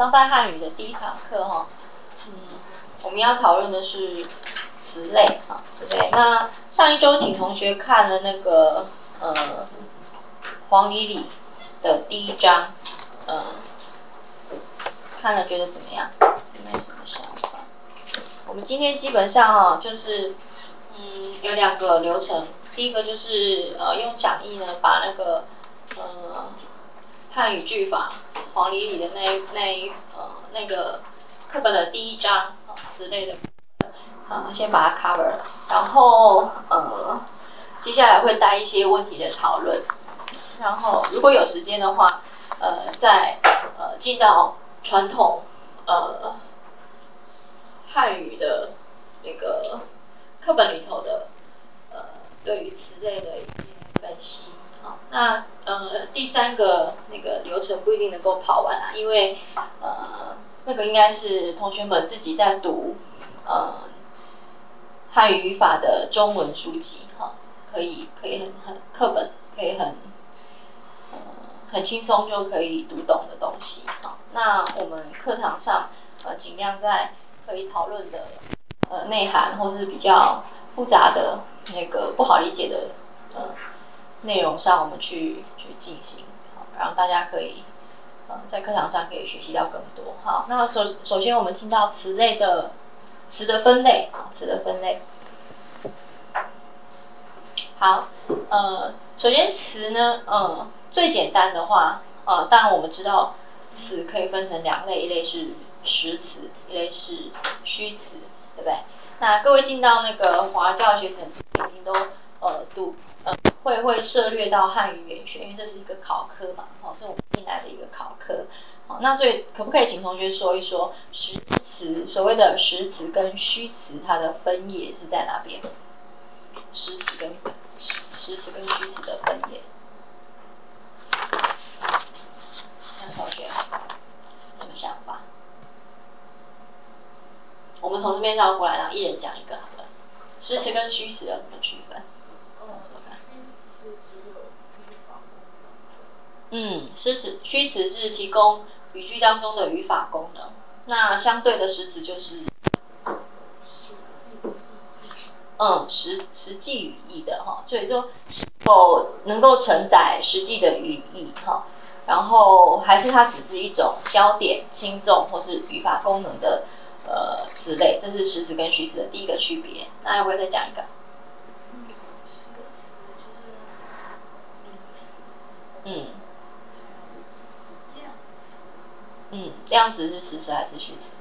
当代汉语的第一堂课哈，嗯，我们要讨论的是词类啊，词类。那上一周请同学看了那个呃黄礼礼的第一章，呃，看了觉得怎么样？没什么想法。我们今天基本上啊，就是嗯有两个流程，第一个就是呃用讲义呢把那个汉语句法。黄礼礼的那那一呃那个课本的第一章啊词类的，好，先把它 cover 了，然后呃接下来会带一些问题的讨论，然后如果有时间的话，呃再呃进到传统呃汉语的那个课本里头的呃对于词类的一些分析。好那呃，第三个那个流程不一定能够跑完啊，因为呃，那个应该是同学们自己在读呃汉语语法的中文书籍哈，可以可以很很课本可以很呃很轻松就可以读懂的东西好，那我们课堂上呃尽量在可以讨论的呃内涵或是比较复杂的那个不好理解的呃。内容上，我们去去进行，好，让大家可以，呃，在课堂上可以学习到更多。好，那首首先我们进到词类的词的分类，词的分类。好，呃，首先词呢，嗯，最简单的话，呃，当然我们知道词可以分成两类，一类是实词，一类是虚词，对不对？那各位进到那个华教学程已经都呃读。会会涉略到汉语言学，因为这是一个考科嘛，哦，是我们进来的一个考科，好，那所以可不可以请同学说一说实词，所谓的实词跟虚词，它的分野是在哪边？实词跟实实词跟虚词的分野，那同学什么想法？我们从这边绕过来，然后一人讲一个好了。实词跟虚词要怎么区分？嗯，实词、虚词是提供语句当中的语法功能，那相对的实词就是嗯实实际语义的哈，所以说是否能够承载实际的语义哈，然后还是它只是一种焦点轻重或是语法功能的呃词类，这是实词跟虚词的第一个区别。那要不要再讲一个？嗯。嗯，嗯 量词是实词还是虚词？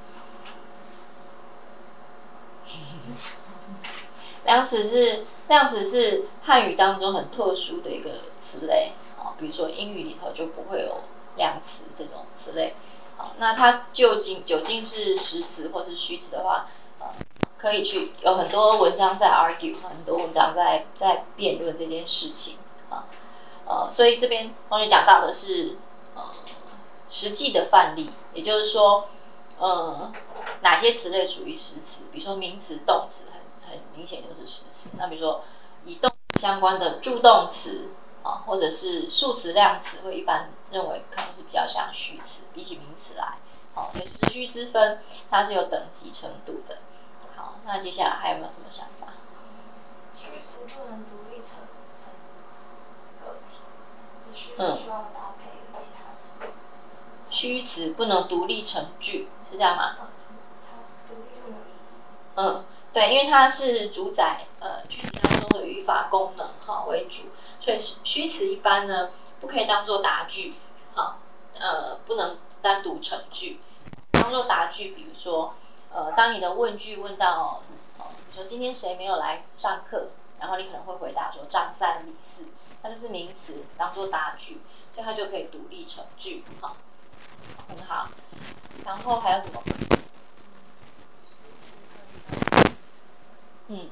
量词是量词是汉语当中很特殊的一个词类啊，比如说英语里头就不会有量词这种词类。好，那它究竟究竟是实词或是虚词的话，呃，可以去有很多文章在 argue，很多文章在在辩论这件事情啊，呃，所以这边同学讲到的是呃。实际的范例，也就是说，呃，哪些词类属于实词？比如说名词、动词，很很明显就是实词。那比如说以动相关的助动词啊，或者是数词、量词，会一般认为可能是比较像虚词，比起名词来。好，所以实虚之分，它是有等级程度的。好，那接下来还有没有什么想法？虚词不能独立成成个体，虚词需要搭配。虚词不能独立成句，是这样吗？嗯，对，因为它是主宰呃句子当中的语法功能哈为主，所以虚词一般呢不可以当做答句，哈，呃，不能单独成句。当做答句，比如说，呃，当你的问句问到，哦，比如说今天谁没有来上课，然后你可能会回答说张三李四，它就是名词当做答句，所以它就可以独立成句，哈。很好，然后还有什么？嗯。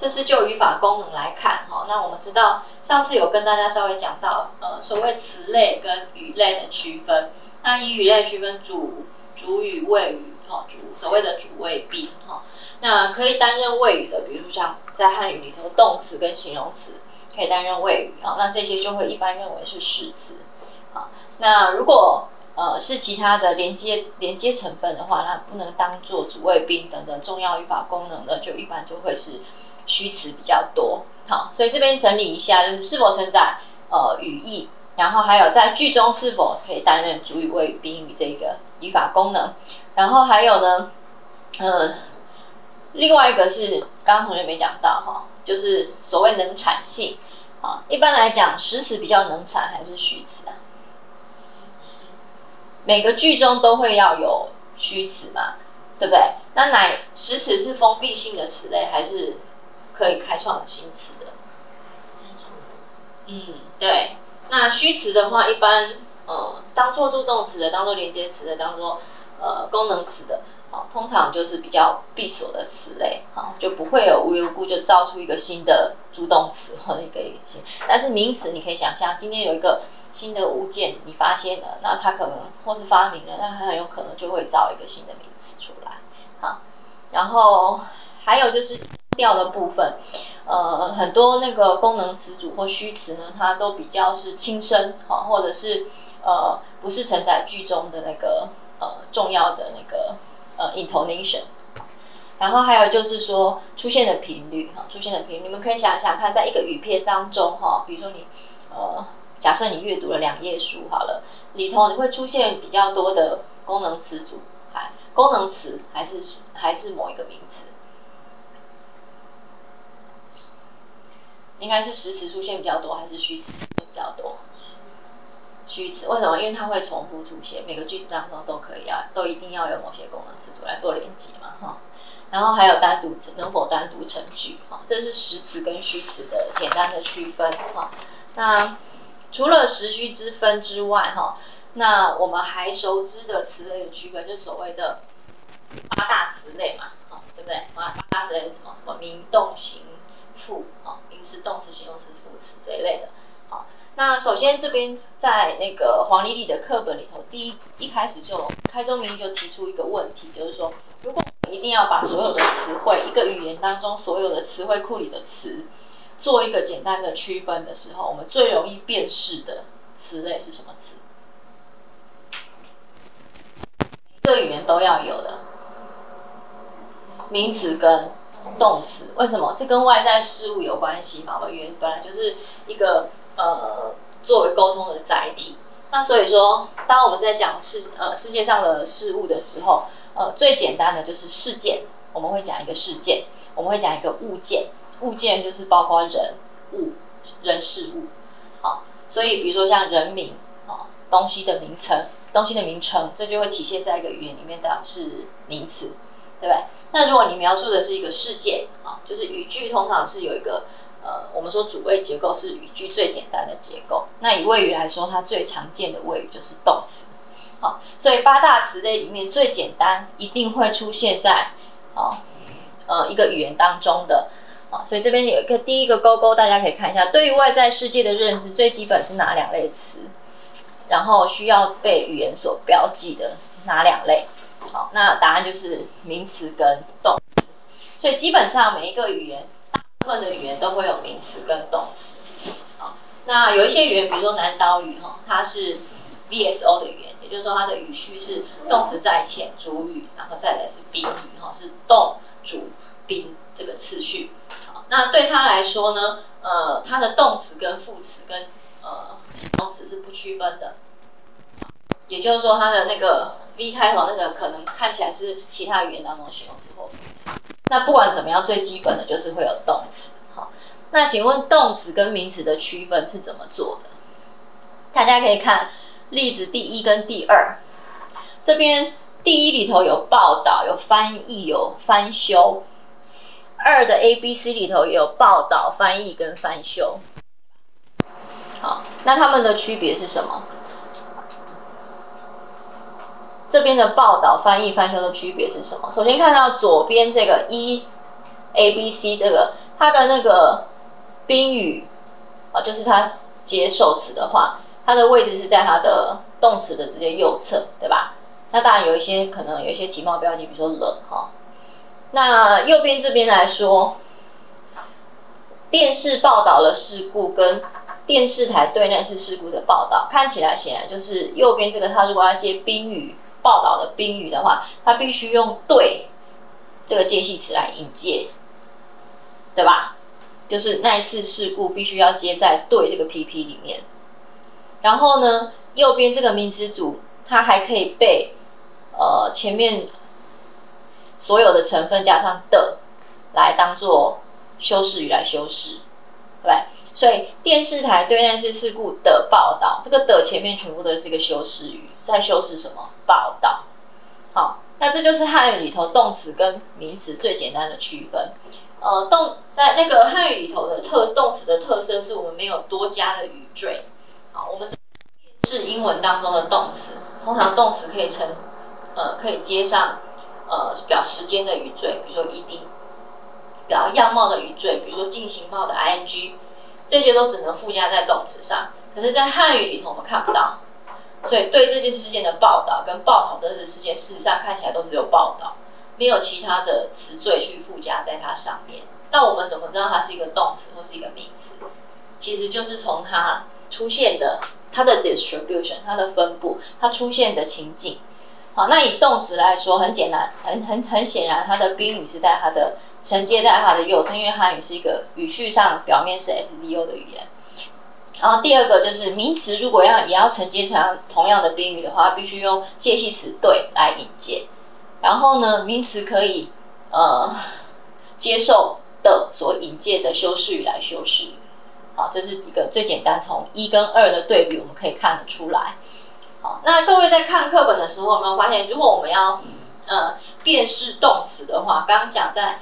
这是就语法功能来看哈，那我们知道上次有跟大家稍微讲到，呃，所谓词类跟语类的区分。那以语类区分主主语、谓语哈，主所谓的主谓宾哈。那可以担任谓语的，比如说像在汉语里头，动词跟形容词可以担任谓语啊，那这些就会一般认为是实词。好，那如果呃是其他的连接连接成分的话，那不能当做主谓宾等等重要语法功能的，就一般就会是虚词比较多。好，所以这边整理一下，就是是否承载呃语义，然后还有在句中是否可以担任主语、谓语、宾语这个语法功能，然后还有呢，嗯。另外一个是刚刚同学没讲到哈，就是所谓能产性啊。一般来讲，实词比较能产还是虚词啊？每个句中都会要有虚词嘛，对不对？那乃实词是封闭性的词类，还是可以开创新词的？嗯，对。那虚词的话，一般呃，当做助动词的，当做连接词的，当做呃功能词的。好，通常就是比较闭锁的词类，好，就不会有无缘无故就造出一个新的助动词或一个新。但是名词，你可以想象，今天有一个新的物件，你发现了，那它可能或是发明了，那它很有可能就会造一个新的名词出来。好，然后还有就是调的部分，呃，很多那个功能词组或虚词呢，它都比较是轻声，好，或者是呃不是承载句中的那个呃重要的那个。呃，intonation，然后还有就是说出现的频率哈，出现的频率，你们可以想想看，在一个语片当中哈，比如说你呃，假设你阅读了两页书好了，里头你会出现比较多的功能词组，还功能词还是还是某一个名词，应该是实词出现比较多，还是虚词比较多？虚词为什么？因为它会重复出现，每个句子当中都可以啊，都一定要有某些功能词组来做连接嘛，哈。然后还有单独词能否单独成句，哈，这是实词跟虚词的简单的区分，哈。那除了实虚之分之外，哈，那我们还熟知的词类的区分，就是所谓的八大词类嘛，哈，对不对？八八大词类什么？什么名、动、形、副，哈，名词、动词、形容词、副词这一类的。那首先这边在那个黄丽丽的课本里头，第一一开始就开宗明义就提出一个问题，就是说，如果一定要把所有的词汇，一个语言当中所有的词汇库里的词，做一个简单的区分的时候，我们最容易辨识的词类是什么词？一个语言都要有的名词跟动词，为什么？这跟外在事物有关系嘛？我们语言本来就是一个。呃，作为沟通的载体，那所以说，当我们在讲世呃世界上的事物的时候，呃，最简单的就是事件，我们会讲一个事件，我们会讲一个物件，物件就是包括人物、人事物，好，所以比如说像人名啊，东西的名称，东西的名称，这就会体现在一个语言里面的是名词，对不对？那如果你描述的是一个事件啊，就是语句通常是有一个。呃，我们说主谓结构是语句最简单的结构。那以谓语来说，它最常见的谓语就是动词。好，所以八大词类里面最简单，一定会出现在啊呃一个语言当中的啊。所以这边有一个第一个勾勾，大家可以看一下，对于外在世界的认知，最基本是哪两类词？然后需要被语言所标记的哪两类？好，那答案就是名词跟动词。所以基本上每一个语言。部分的语言都会有名词跟动词，好，那有一些语言，比如说南岛语哈，它是 VSO 的语言，也就是说它的语序是动词在前，主语，然后再来是宾语哈，是动主宾这个次序。好，那对他来说呢，呃，它的动词跟副词跟呃形容词是不区分的，也就是说它的那个 V 开头那个可能看起来是其他语言当中形容词或名词。那不管怎么样，最基本的就是会有动词。好，那请问动词跟名词的区分是怎么做的？大家可以看例子第一跟第二，这边第一里头有报道、有翻译、有翻修；二的 A、B、C 里头也有报道、翻译跟翻修。好，那它们的区别是什么？这边的报道、翻译、翻修的区别是什么？首先看到左边这个一 A B C 这个，它的那个宾语啊，就是它接受词的话，它的位置是在它的动词的直接右侧，对吧？那当然有一些可能有一些题貌标记，比如说冷哈，那右边这边来说，电视报道了事故跟电视台对那次事故的报道，看起来显然就是右边这个，他如果要接宾语报道的宾语的话，他必须用对这个介系词来引介，对吧？就是那一次事故必须要接在对这个 PP 里面。然后呢，右边这个名词组，它还可以被呃前面所有的成分加上的来当做修饰语来修饰，对对？所以电视台对那次事故的报道，这个的前面全部都是一个修饰语，在修饰什么？报道。好，那这就是汉语里头动词跟名词最简单的区分。呃，动在那个汉语里头的特动词的特色是我们没有多加的语缀。好，我们是英文当中的动词，通常动词可以成呃可以接上呃表时间的语缀，比如说 ed，表样貌的语缀，比如说进行貌的 ing，这些都只能附加在动词上。可是，在汉语里头我们看不到，所以对这件事件的报道跟报道的事件，事实上看起来都只有报道。没有其他的词缀去附加在它上面，那我们怎么知道它是一个动词或是一个名词？其实就是从它出现的它的 distribution，它的分布，它出现的情景。好，那以动词来说，很简单，很很很显然，它的宾语是在它的承接在它的右侧，因为汉语是一个语序上表面是 SVO 的语言。然后第二个就是名词，如果要也要承接成同样的宾语的话，必须用介系词对来引介。然后呢，名词可以呃接受的所引介的修饰语来修饰，好，这是一个最简单，从一跟二的对比我们可以看得出来。好，那各位在看课本的时候有没有发现，如果我们要呃辨识动词的话，刚刚讲在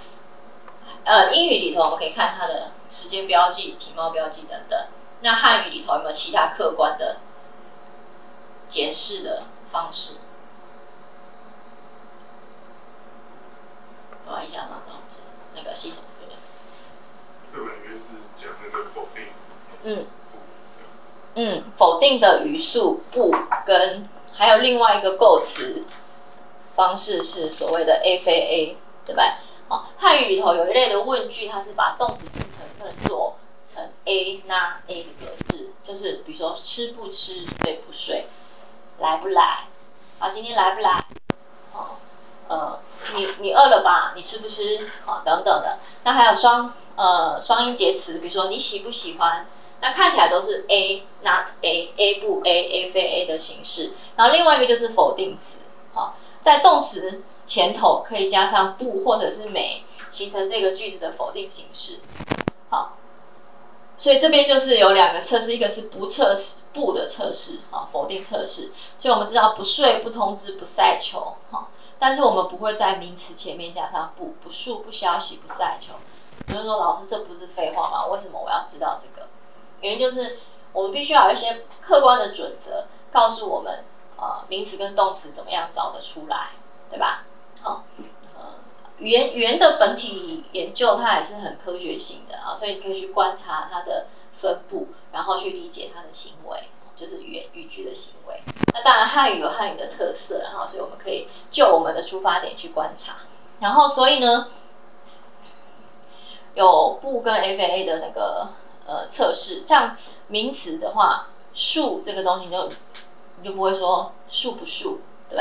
呃英语里头我们可以看它的时间标记、体貌标记等等，那汉语里头有没有其他客观的解释的方式？我一下那动词，那个系统对课本是讲那个否定。嗯。嗯，否定的语速不跟，还有另外一个构词方式是所谓的 A 非 A，对不对？好，汉语里头有一类的问句，它是把动词进成分做成 A 那 A 的格式，就是比如说吃不吃，睡不睡，来不来？啊，今天来不来？好，呃。你你饿了吧？你吃不吃？啊，等等的。那还有双呃双音节词，比如说你喜不喜欢？那看起来都是 A not A A 不 A A 非 A 的形式。然后另外一个就是否定词，好，在动词前头可以加上不或者是没，形成这个句子的否定形式。所以这边就是有两个测试，一个是不测试不的测试，啊，否定测试。所以我们知道不睡、不通知、不赛球，哈。但是我们不会在名词前面加上不不数不消息不赛球，就是说老师这不是废话吗？为什么我要知道这个？原因就是我们必须要有一些客观的准则，告诉我们呃名词跟动词怎么样找得出来，对吧？好，语言语言的本体研究它还是很科学性的啊，所以你可以去观察它的分布，然后去理解它的行为。就是语言语句的行为，那当然汉语有汉语的特色，然后所以我们可以就我们的出发点去观察，然后所以呢，有不跟 FA 的那个呃测试，像名词的话，数这个东西就你就不会说数不数，对？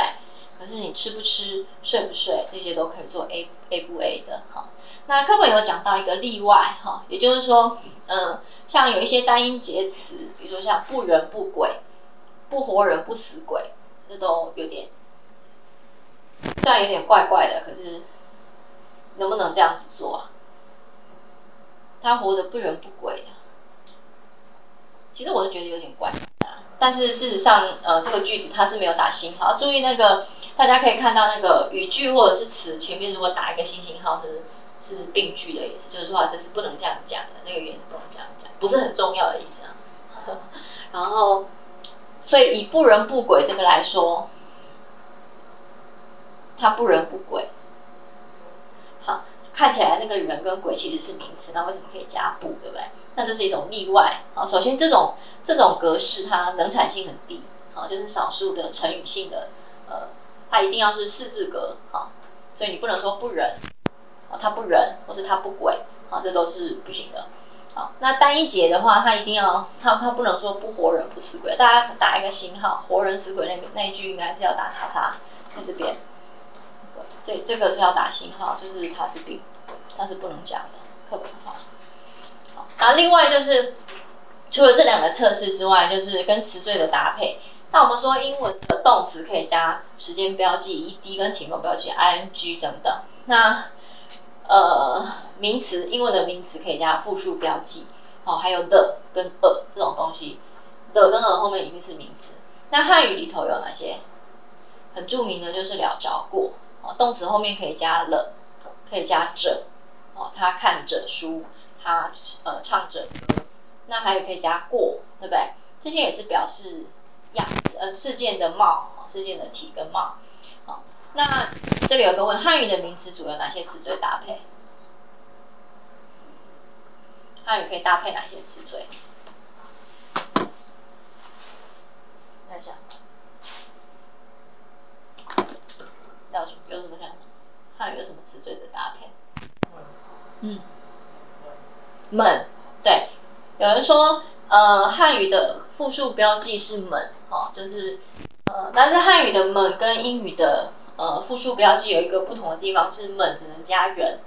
可是你吃不吃、睡不睡这些都可以做 A A 不 A 的哈。那课本有讲到一个例外哈，也就是说，嗯。像有一些单音节词，比如说像不人不鬼、不活人不死鬼，这都有点，虽然有点怪怪的，可是能不能这样子做啊？他活得不人不鬼啊，其实我是觉得有点怪但是事实上，呃，这个句子它是没有打星号，注意那个，大家可以看到那个语句或者是词前面如果打一个星星号是。是病句的意思，就是说这是不能这样讲的，那个语言是不能这样讲，不是很重要的意思啊。然后，所以以不人不鬼这个来说，他不人不鬼，看起来那个人跟鬼其实是名词，那为什么可以加不，对不对？那这是一种例外啊。首先，这种这种格式它能产性很低，啊，就是少数的成语性的，呃，它一定要是四字格，好，所以你不能说不仁。啊，他不仁或是他不鬼啊，这都是不行的。好，那单一节的话，它一定要，它它不能说不活人不死鬼，大家打一个星号，活人死鬼那那一句应该是要打叉叉在这边，这这个是要打星号，就是它是病，它是不能讲的课本话。好，然后另外就是除了这两个测试之外，就是跟词缀的搭配。那我们说英文的动词可以加时间标记 ed 跟停动标记 ing 等等，那。呃，名词，英文的名词可以加复数标记，哦，还有 the 跟 a 这种东西，the 跟 a 后面一定是名词。那汉语里头有哪些很著名的？就是了着过，动词后面可以加了，可以加着，哦，他看着书，他呃唱着歌，那还有可以加过，对不对？这些也是表示样呃事件的貌，事件的体跟貌。好那这里有个问，汉语的名词组有哪些词缀搭配？汉语可以搭配哪些词缀？看一下，要有什么看？汉语有什么词缀的搭配？嗯，猛，对，有人说，呃，汉语的复数标记是猛，哦，就是，呃，但是汉语的猛跟英语的呃，复数标记有一个不同的地方是门只能加人，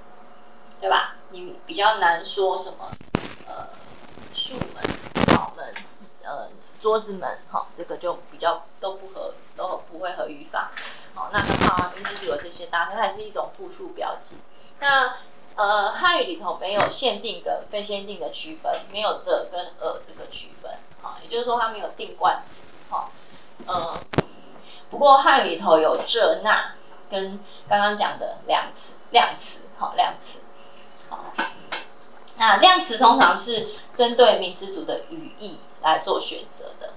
对吧？你比较难说什么，呃，树门、草门、呃，桌子门，哈，这个就比较都不合，都不会合语法。好，那的话，名词组有这些搭配，它是一种复数标记。那呃，汉语里头没有限定跟非限定的区分，没有的跟呃这个区分，好，也就是说它没有定冠词，哈，呃。不过汉语里头有这那跟刚刚讲的量词，量词好量词好，那量词通常是针对名词组的语义来做选择的，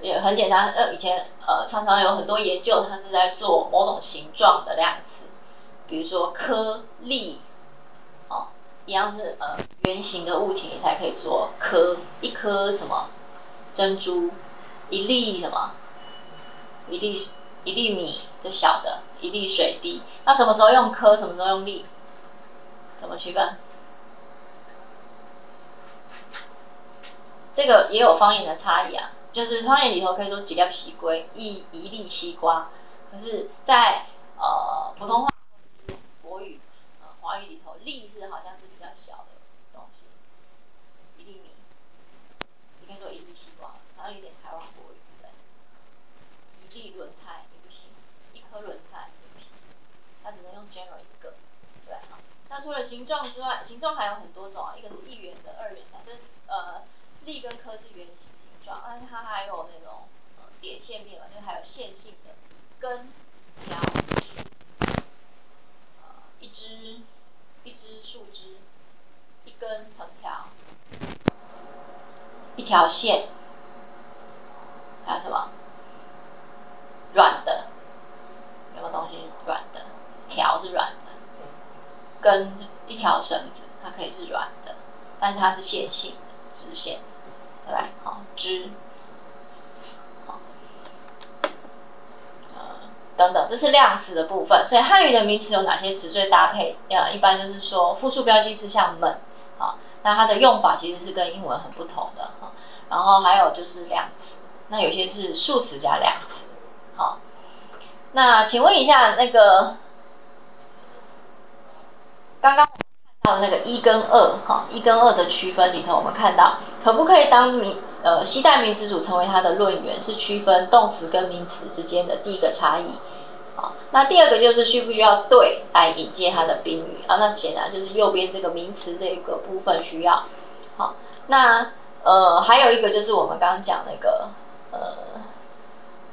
也很简单，呃以前呃常常有很多研究，它是在做某种形状的量词，比如说颗粒，哦一样是呃圆形的物体你才可以做颗一颗什么珍珠，一粒什么。一粒一粒米，这小的；一粒水滴，那什么时候用颗，什么时候用粒？怎么区分？这个也有方言的差异啊。就是方言里头可以说几粒西瓜，一一粒西瓜。可是，在呃普通话、国语、呃华语里头，粒是好像是比较小的东西，一粒米，你可以说一粒西瓜，好像有点台湾国语对。一粒轮胎也不行，一颗轮胎也不行，它只能用 general 一个，对哈。那除了形状之外，形状还有很多种啊，一个是一元的、二元的，这是呃粒跟颗是圆形形状，但是它还有那种呃点线面嘛，就还有线性的根、条、枝，呃一支一支树枝，一根藤条，一条线，还有什么？软的，有个东西软的？条是软的，跟一条绳子，它可以是软的，但是它是线性的，直线，不对？好，枝，好，呃，等等，这是量词的部分。所以汉语的名词有哪些词缀搭配？呀，一般就是说复数标记是像们，好，那它的用法其实是跟英文很不同的哈。然后还有就是量词，那有些是数词加量词。好，那请问一下，那个刚刚看到那个一跟二，哈，一跟二的区分里头，我们看到可不可以当名呃，西代名词组成为它的论源，是区分动词跟名词之间的第一个差异。好，那第二个就是需不需要对来引介它的宾语啊？那显然就是右边这个名词这个部分需要。好，那呃，还有一个就是我们刚刚讲那个呃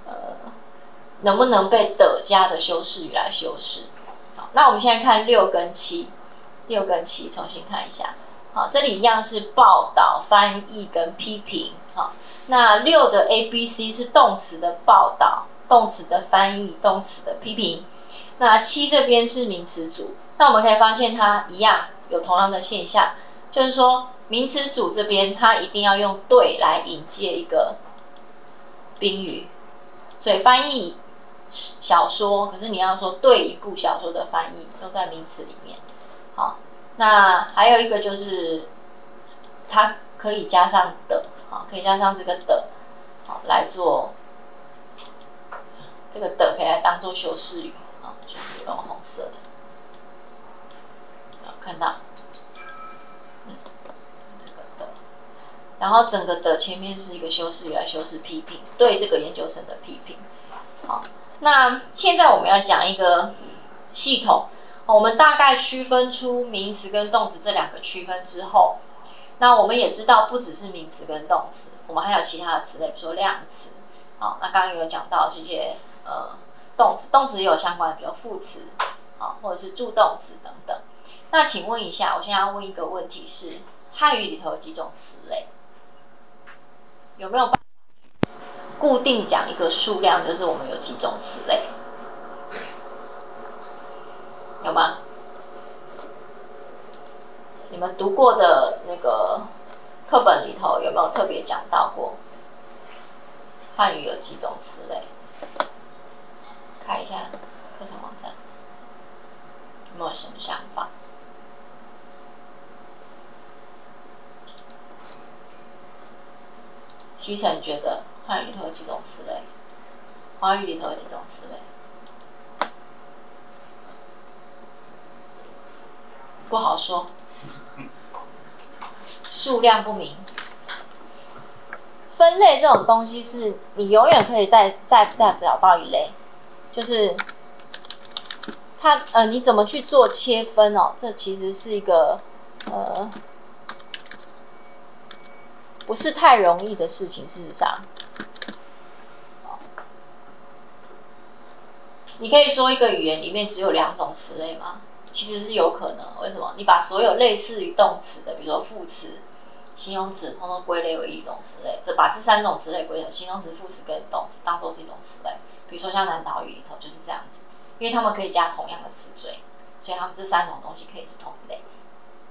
呃。能不能被的加的修饰语来修饰？好，那我们现在看六跟七，六跟七重新看一下。好，这里一样是报道、翻译跟批评。好，那六的 A、B、C 是动词的报道、动词的翻译、动词的批评。那七这边是名词组，那我们可以发现它一样有同样的现象，就是说名词组这边它一定要用对来引介一个宾语，所以翻译。小说，可是你要说对一部小说的翻译，都在名词里面。好，那还有一个就是它可以加上的，好，可以加上这个的，好来做这个的可以来当做修饰语，啊，就是用红色的，看到，嗯，这个的，然后整个的前面是一个修饰语来修饰批评，对这个研究生的批评。好，那现在我们要讲一个系统，我们大概区分出名词跟动词这两个区分之后，那我们也知道不只是名词跟动词，我们还有其他的词类，比如说量词。好，那刚刚有讲到这些呃动词，动词也有相关的，比如副词，好，或者是助动词等等。那请问一下，我现在要问一个问题是，汉语里头有几种词类？有没有办法固定讲一个数量？就是我们有几种词类？有吗？你们读过的那个课本里头有没有特别讲到过汉语有几种词类？看一下课程网站，有没有什么想法？西城觉得汉语里头有几种词类？华语里头有几种词类？不好说，数量不明。分类这种东西是你永远可以再再再找到一类，就是它呃你怎么去做切分哦？这其实是一个呃不是太容易的事情。事实上，你可以说一个语言里面只有两种词类吗？其实是有可能，为什么？你把所有类似于动词的，比如说副词、形容词，通通归类为一种词类，这把这三种词类归成形容词、副词跟动词，当做是一种词类。比如说像南岛语里头就是这样子，因为他们可以加同样的词缀，所以他们这三种东西可以是同一类。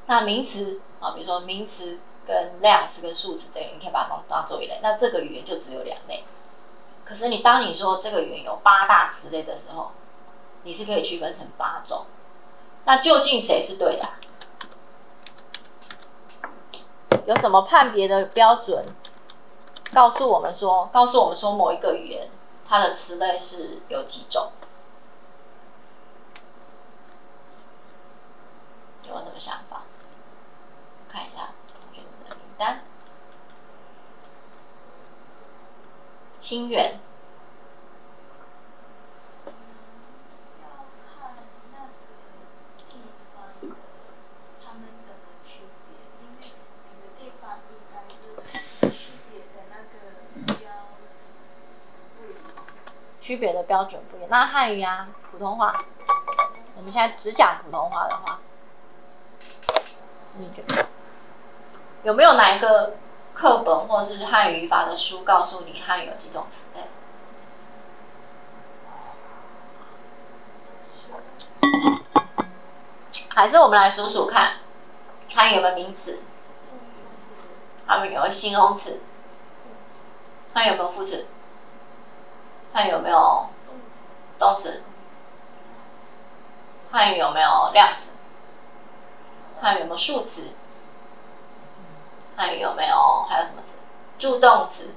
那名词啊，比如说名词跟量词跟数词这个，你可以把它当当做一类。那这个语言就只有两类。可是你当你说这个语言有八大词类的时候，你是可以区分成八种。那究竟谁是对的？有什么判别的标准？告诉我们说，告诉我们说，某一个语言它的词类是有几种？有什么想法？看一下同学们的名单。心远。区别的标准不一样。那汉语啊，普通话，我们现在只讲普通话的话，你觉得有没有哪一个课本或者是汉语语法的书告诉你汉语有几种词类？还是我们来数数看，汉语有没有名词？汉语有没有形容词？汉语有没有副词？汉语有没有动词？汉语有没有量词？汉语有没有数词？汉语有没有还有什么词？助动词？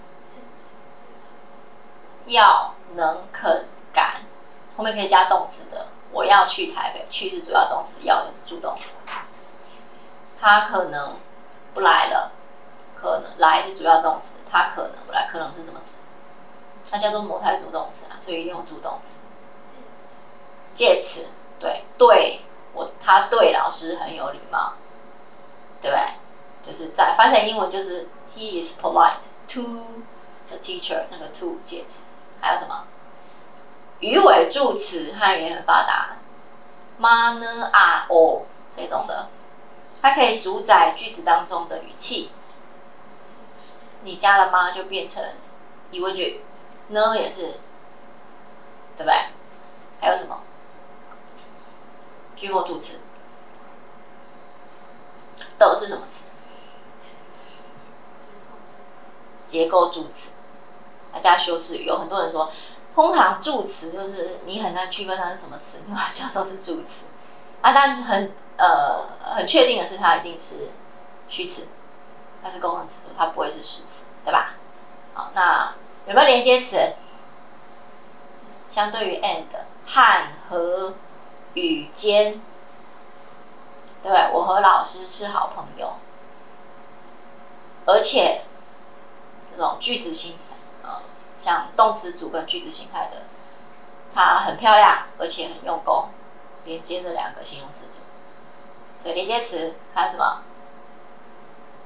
要、能、肯、敢，后面可以加动词的。我要去台北，去是主要动词，要的是助动词。他可能不来了，可能来是主要动词，他可能不来，可能是什么词？那叫做模态助动词啊，所以一定用助动词。介词，对，对我，他对老师很有礼貌，对不对？就是在翻成英文就是 he is polite to the teacher，那个 to 介词，还有什么？语尾助词汉语也很发达，ma ne a o 这种的，它可以主宰句子当中的语气。你加了 ma 就变成疑问句。呢也是，对不对？还有什么？句末助词，都是什么词？结构助词，还加修饰语。有很多人说，通常助词就是你很难区分它是什么词，你把它叫做是助词啊。但很呃很确定的是，它一定是虚词，它是功能词组，它不会是实词，对吧？好，那有没有连接词？相对于 and 和和与间，对？我和老师是好朋友，而且这种句子形呃，像动词组跟句子形态的，它很漂亮，而且很用功，连接这两个形容词组。所以连接词还有什么？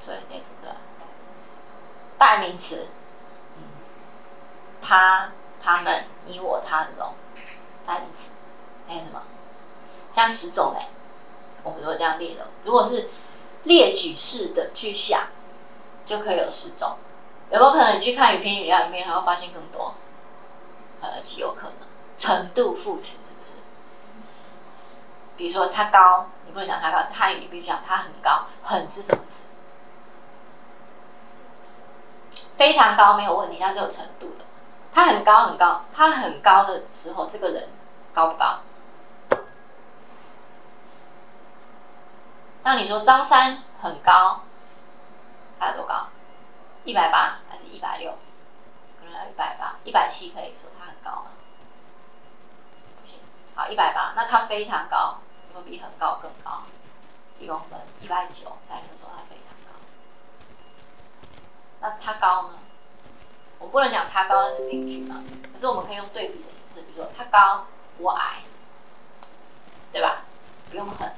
对连接词之外，代名词，他、他们、你、我、他这种代名词，还有什么？像十种嘞，我们如果这样列的，如果是列举式的去想，就可以有十种。有没有可能你去看语篇语料里面，还会发现更多？呃，极有可能。程度副词是不是？比如说他高，你不能讲他高，汉语你必须讲他很高。很是什么词？非常高没有问题，它是有程度的。他很高很高，他很高的时候，这个人高不高？那你说张三很高，他有多高？一百八还是一百六？可能要一百八，一百七可以说他很高吗？不行。好，一百八，那他非常高，有比很高更高？几公分？一百九才能说他非常高。那他高呢？我不能讲他高是平均嘛，可是我们可以用对比的形式，比如说他高我矮，对吧？不用很。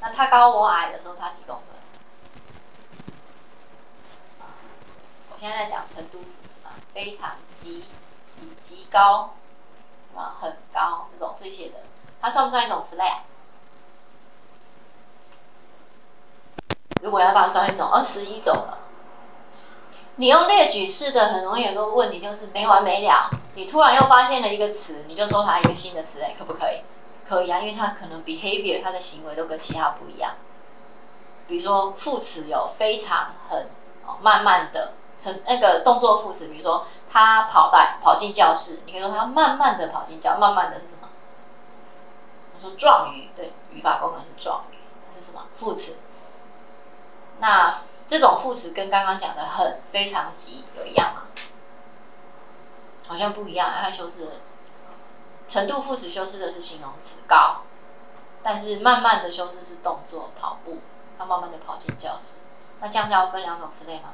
那他高我矮的时候，他几公分？我现在在讲程度副词嘛，非常极极极高，啊，很高这种这些的，它算不算一种词类啊？如果要把它算一种，二十一种了。你用列举式的，很容易有个问题，就是没完没了。你突然又发现了一个词，你就说它一个新的词类，可不可以？可以啊，因为它可能 behavior 它的行为都跟其他不一样。比如说副词有非常很哦慢慢的成那个动作副词，比如说他跑带跑进教室，你可以说他慢慢的跑进教，慢慢的是什么？我说状语，对，语法功能是状语，它是什么副词？那这种副词跟刚刚讲的很非常急有一样吗？好像不一样，它修饰。程度副词修饰的是形容词高，但是慢慢的修饰是动作跑步，他慢慢的跑进教室。那这样要分两种词类吗？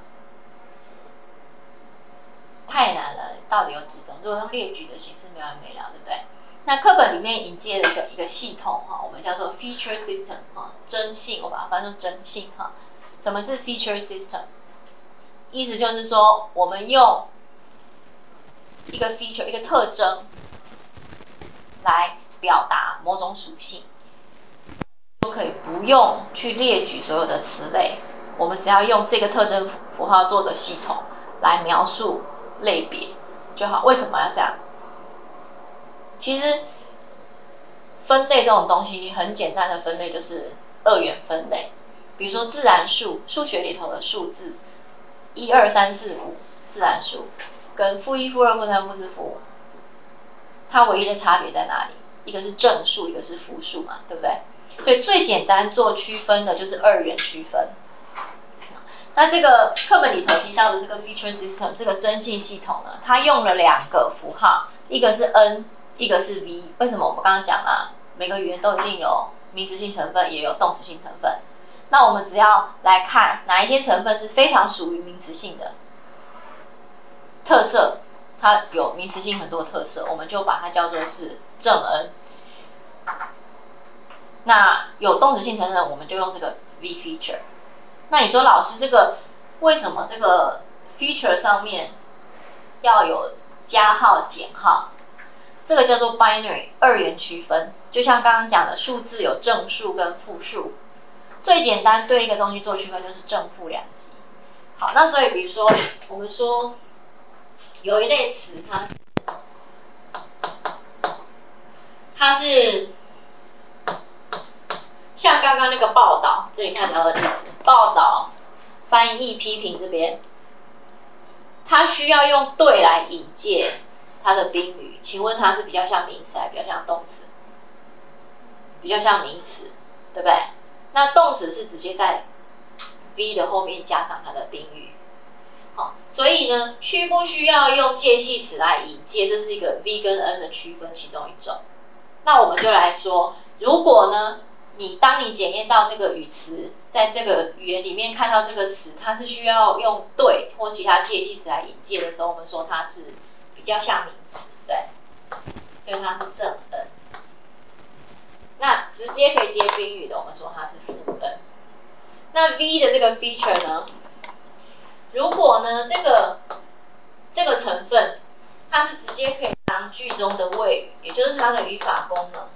太难了，到底有几种？如果用列举的形式没完没了，对不对？那课本里面引介了一个一个系统哈，我们叫做 feature system 哈，征信，我把它翻成征信哈。什么是 feature system？意思就是说，我们用一个 feature 一个特征。来表达某种属性，都可以不用去列举所有的词类，我们只要用这个特征符号做的系统来描述类别就好。为什么要这样？其实分类这种东西很简单的分类就是二元分类，比如说自然数，数学里头的数字一二三四五，自然数跟负一、负二、负三、负四、负五。它唯一的差别在哪里？一个是正数，一个是负数嘛，对不对？所以最简单做区分的就是二元区分。那这个课本里头提到的这个 feature system 这个征信系统呢，它用了两个符号，一个是 n，一个是 v。为什么？我们刚刚讲了，每个语言都一定有名词性成分，也有动词性成分。那我们只要来看哪一些成分是非常属于名词性的特色。它有名词性很多特色，我们就把它叫做是正 n。那有动词性成分，我们就用这个 v feature。那你说老师，这个为什么这个 feature 上面要有加号减号？这个叫做 binary 二元区分。就像刚刚讲的，数字有正数跟负数，最简单对一个东西做区分就是正负两极。好，那所以比如说我们说。有一类词，它它是像刚刚那个报道，这里看到的例子，报道、翻译、批评这边，它需要用对来引介，它的宾语，请问它是比较像名词还比较像动词？比较像名词，对不对？那动词是直接在 V 的后面加上它的宾语。好，所以呢，需不需要用介系词来引介？这是一个 V 跟 N 的区分其中一种。那我们就来说，如果呢，你当你检验到这个语词在这个语言里面看到这个词，它是需要用对或其他介系词来引介的时候，我们说它是比较像名词，对，所以它是正 N。那直接可以接宾语的，我们说它是负 N。那 V 的这个 feature 呢？如果呢这个这个成分它是直接可以当句中的谓语，也就是它的语法功能。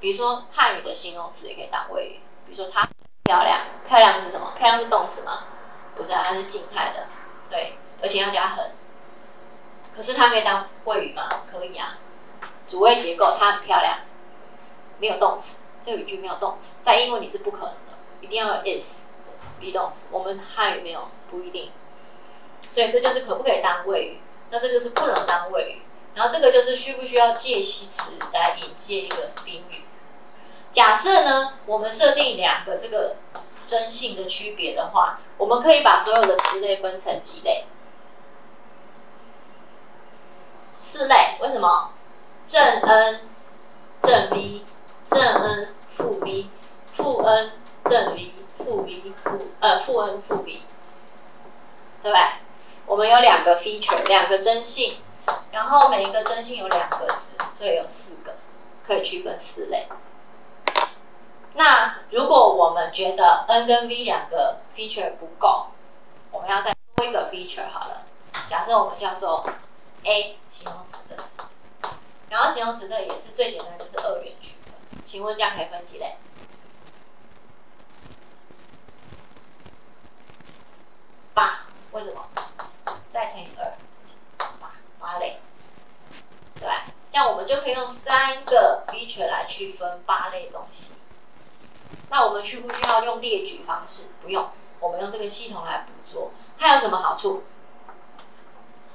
比如说汉语的形容词也可以当谓语，比如说它漂亮，漂亮是什么？漂亮是动词吗？不是，它是静态的，所以而且要加很。可是它可以当谓语吗？可以啊。主谓结构，它很漂亮。没有动词，这个语句没有动词，在英文里是不可能的，一定要有 is be 动词。我们汉语没有，不一定。所以这就是可不可以当谓语，那这就是不能当谓语。然后这个就是需不需要介系词来引介一个宾语。假设呢，我们设定两个这个真性的区别的话，我们可以把所有的词类分成几类？四类。为什么？正 N 正 V。正 n 负 v，负 n 正 v，负 v 负呃负 n 负 v，对吧？我们有两个 feature，两个真性，然后每一个真性有两个值，所以有四个，可以区分四类。那如果我们觉得 n 跟 v 两个 feature 不够，我们要再多一个 feature 好了。假设我们叫做 a 形容词的，然后形容词这也是最简单，就是二元区。请问这样可以分几类？八，为什么？再乘以二，八八类，对吧？这样我们就可以用三个 feature 来区分八类东西。那我们需不需要用列举方式？不用，我们用这个系统来捕捉。它有什么好处？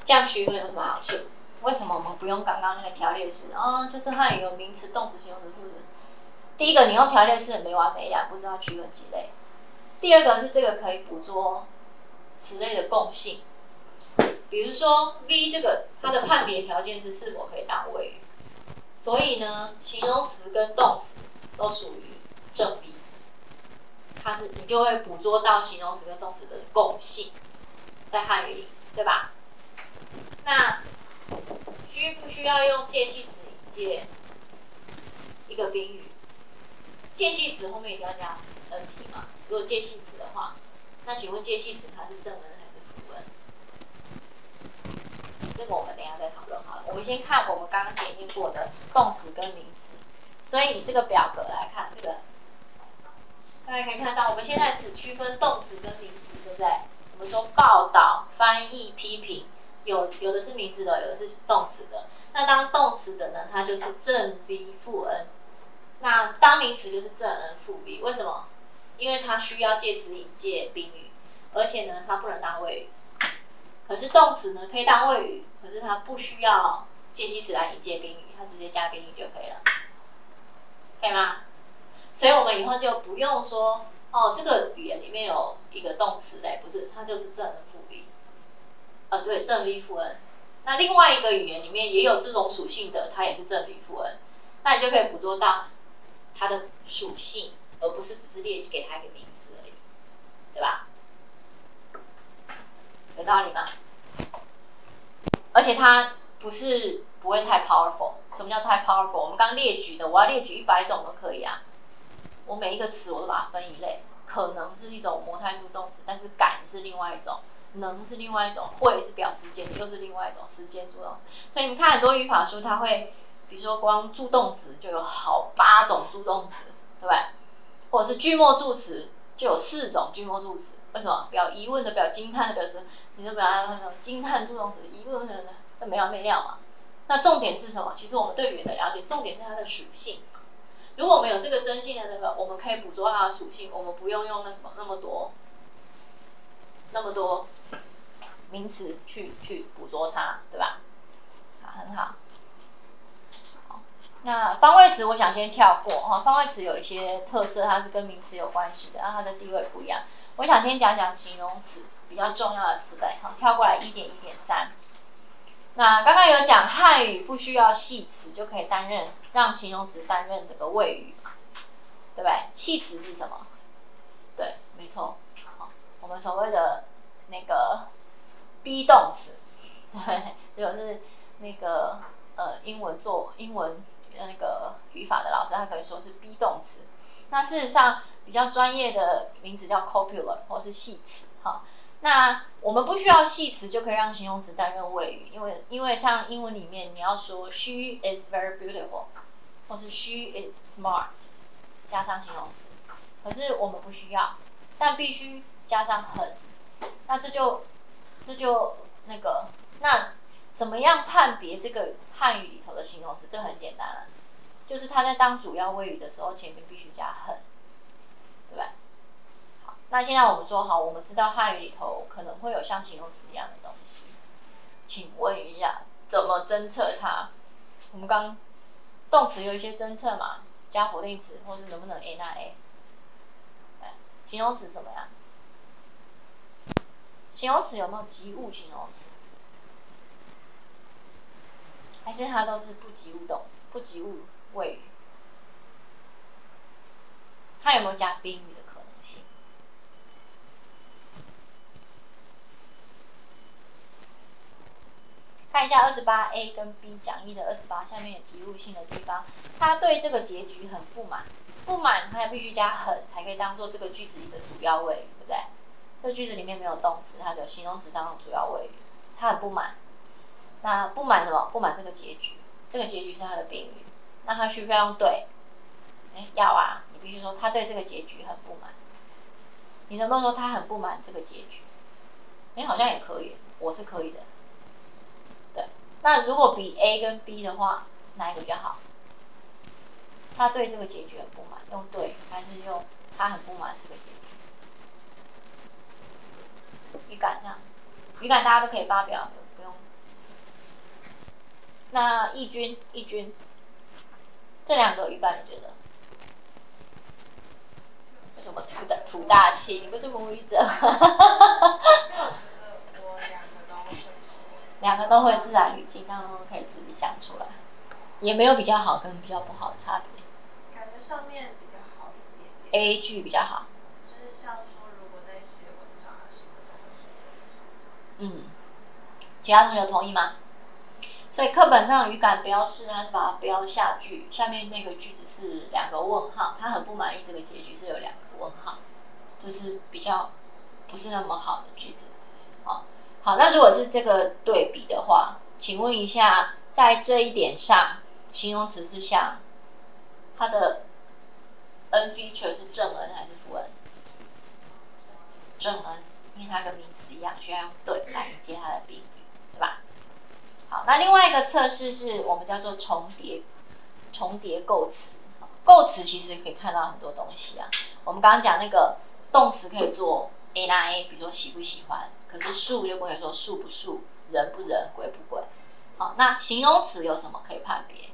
这样区分有什么好处？为什么我们不用刚刚那个条列式？啊，就是汉语有名词、动词、形容词、副词。第一个，你用条列式没完没了，不知道区分几类。第二个是这个可以捕捉词类的共性，比如说 V 这个它的判别条件是是否可以当谓语，所以呢，形容词跟动词都属于正 V，它是你就会捕捉到形容词跟动词的共性，在汉语里，对吧？那需不需要用介系词引介一个宾语？介系词后面一定要加 N P 嘛？如果介系词的话，那请问介系词它是正 N 还是负 N？这个我们等一下再讨论好了。我们先看我们刚刚检验过的动词跟名词。所以你这个表格来看，这个大家可以看到，我们现在只区分动词跟名词，对不对？我们说报道、翻译、批评，有有的是名词的，有的是动词的。那当动词的呢，它就是正 V 负 N。那当名词就是正 N 负 V，为什么？因为它需要介词引介宾语，而且呢，它不能当谓语。可是动词呢，可以当谓语，可是它不需要介系词来引介宾语，它直接加宾语就可以了，可以吗？所以我们以后就不用说哦，这个语言里面有一个动词类，不是，它就是正 N 负 V。呃，对，正 V 负 N。那另外一个语言里面也有这种属性的，它也是正 V 负 N，那你就可以捕捉到。它的属性，而不是只是列给它一个名字而已，对吧？有道理吗？而且它不是不会太 powerful。什么叫太 powerful？我们刚列举的，我要列举一百种都可以啊。我每一个词我都把它分一类，可能是一种模态助动词，但是感是另外一种，能是另外一种，会是表时间，又是另外一种时间助动。所以你们看很多语法书，它会。比如说，光助动词就有好八种助动词，对不对？或者是句末助词就有四种句末助词。为什么？表疑问的、表惊叹的、表示你就表达那种惊叹助动词、疑问的，这没完没了嘛。那重点是什么？其实我们对语言的了解，重点是它的属性。如果我们有这个真性的那个，我们可以捕捉它的属性，我们不用用那么那么多那么多名词去去捕捉它，对吧？好很好。那方位词我想先跳过哈，方位词有一些特色，它是跟名词有关系的，然后它的地位不一样。我想先讲讲形容词比较重要的词类，哈，跳过来一点一点三。那刚刚有讲汉语不需要系词就可以担任让形容词担任这个谓语，对不对？系词是什么？对，没错。我们所谓的那个 be 动词，对，就是那个呃英文做英文那个语法的老师，他可以说是 be 动词。那事实上比较专业的名字叫 copular，或是系词，哈。那我们不需要系词就可以让形容词担任谓语，因为因为像英文里面你要说 she is very beautiful，或是 she is smart，加上形容词，可是我们不需要，但必须加上很，那这就这就那个那怎么样判别这个汉语里头的形容词？这很简单了，就是它在当主要谓语的时候前面必须加很，对吧？好那现在我们说好，我们知道汉语里头可能会有像形容词一样的东西，请问一下，怎么侦测它？我们刚动词有一些侦测嘛，加否定词或是能不能 a 那 a？形容词怎么样？形容词有没有及物形容词？还是它都是不及物动不及物谓语？它有没有加宾语的可能性？看一下二十八 A 跟 B 讲义的二十八，下面有及物性的地方，他对这个结局很不满，不满他必须加很才可以当做这个句子里的主要谓语，对不对？这句子里面没有动词，它的形容词当做主要谓语，他很不满。那不满什么？不满这个结局，这个结局是他的宾语，那他需不需要用对？哎，要啊，你必须说他对这个结局很不满。你能不能说他很不满这个结局？哎，好像也可以，我是可以的。对那如果比 A 跟 B 的话，哪一个比较好？他对这个结局很不满，用对还是用他很不满这个结局？语感上，语感大家都可以发表，那义军，义军，这两个语感你觉得？为什么土大土大气？你不是母语者？两个都会自然语境，当然可以自己讲出来，也没有比较好跟比较不好的差别。感觉上面比较好一点点。A 句比较好。就是像说，如果在写文章啊什么的，嗯，其他同学同意吗？所以课本上语感标示，它是把它标下句，下面那个句子是两个问号，他很不满意这个结局是有两个问号，这是比较不是那么好的句子。好，好那如果是这个对比的话，请问一下，在这一点上，形容词是像它的 n feature 是正 n 还是负 n？正 n，因为它跟名词一样，需要用对来接它的宾，好，那另外一个测试是我们叫做重叠重叠构词。构词其实可以看到很多东西啊。我们刚刚讲那个动词可以做 a 那 a，比如说喜不喜欢。可是数又不可以说数不数，人不人，鬼不鬼。好，那形容词有什么可以判别？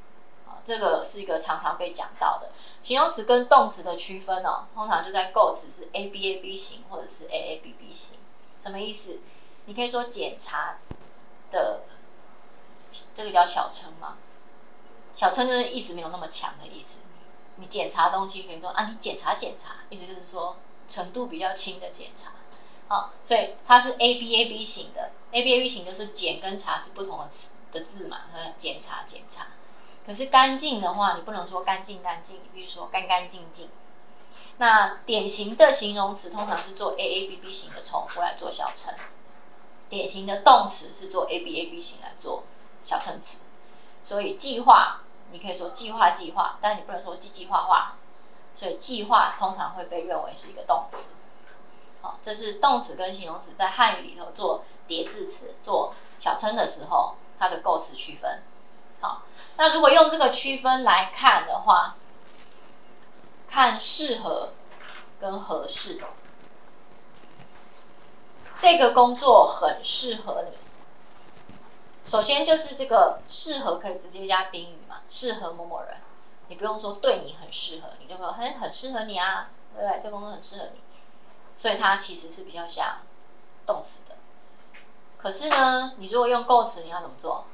啊，这个是一个常常被讲到的形容词跟动词的区分哦。通常就在构词是 A B A B 型或者是 A A B B 型。什么意思？你可以说检查的，这个叫小称嘛？小称就是意思没有那么强的意思。你检查东西可以说啊，你检查检查，意思就是说程度比较轻的检查。好，所以它是 A B A B 型的，A B A B 型就是检跟查是不同的词的字嘛，检查检查。可是干净的话，你不能说干净干净，你必须说干干净净。那典型的形容词通常是做 A A B B 型的重复来做小称，典型的动词是做 A B A B 型来做小称词。所以计划，你可以说计划计划，但你不能说计计划划。所以计划通常会被认为是一个动词。好，这是动词跟形容词在汉语里头做叠字词、做小称的时候，它的构词区分。好，那如果用这个区分来看的话，看适合跟合适，这个工作很适合你，首先就是这个适合可以直接加宾语嘛，适合某某人，你不用说对你很适合，你就说很很适合你啊，对不对？这工作很适合你，所以它其实是比较像动词的。可是呢，你如果用构词，你要怎么做？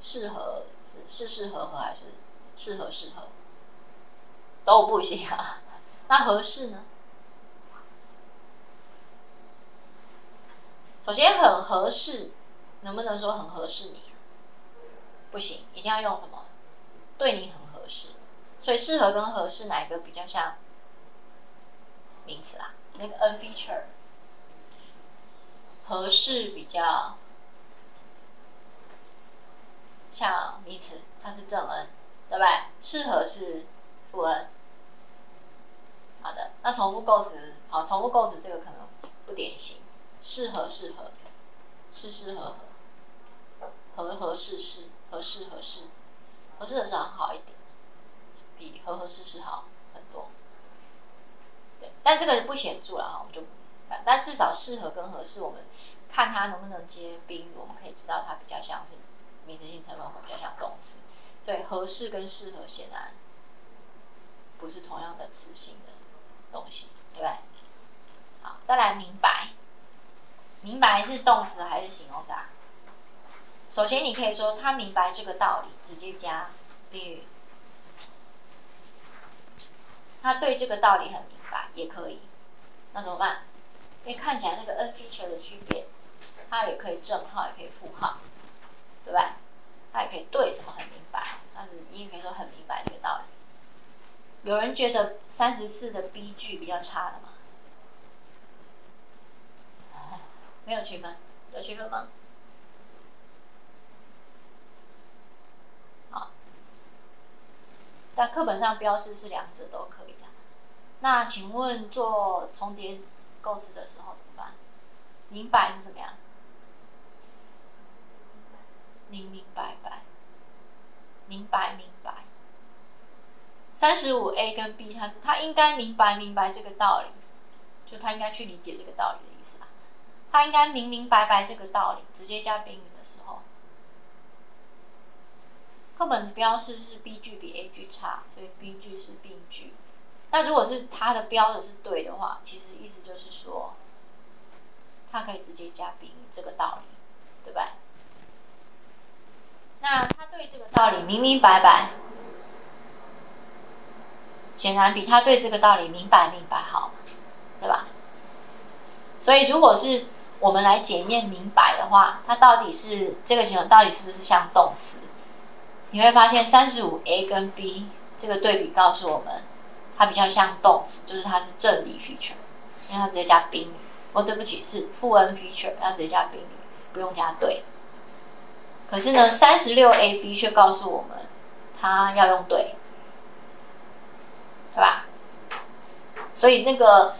适合是是适合合还是适合适合？都不行啊。那合适呢？首先很合适，能不能说很合适你？不行，一定要用什么？对你很合适。所以适合跟合适哪一个比较像名词啊？那个 n feature，合适比较像名词，它是正 n，对不对？适合是负 n。好的，那重复构词，好，重复构词这个可能不典型。适合适合，适适合合，合合适适，合适合适，合适合适好一点，比合合适适好很多。对，但这个不显著了哈，我们就，但至少适合跟合适，我们看它能不能接宾语，我们可以知道它比较像是名词性成分，或比较像动词。所以合适跟适合显然不是同样的词性的东西，对不对？好，再来明白。明白是动词还是形容词？啊？首先，你可以说他明白这个道理，直接加宾语。他对这个道理很明白，也可以。那怎么办？因为看起来那个 n feature 的区别，它也可以正号，也可以负号，对吧？它也可以对什么很明白，但是你也可以说很明白这个道理。有人觉得三十四的 B 句比较差的吗？没有区分，有区分吗？好，在课本上标示是两者都可以的。那请问做重叠构词的时候怎么办？明白是怎么样？明明白白，明白明白。三十五 A 跟 B，他是他应该明白明白这个道理，就他应该去理解这个道理。他应该明明白白这个道理，直接加宾语的时候，课本标示是 B 句比 A 句差，所以 B 句是病句。那如果是他的标的是对的话，其实意思就是说，他可以直接加宾语这个道理，对吧？那他对这个道理明明白白，显然比他对这个道理明白明白好，对吧？所以如果是我们来检验明白的话，它到底是这个形容到底是不是像动词？你会发现三十五 A 跟 B 这个对比告诉我们，它比较像动词，就是它是正理 feature，因为它直接加宾语。哦，对不起，是负 N feature，要直接加宾语，不用加对。可是呢，三十六 A B 却告诉我们，它要用对，对吧？所以那个，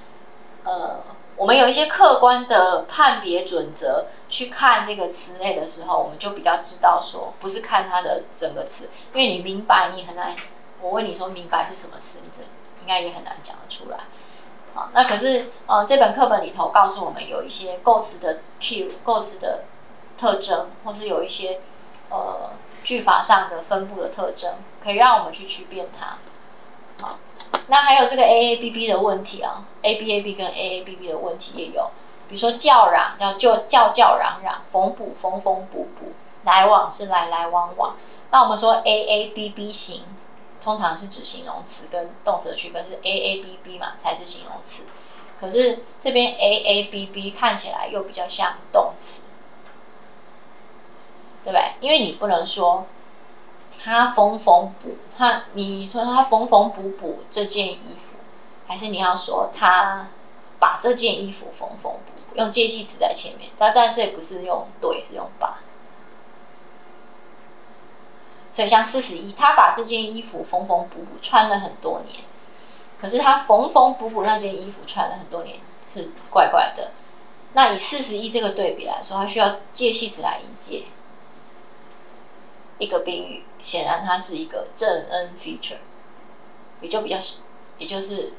呃。我们有一些客观的判别准则去看这个词类的时候，我们就比较知道说，不是看它的整个词，因为你明白你很难。我问你说明白是什么词，你这应该也很难讲得出来。好，那可是呃，这本课本里头告诉我们有一些构词。的 Q 构词。的特征，或是有一些呃句法上的分布的特征，可以让我们去区辨它。那还有这个 A A B B 的问题啊，A B A B 跟 A A B B 的问题也有，比如说叫嚷叫叫叫叫嚷嚷，缝补缝缝补补，来往是来来往往。那我们说 A A B B 型，通常是指形容词跟动词的区分是 A A B B 嘛才是形容词，可是这边 A A B B 看起来又比较像动词，对不对？因为你不能说。他缝缝补，他你说他缝缝补补这件衣服，还是你要说他把这件衣服缝缝补补，用介系词在前面。但但这也不是用对，是用把。所以像四十一，他把这件衣服缝缝补补穿了很多年，可是他缝缝补补那件衣服穿了很多年是怪怪的。那以四十一这个对比来说，他需要介系词来引介。一个宾语，显然它是一个正 n feature，也就比较是，也就是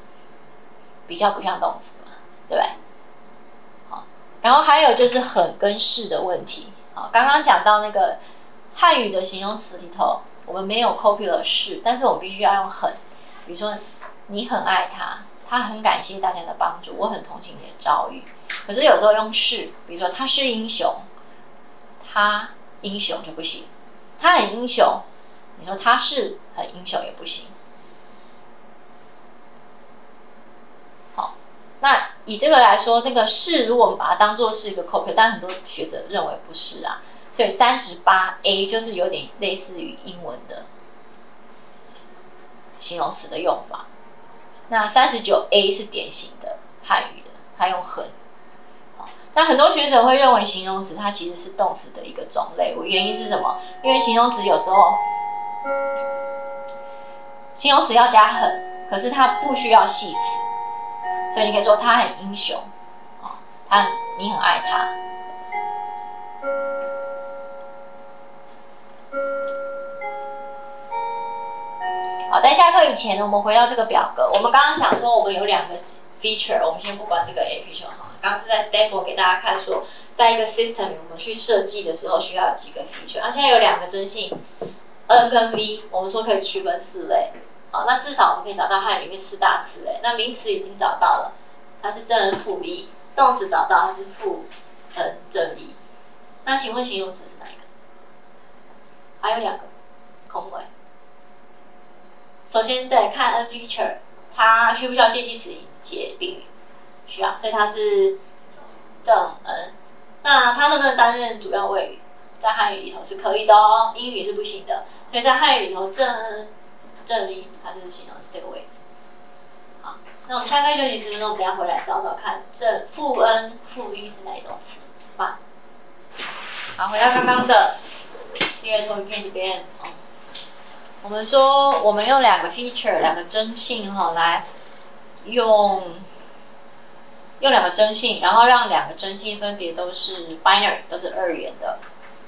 比较不像动词嘛，对不对？然后还有就是很跟是的问题。好，刚刚讲到那个汉语的形容词里头，我们没有 copy 了是，但是我们必须要用很。比如说，你很爱他，他很感谢大家的帮助，我很同情你的遭遇。可是有时候用是，比如说他是英雄，他英雄就不行。他很英雄，你说他是很英雄也不行。好，那以这个来说，那个是如果我们把它当做是一个 copy，但很多学者认为不是啊。所以三十八 A 就是有点类似于英文的形容词的用法。那三十九 A 是典型的汉语的，它用很。那很多学者会认为形容词它其实是动词的一个种类，原因是什么？因为形容词有时候形容词要加很，可是它不需要系词，所以你可以说他很英雄，啊，他你很爱他。好，在下课以前呢，我们回到这个表格，我们刚刚想说我们有两个 feature，我们先不管这个 a feature 哈。刚是在 demo 给大家看，说在一个 system 我们去设计的时候需要几个 feature。那现在有两个真性 N 跟 V，我们说可以区分四类。好，那至少我们可以找到汉语里面四大词类。那名词已经找到了，它是正 N 负 V；动词找到它是负 N 正 V。那请问形容词是哪一个？还有两个空位。首先对，看 N feature，它需不需要介系词引接宾语？需要，所以它是正 N。那它能不能担任主要谓语？在汉语里头是可以的哦，英语是不行的。所以在汉语里头，正 N 正 V 它就是形容这个位置。好，那我们下课休息十分钟，我们等下回来找找看，正负 N 负一是哪一种词？吧。好，回到刚刚的第二投影片这边。我们说，我们用两个 feature，两个真性哈，来用。用两个真性，然后让两个真性分别都是 binary，都是二元的，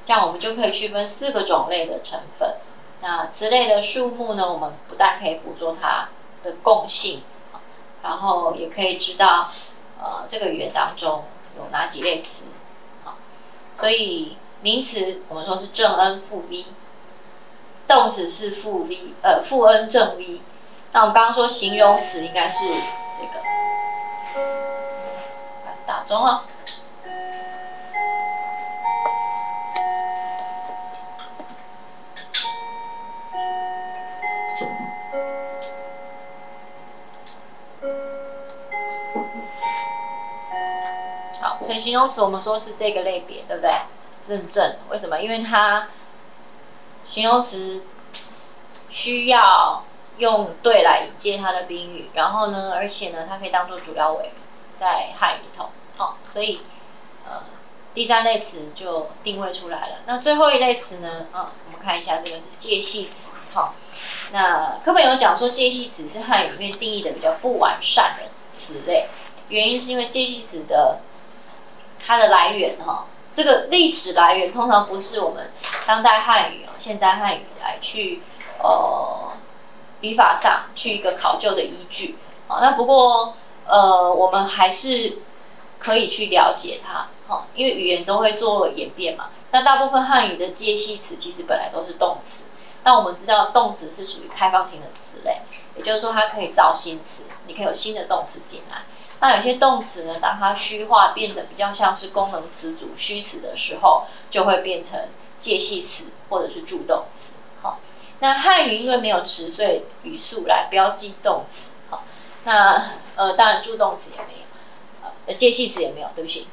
这样我们就可以区分四个种类的成分。那词类的数目呢？我们不但可以捕捉它的共性，然后也可以知道，呃，这个语言当中有哪几类词。所以名词我们说是正 n 负 v，动词是负 v，呃，负 n 正 v。那我们刚刚说形容词应该是这个。打中哦。好，所以形容词我们说是这个类别，对不对？认证为什么？因为它形容词需要用对来引接它的宾语，然后呢，而且呢，它可以当做主要谓在汉语里头。好，所以，呃，第三类词就定位出来了。那最后一类词呢？啊，我们看一下这个是介系词。好，那课本有讲说介系词是汉语里面定义的比较不完善的词类，原因是因为介系词的它的来源哈，这个历史来源通常不是我们当代汉语哦、现代汉语来去呃语法上去一个考究的依据。好，那不过呃，我们还是。可以去了解它，哈，因为语言都会做演变嘛。那大部分汉语的介系词其实本来都是动词。那我们知道动词是属于开放性的词类，也就是说它可以造新词，你可以有新的动词进来。那有些动词呢，当它虚化变得比较像是功能词组虚词的时候，就会变成介系词或者是助动词。好，那汉语因为没有词，所以语速来标记动词。好，那呃，当然助动词也没。呃，介系词也没有，对不起。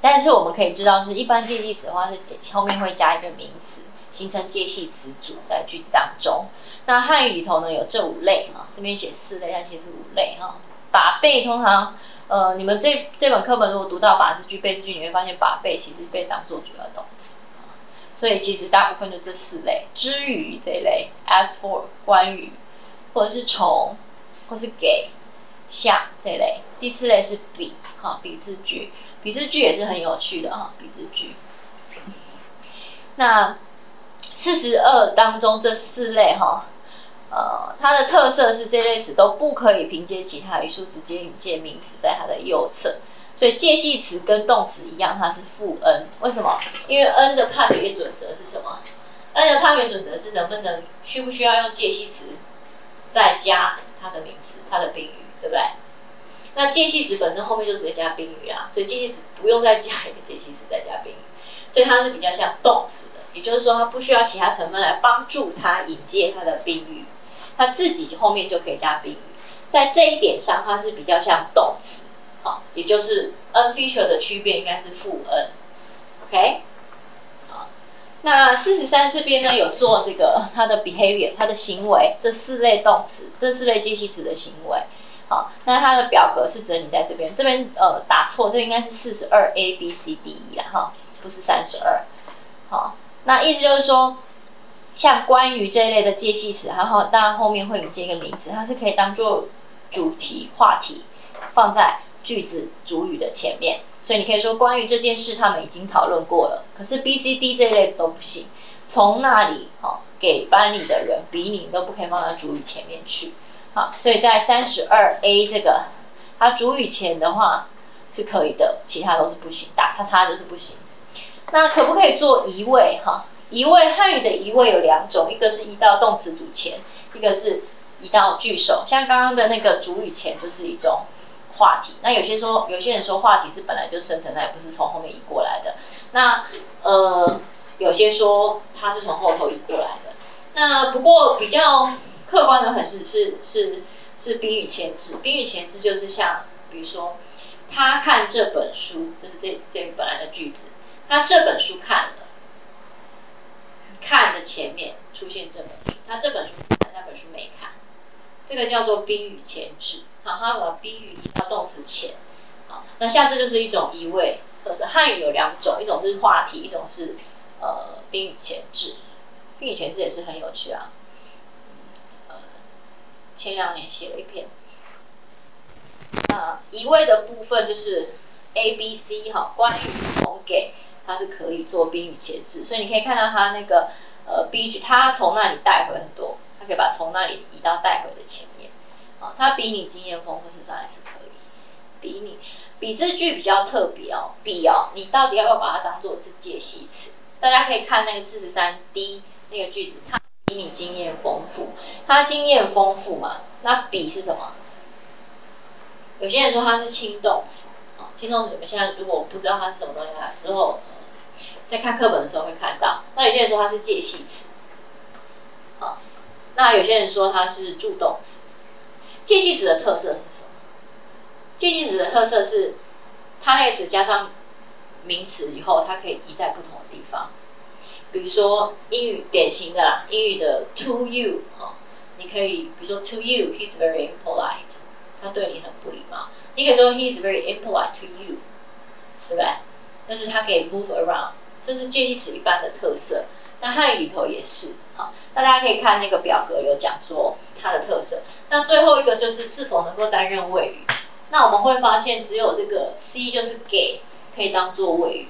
但是我们可以知道，是一般介系词的话，是后面会加一个名词，形成介系词组在句子当中。那汉语里头呢，有这五类哈，这边写四类，但其实五类哈。把背通常，呃，你们这这本课本如果读到把字句、被字句，你会发现把背其实被当做主要动词。所以其实大部分就这四类，之于这一类，as for 关于，或者是从，或是给。像这类，第四类是比，哈，比字句，比字句也是很有趣的哈，比字句。那四十二当中这四类哈，呃，它的特色是这类词都不可以凭借其他语速直接引介名词在它的右侧，所以介系词跟动词一样，它是负 n。为什么？因为 n 的判别准则是什么？n 的判别准则是能不能需不需要用介系词再加它的名词、它的宾语，对不对？那介系词本身后面就直接加宾语啊，所以介系词不用再加一个介系词再加宾语，所以它是比较像动词的，也就是说它不需要其他成分来帮助它引接它的宾语，它自己后面就可以加宾语。在这一点上，它是比较像动词，好，也就是 n feature 的区别应该是负 n，OK，好，那四十三这边呢有做这个它的 behavior，它的行为，这四类动词，这四类介系词的行为。好，那它的表格是整理在这边，这边呃打错，这应该是四十二 A B C D E 啦哈，不是三十二。好，那意思就是说，像关于这一类的介系词，然后当然后面会引接一个名词，它是可以当做主题话题放在句子主语的前面，所以你可以说关于这件事他们已经讨论过了，可是 B C D 这一类都不行，从那里好给班里的人比你都不可以放在主语前面去。好，所以在三十二 A 这个，它主语前的话是可以的，其他都是不行，打叉叉就是不行。那可不可以做移位？哈，移位汉语的移位有两种，一个是移到动词组前，一个是移到句首。像刚刚的那个主语前就是一种话题。那有些说，有些人说话题是本来就生成，那也不是从后面移过来的。那呃，有些说它是从后头移过来的。那不过比较。客观的很是是是是宾语前置，宾语前置就是像比如说，他看这本书，这是这这本来的句子，他这本书看了，看的前面出现这本书，他这本书看，那本书没看，这个叫做宾语前置，好，他把宾语移到动词前，好，那像这就是一种移位或者。汉语有两种，一种是话题，一种是呃宾语前置，宾语前置也是很有趣啊。前两年写了一篇，啊，移位的部分就是 A、B、C 哈，关于从给它是可以做宾语前置，所以你可以看到它那个呃 B 句，它从那里带回很多，它可以把从那里移到带回的前面，啊，它比你经验丰富是当然是可以，比你比这句比较特别哦，比哦，你到底要不要把它当做是介系词？大家可以看那个四十三 D 那个句子，它。比你经验丰富，他经验丰富嘛？那比是什么？有些人说它是轻动词啊，轻动词你们现在如果不知道它是什么东西，啊之后在看课本的时候会看到。那有些人说它是介系词，啊，那有些人说它是助动词。介系词的特色是什么？介系词的特色是它那个词加上名词以后，它可以移在不同的地方。比如说英语典型的啦，英语的 to you 哈，你可以比如说 to you he's very impolite，他对你很不礼貌。你可以说 he's very impolite to you，对不对？但是它可以 move around，这是介系词一般的特色。那汉语里头也是，好，大家可以看那个表格有讲说它的特色。那最后一个就是是否能够担任谓语。那我们会发现只有这个 C 就是给可以当做谓语。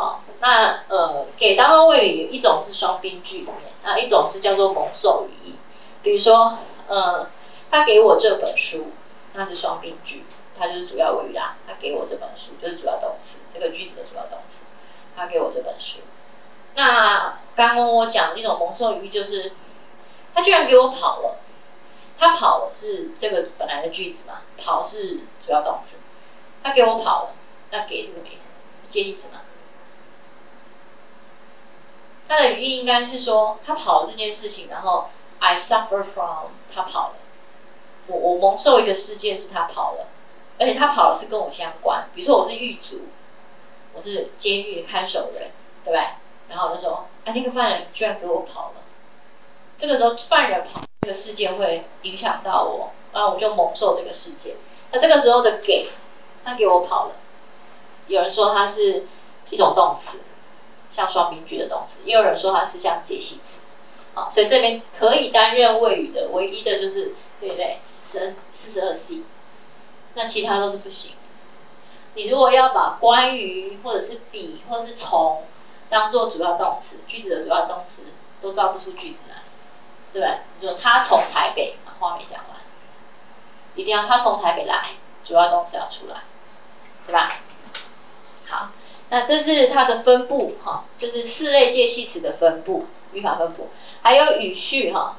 好，那呃，给当中谓语一种是双宾句里面，那一种是叫做蒙受语义。比如说，呃，他给我这本书，那是双宾句，它就是主要谓语啦。他给我这本书就是主要动词，这个句子的主要动词。他给我这本书。那刚刚我讲的一种蒙受语义就是，他居然给我跑了。他跑了是这个本来的句子嘛？跑是主要动词。他给我跑了，那给是个名词，介系词嘛？他的语义应该是说，他跑了这件事情，然后 I suffer from 他跑了，我我蒙受一个事件是他跑了，而且他跑了是跟我相关，比如说我是狱卒，我是监狱的看守人，对不对？然后我就说，哎，那个犯人居然给我跑了，这个时候犯人跑这个事件会影响到我，然后我就蒙受这个事件。那这个时候的给，他给我跑了，有人说它是一种动词。像双宾句的动词，也有人说它是像介系词，好，所以这边可以担任谓语的唯一的就是这一类？四四十二 C，那其他都是不行。你如果要把关于或者是比或者是从当做主要动词，句子的主要动词都造不出句子来，对吧？你说他从台北，话没讲完，一定要他从台北来，主要动词要出来。对吧？好，那这是它的分布哈，就是四类介系词的分布，语法分布，还有语序哈。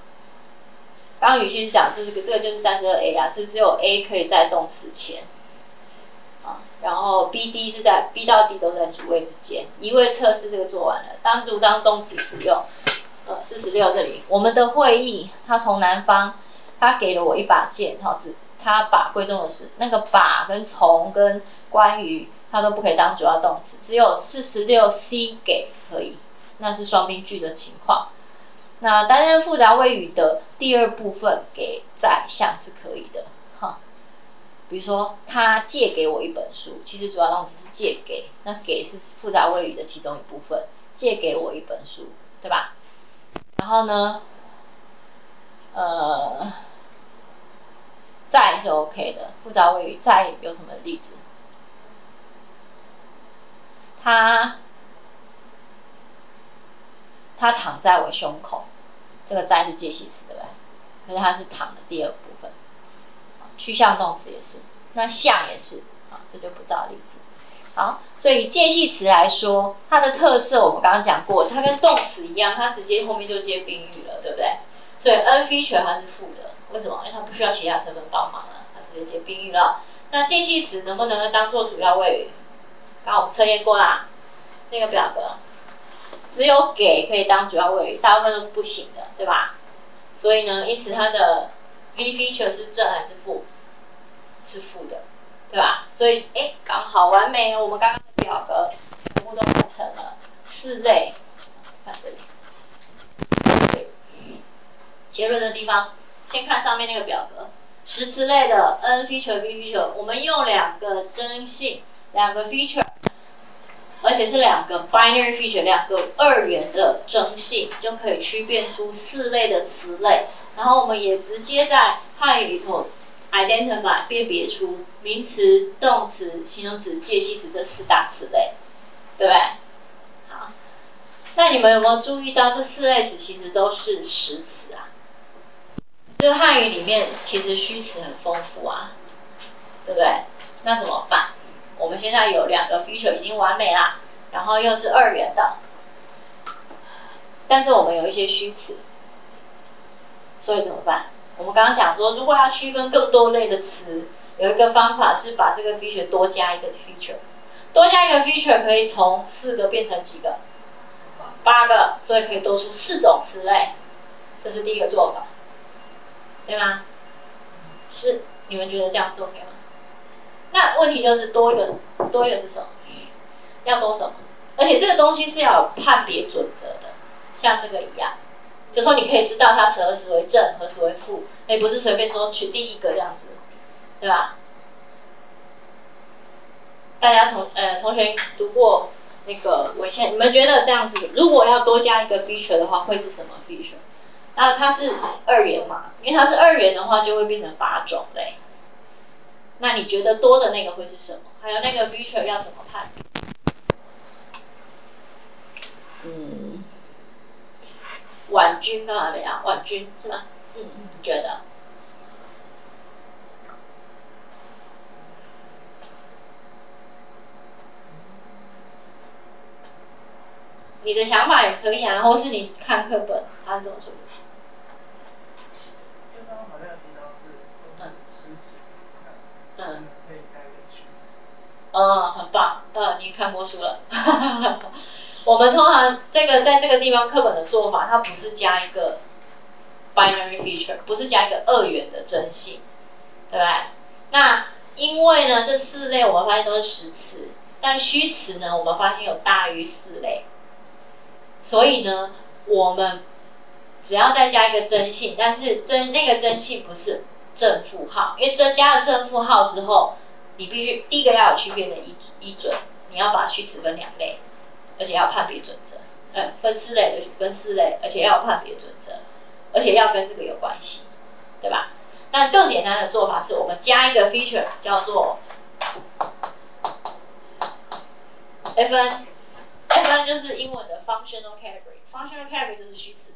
刚语序是讲，这是个这个就是三十二 A 啊，是只有 A 可以在动词前，啊，然后 B、D 是在 B 到 D 都在主谓之间。一位测试这个做完了，单独当动词使用。呃，四十六这里，我们的会议，他从南方，他给了我一把剑，哈，只他把贵重的是那个把跟从跟关于，它都不可以当主要动词，只有四十六 C 给可以，那是双宾句的情况。那担任复杂谓语的第二部分给在项是可以的，哈。比如说他借给我一本书，其实主要动词是借给，那给是复杂谓语的其中一部分，借给我一本书，对吧？然后呢，呃，在是 OK 的，复杂谓语在有什么例子？他他躺在我胸口。这个在是介系词，对不对？可是他是躺的第二部分，趋向动词也是，那向也是，啊，这就不造例子。好，所以介系词来说，它的特色我们刚刚讲过，它跟动词一样，它直接后面就接宾语了，对不对？所以 N feature 它是负的，为什么？因为它不需要其他身份帮忙了，它直接接宾语了。那介系词能不能当做主要谓语？刚我们测验过啦，那个表格。只有给可以当主要谓语，大部分都是不行的，对吧？所以呢，因此它的 V feature 是正还是负？是负的，对吧？所以哎，刚好完美，我们刚刚的表格全部都完成了四类，看这里。结论的地方，先看上面那个表格，实词类的 N feature V feature，我们用两个真性，两个 feature。而且是两个 binary feature，两个二元的征性，就可以区辨出四类的词类。然后我们也直接在汉语里头 identify 辨别出名词、动词、形容词、介系词这四大词类，对不对？好，那你们有没有注意到这四类词其实都是实词啊？这个汉语里面其实虚词很丰富啊，对不对？那怎么办？我们现在有两个 feature 已经完美啦，然后又是二元的，但是我们有一些虚词，所以怎么办？我们刚刚讲说，如果要区分更多类的词，有一个方法是把这个 feature 多加一个 feature，多加一个 feature 可以从四个变成几个？八个，所以可以多出四种词类，这是第一个做法，对吗？是，你们觉得这样做可以吗？那问题就是多一个，多一个是什么？要多什么？而且这个东西是要有判别准则的，像这个一样，就说你可以知道它何时为正，何时为负，哎，不是随便说取第一个这样子，对吧？大家同呃同学读过那个文献，你们觉得这样子，如果要多加一个 feature 的话，会是什么 feature？那它是二元嘛？因为它是二元的话，就会变成八种类。那你觉得多的那个会是什么？还有那个 feature 要怎么判？嗯，婉君刚才怎么样？婉君是吗？嗯，你觉得？你的想法也可以啊，或是你看课本，他是怎么说？嗯，嗯，很棒，嗯，你看过书了。我们通常这个在这个地方课本的做法，它不是加一个 binary feature，不是加一个二元的真性，对不对？那因为呢，这四类我们发现都是实词，但虚词呢，我们发现有大于四类，所以呢，我们只要再加一个真性，但是真那个真性不是。正负号，因为增加了正负号之后，你必须第一个要有区别的依依准，你要把虚词分两类，而且要判别准则，呃，分四类的分四类，而且要有判别准则，而且要跟这个有关系，对吧？那更简单的做法是我们加一个 feature 叫做 fn，fn 就是英文的 functional category，functional category 就是虚词，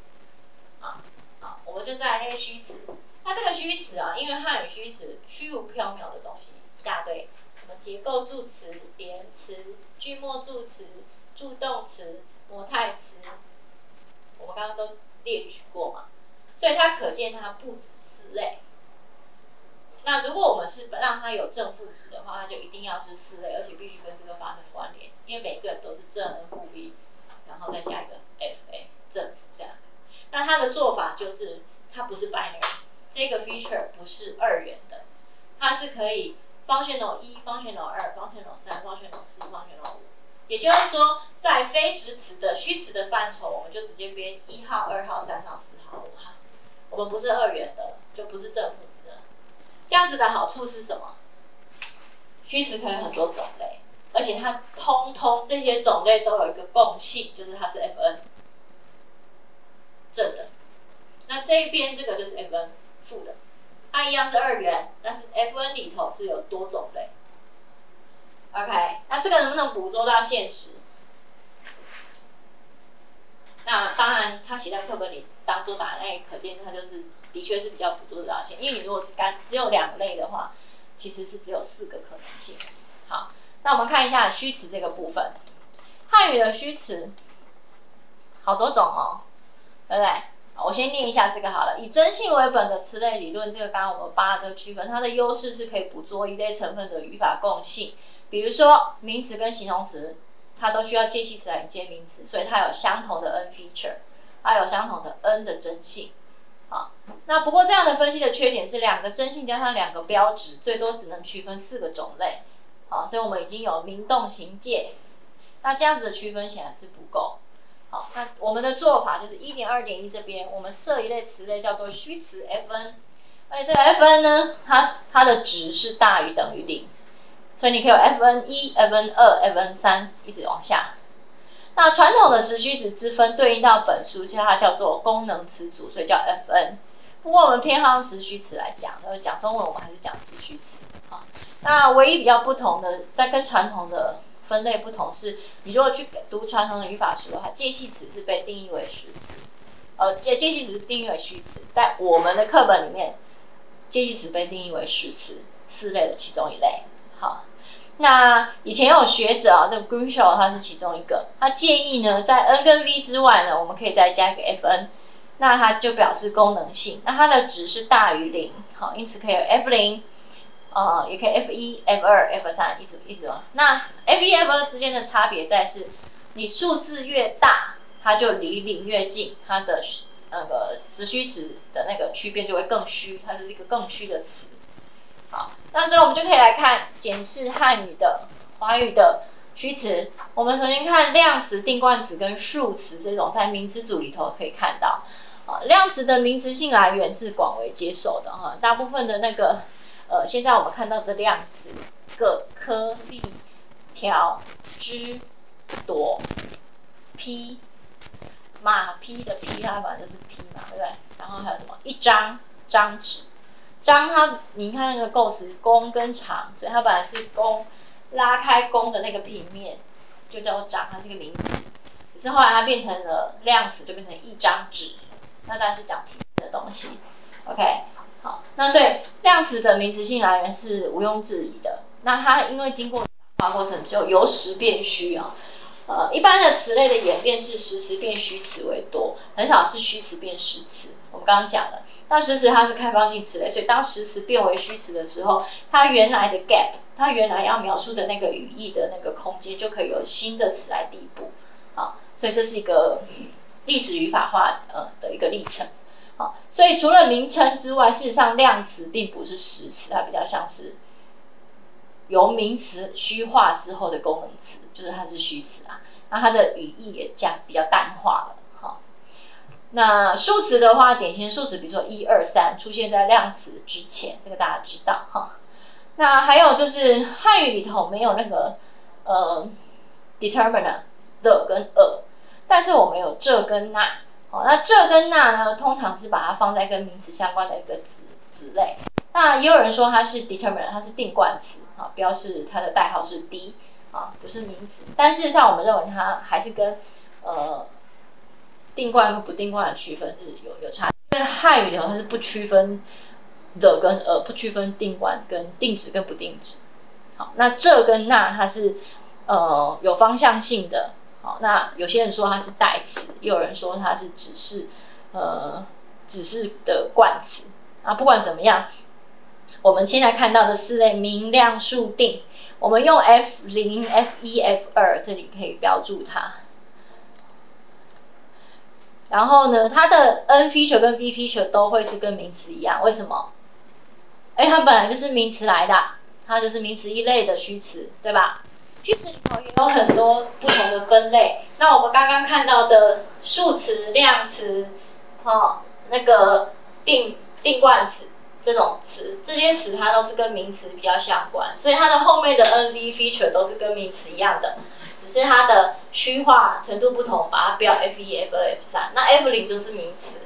啊，好，我们就在那个虚词。它这个虚词啊，因为汉语虚词虚无缥缈的东西一大堆，什么结构助词、连词、句末助词、助动词、模态词，我们刚刚都列举过嘛，所以它可见它不止四类。那如果我们是让它有正负值的话，它就一定要是四类，而且必须跟这个发生关联，因为每个人都是正 N 负 V，然后再加一个 FA 正负这样。那它的做法就是它不是 binary，这个 feature 不是二元的，它是可以 functional 一、functional 二、functional 三、functional 四、functional 五。也就是说，在非实词的虚词的范畴，我们就直接编一号、二号、三号、四号、五号。我们不是二元的，就不是正负值了。这样子的好处是什么？虚词可以很多种类，而且它通通这些种类都有一个共性，就是它是 Fn 正的。那这一边这个就是 Fn 负的，它一样是二元，但是 Fn 里头是有多种类。OK，那这个能不能捕捉到现实？那当然，它写在课本里当做答案，那可见它就是的确是比较捕捉得到现。因为你如果干只有两类的话，其实是只有四个可能性。好，那我们看一下虚词这个部分。汉语的虚词好多种哦，对不对？我先念一下这个好了。以真性为本的词类理论，这个刚刚我们八个区分，它的优势是可以捕捉一类成分的语法共性。比如说名词跟形容词。它都需要介系词来接名词，所以它有相同的 n feature，它有相同的 n 的真性。好，那不过这样的分析的缺点是两个真性加上两个标值，最多只能区分四个种类。好，所以我们已经有名动形介，那这样子的区分显然是不够。那我们的做法就是一点二点一这边，我们设一类词类叫做虚词 fn，而且这个 fn 呢，它它的值是大于等于零。所以你可以有 Fn 一、Fn 二、Fn 三，一直往下。那传统的实虚词之分对应到本书，其实它叫做功能词组，所以叫 Fn。不过我们偏好用实虚词来讲，那讲中文我们还是讲实虚词。好，那唯一比较不同的，在跟传统的分类不同是，你如果去读传统的语法书的话，介系词是被定义为实词，呃，介介系词是定义为虚词。在我们的课本里面，介系词被定义为实词，四类的其中一类。好，那以前有学者啊，这个 Greenshall 他是其中一个，他建议呢，在 n 跟 v 之外呢，我们可以再加一个 fn，那它就表示功能性，那它的值是大于零，好，因此可以有 f 零，呃，也可以 f 一、f 二、f 三，一直一直往。那 f 一、f 二之间的差别在是，你数字越大，它就离零越近，它的那个实虚词的那个区别就会更虚，它是一个更虚的词。好，那所以我们就可以来看检视汉语的、华语的虚词。我们首先看量词、定冠词跟数词这种，在名词组里头可以看到。啊，量词的名词性来源是广为接受的哈，大部分的那个呃，现在我们看到的量词，个、颗粒、条、枝、朵、批、马匹的批，它反正就是批嘛，对不对？然后还有什么？一张、张纸。张它，你看那个构词，弓跟长，所以它本来是弓，拉开弓的那个平面，就叫做张，它是个名词。只是后来它变成了量词，就变成一张纸，那当然是讲平面的东西。OK，好，那所以量词的名词性来源是毋庸置疑的。那它因为经过化过程，就由实变虚啊。呃，一般的词类的演变是实词变虚词为多，很少是虚词变实词。我们刚刚讲了。那实词它是开放性词类，所以当实词变为虚词的时候，它原来的 gap，它原来要描述的那个语义的那个空间，就可以有新的词来递补。好，所以这是一个历史语法化呃的一个历程。好，所以除了名称之外，事实上量词并不是实词，它比较像是由名词虚化之后的功能词，就是它是虚词啊。那它的语义也加比较淡化了。好那数词的话，典型数词，比如说一二三，出现在量词之前，这个大家知道哈。那还有就是汉语里头没有那个呃 determiner 的跟 a，但是我们有这跟那。那这跟那呢，通常是把它放在跟名词相关的一个子子类。那也有人说它是 determiner，它是定冠词啊，标示它的代号是 d 啊，不是名词。但事实上，我们认为它还是跟呃。定冠跟不定冠的区分是有有差，因为汉语里头它是不区分的跟呃不区分定冠跟定值跟不定值，好，那这跟那它是呃有方向性的。好，那有些人说它是代词，也有人说它是指示呃指示的冠词啊。不管怎么样，我们现在看到的四类明亮数定，我们用 F 零、F 一、F 二这里可以标注它。然后呢，它的 N feature 跟 V feature 都会是跟名词一样，为什么？哎，它本来就是名词来的，它就是名词一类的虚词，对吧？虚词里头也有很多不同的分类。那我们刚刚看到的数词、量词，哦，那个定定冠词这种词，这些词它都是跟名词比较相关，所以它的后面的 N V feature 都是跟名词一样的，只是它的虚化程度不同，把它标 F 一、F 二、F 三。那 F 零就是名词，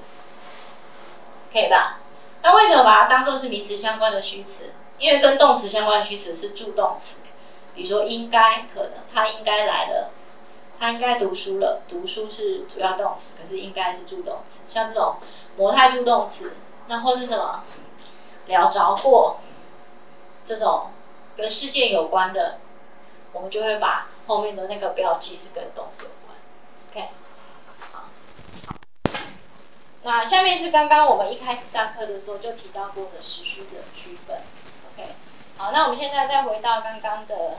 可以吧？那为什么把它当做是名词相关的虚词？因为跟动词相关的虚词是助动词。比如说，应该可能他应该来了，他应该读书了。读书是主要动词，可是应该是助动词。像这种模态助动词，那或是什么聊着过这种跟事件有关的，我们就会把后面的那个标记是跟动词有关。OK，好。那下面是刚刚我们一开始上课的时候就提到过的时序的区分。好，那我们现在再回到刚刚的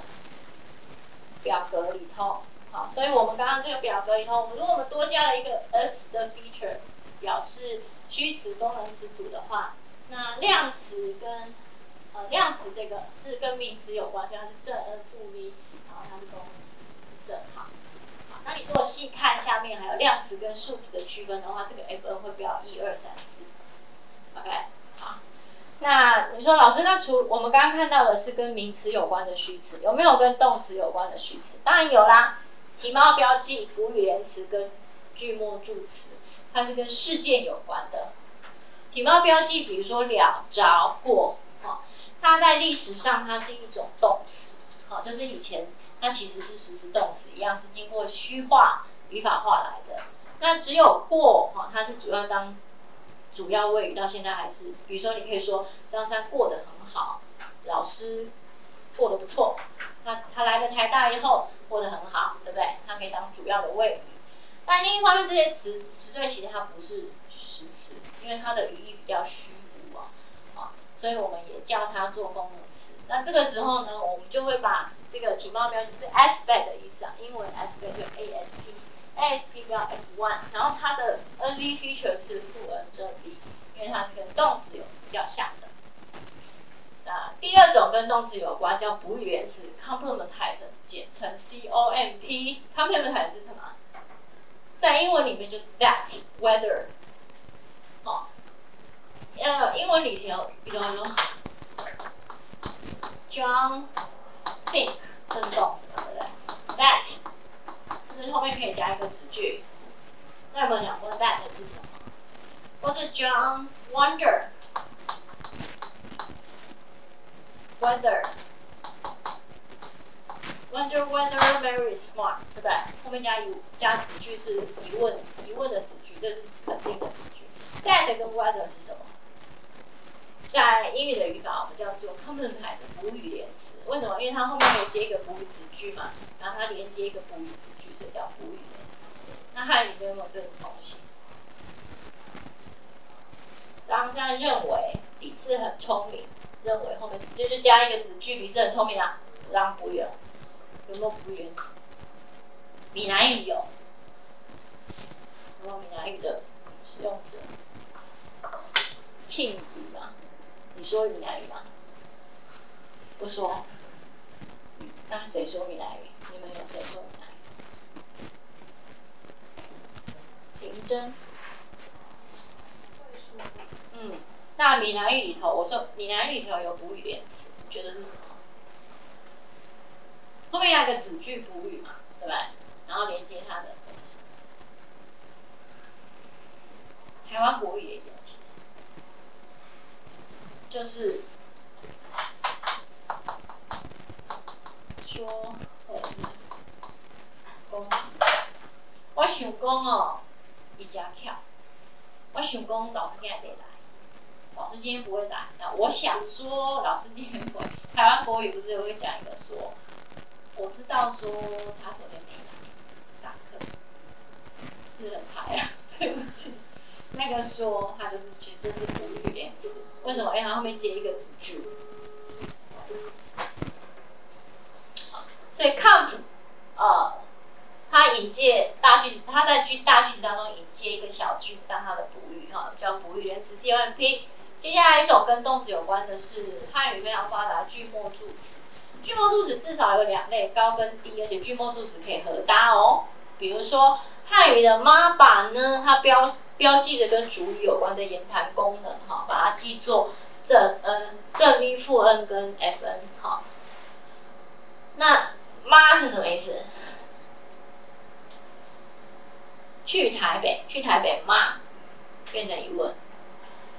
表格里头。好，所以我们刚刚这个表格里头，我们如果我们多加了一个 s 的 feature，表示虚词功能词组的话，那量词跟呃量词这个是跟名词有关，系，它是正 n 负 v，然后它是功能词是正好。好，那你如果细看下面还有量词跟数词的区分的话，这个 f n 会标一二三四。OK。那你说老师，那除我们刚刚看到的是跟名词有关的虚词，有没有跟动词有关的虚词？当然有啦。体貌标记、古语连词跟句末助词，它是跟事件有关的。体貌标记，比如说了、着、过，哈，它在历史上它是一种动词，好，就是以前它其实是实质动词，一样是经过虚化、语法化来的。那只有过，哈，它是主要当。主要谓语到现在还是，比如说你可以说张三过得很好，老师过得不错，他他来了台大以后过得很好，对不对？它可以当主要的谓语。但另一方面，这些词词缀其实它不是实词，因为它的语义比较虚无啊，啊，所以我们也叫它做功能词。那这个时候呢，我们就会把这个体貌标记是 aspect 的意思啊，英文 aspect 就 A S P。Sp 标 F1，然后它的 NV feature 是负 N 正 V，因为它是跟动词有比较像的。那第二种跟动词有关叫补语连词 complementize，简称 COMP。complementize 是什么？在英文里面就是 that whether。好，呃，英文里头比如说 John think 这是动词，对不对？That 就是后面可以加一个子句，那有没有想过 that 是什么？或是 John wonder whether wonder whether Mary is smart，对不对？后面加疑加子句是疑问疑问的子句，这是肯定的子句。that 跟 whether 是什么？在英语的语法，我们叫做 complementary 补语连词。为什么？因为它后面有接一个补语子句嘛，然后它连接一个补语子。这叫补语连词。那汉语有没有这种东西？张三认为李四很聪明，认为后面直接就加一个子句，李四很聪明啊，不让补语。有没有补语词？闽南语有，有没有闽南语的使用者？庆语嘛？你说闽南语吗？不说。那谁说闽南语？你们有谁说闽南语？平真，嗯，那闽南语里头，我说闽南语里头有补语连词，你觉得是什么？后面有个子句补语嘛，对不对？然后连接它的东西。台湾国语也有，其实就是说，公，我想讲哦。一家跳，我想讲老师今天得来，老师今天不会来。那我想说，老师今天不会。台湾国语不是会讲一个说，我知道说他昨天没来上课，是很台啊，对不起。那个说，他就是其实是补语连词，为什么？因为它后面接一个子句。所以 come，呃，它引介大句子，它在句大句子当中引接一个小句子当它的补语，哈，叫补语连词 C O M P。接下来一种跟动词有关的是汉语非常发达句末助词。句末助词至少有两类，高跟低，而且句末助词可以合搭哦。比如说汉语的妈把呢，它标。标记的跟主语有关的言谈功能，哈，把它记作正 n、正 v 负 n 跟 f n，好。那妈是什么意思？去台北，去台北妈，变成疑问。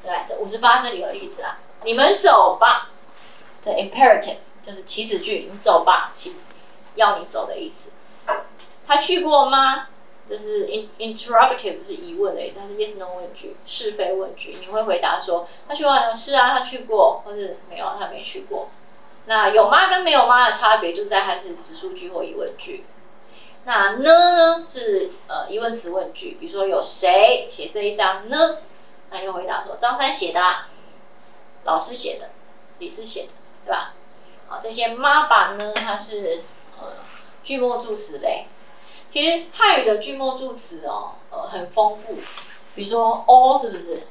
对，这五十八这里有例子啊，你们走吧。的 imperative 就是祈使句，你走吧，请要你走的意思。他去过吗？这是 interrogative，这是疑问的，它是 yes no 问句，是非问句。你会回答说他去过？是啊，他去过，或是没有，他没去过。那有吗跟没有吗的差别就在它是直述句或疑问句。那呢呢是呃疑问词问句，比如说有谁写这一张呢？那就回答说张三写的，老师写的，李四写的，对吧？好，这些妈把呢，它是呃句末助词类。其实汉语的句末助词哦，呃，很丰富。比如说哦是不是？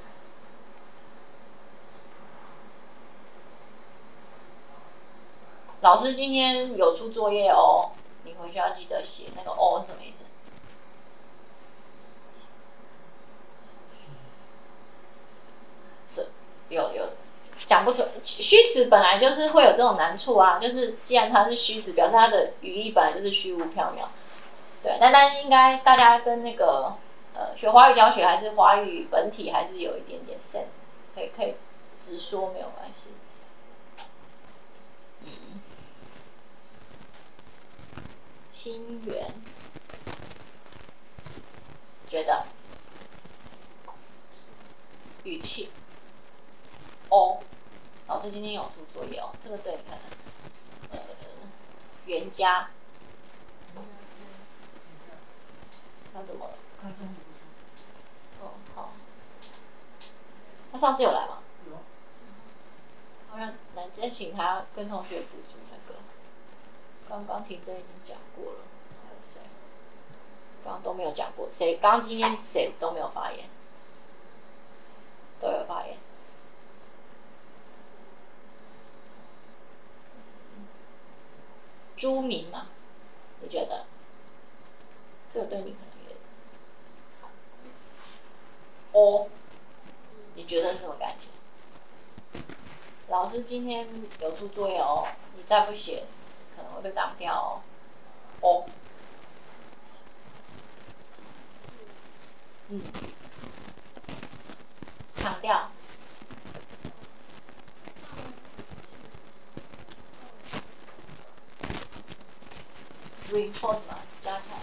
老师今天有出作业哦，你回去要记得写那个 all 什么意思？是，有有讲不出虚词本来就是会有这种难处啊，就是既然它是虚词，表示它的语义本来就是虚无缥缈。对，但但是应该大家跟那个呃学华语教学还是华语本体还是有一点点 sense，可以可以直说没有关系。嗯，心源觉得语气哦，老师今天有出作业哦，这个对，可能呃原家。他怎么了？哦，好。他上次有来吗？有。好像那直接请他跟同学补足那个。刚刚婷真已经讲过了，还有谁？刚刚都没有讲过，谁？刚今天谁都没有发言？都有发言。朱明嘛？你觉得？这个对你可能。哦，你觉得是什么感觉？老师今天有出作业哦，你再不写，可能会被挡掉哦。哦，嗯，强调，reinforce 嘛，加强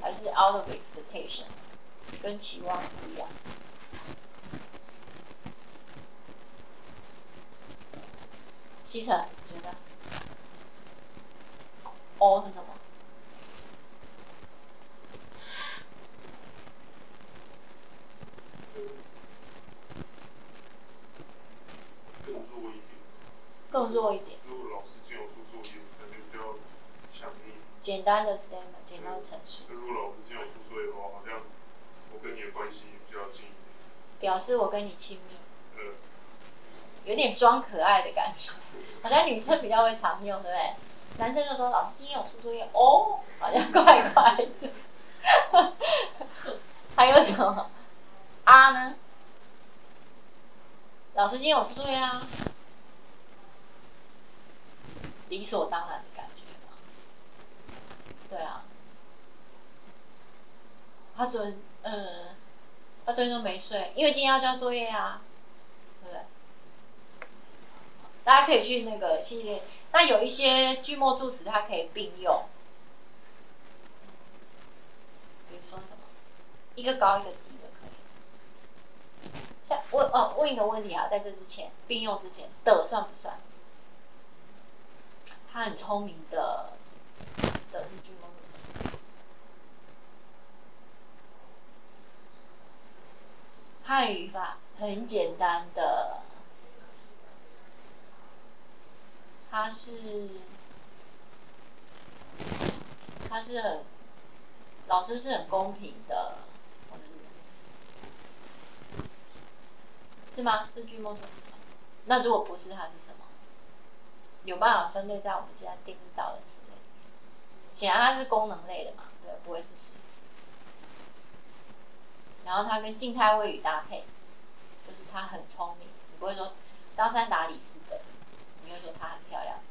还是 out of expectation？跟期望不一样。西城，你觉得？O 是什么？更弱一点。更弱一点。如果老师叫我出作业，感觉比较强硬。简单的 statement，简单的陈述。如果老师叫我出作业的话，好像。跟你的关系比较近，表示我跟你亲密，有点装可爱的感觉，好像女生比较会常用，对不对？男生就说老师今天有出作业哦，好像怪怪的。还有什么啊呢？老师今天有出作业啊，理所当然的感觉对啊，他昨。嗯，他昨天都没睡，因为今天要交作业啊，大家可以去那个系列，那有一些句末助词它可以并用，比如说什么，一个高一个低的可以，像问哦，问一个问题啊，在这之前并用之前的算不算？他很聪明的的是句末助词。汉语法很简单的，他是他是很老师是很公平的，是吗？是句末助词吗？那如果不是，它是什么？有办法分类在我们现在定义到的词类里面？显然它是功能类的嘛，对，不会是实词。然后它跟静态谓语搭配，就是他很聪明，你不会说张三打李四的，会说她很漂亮的。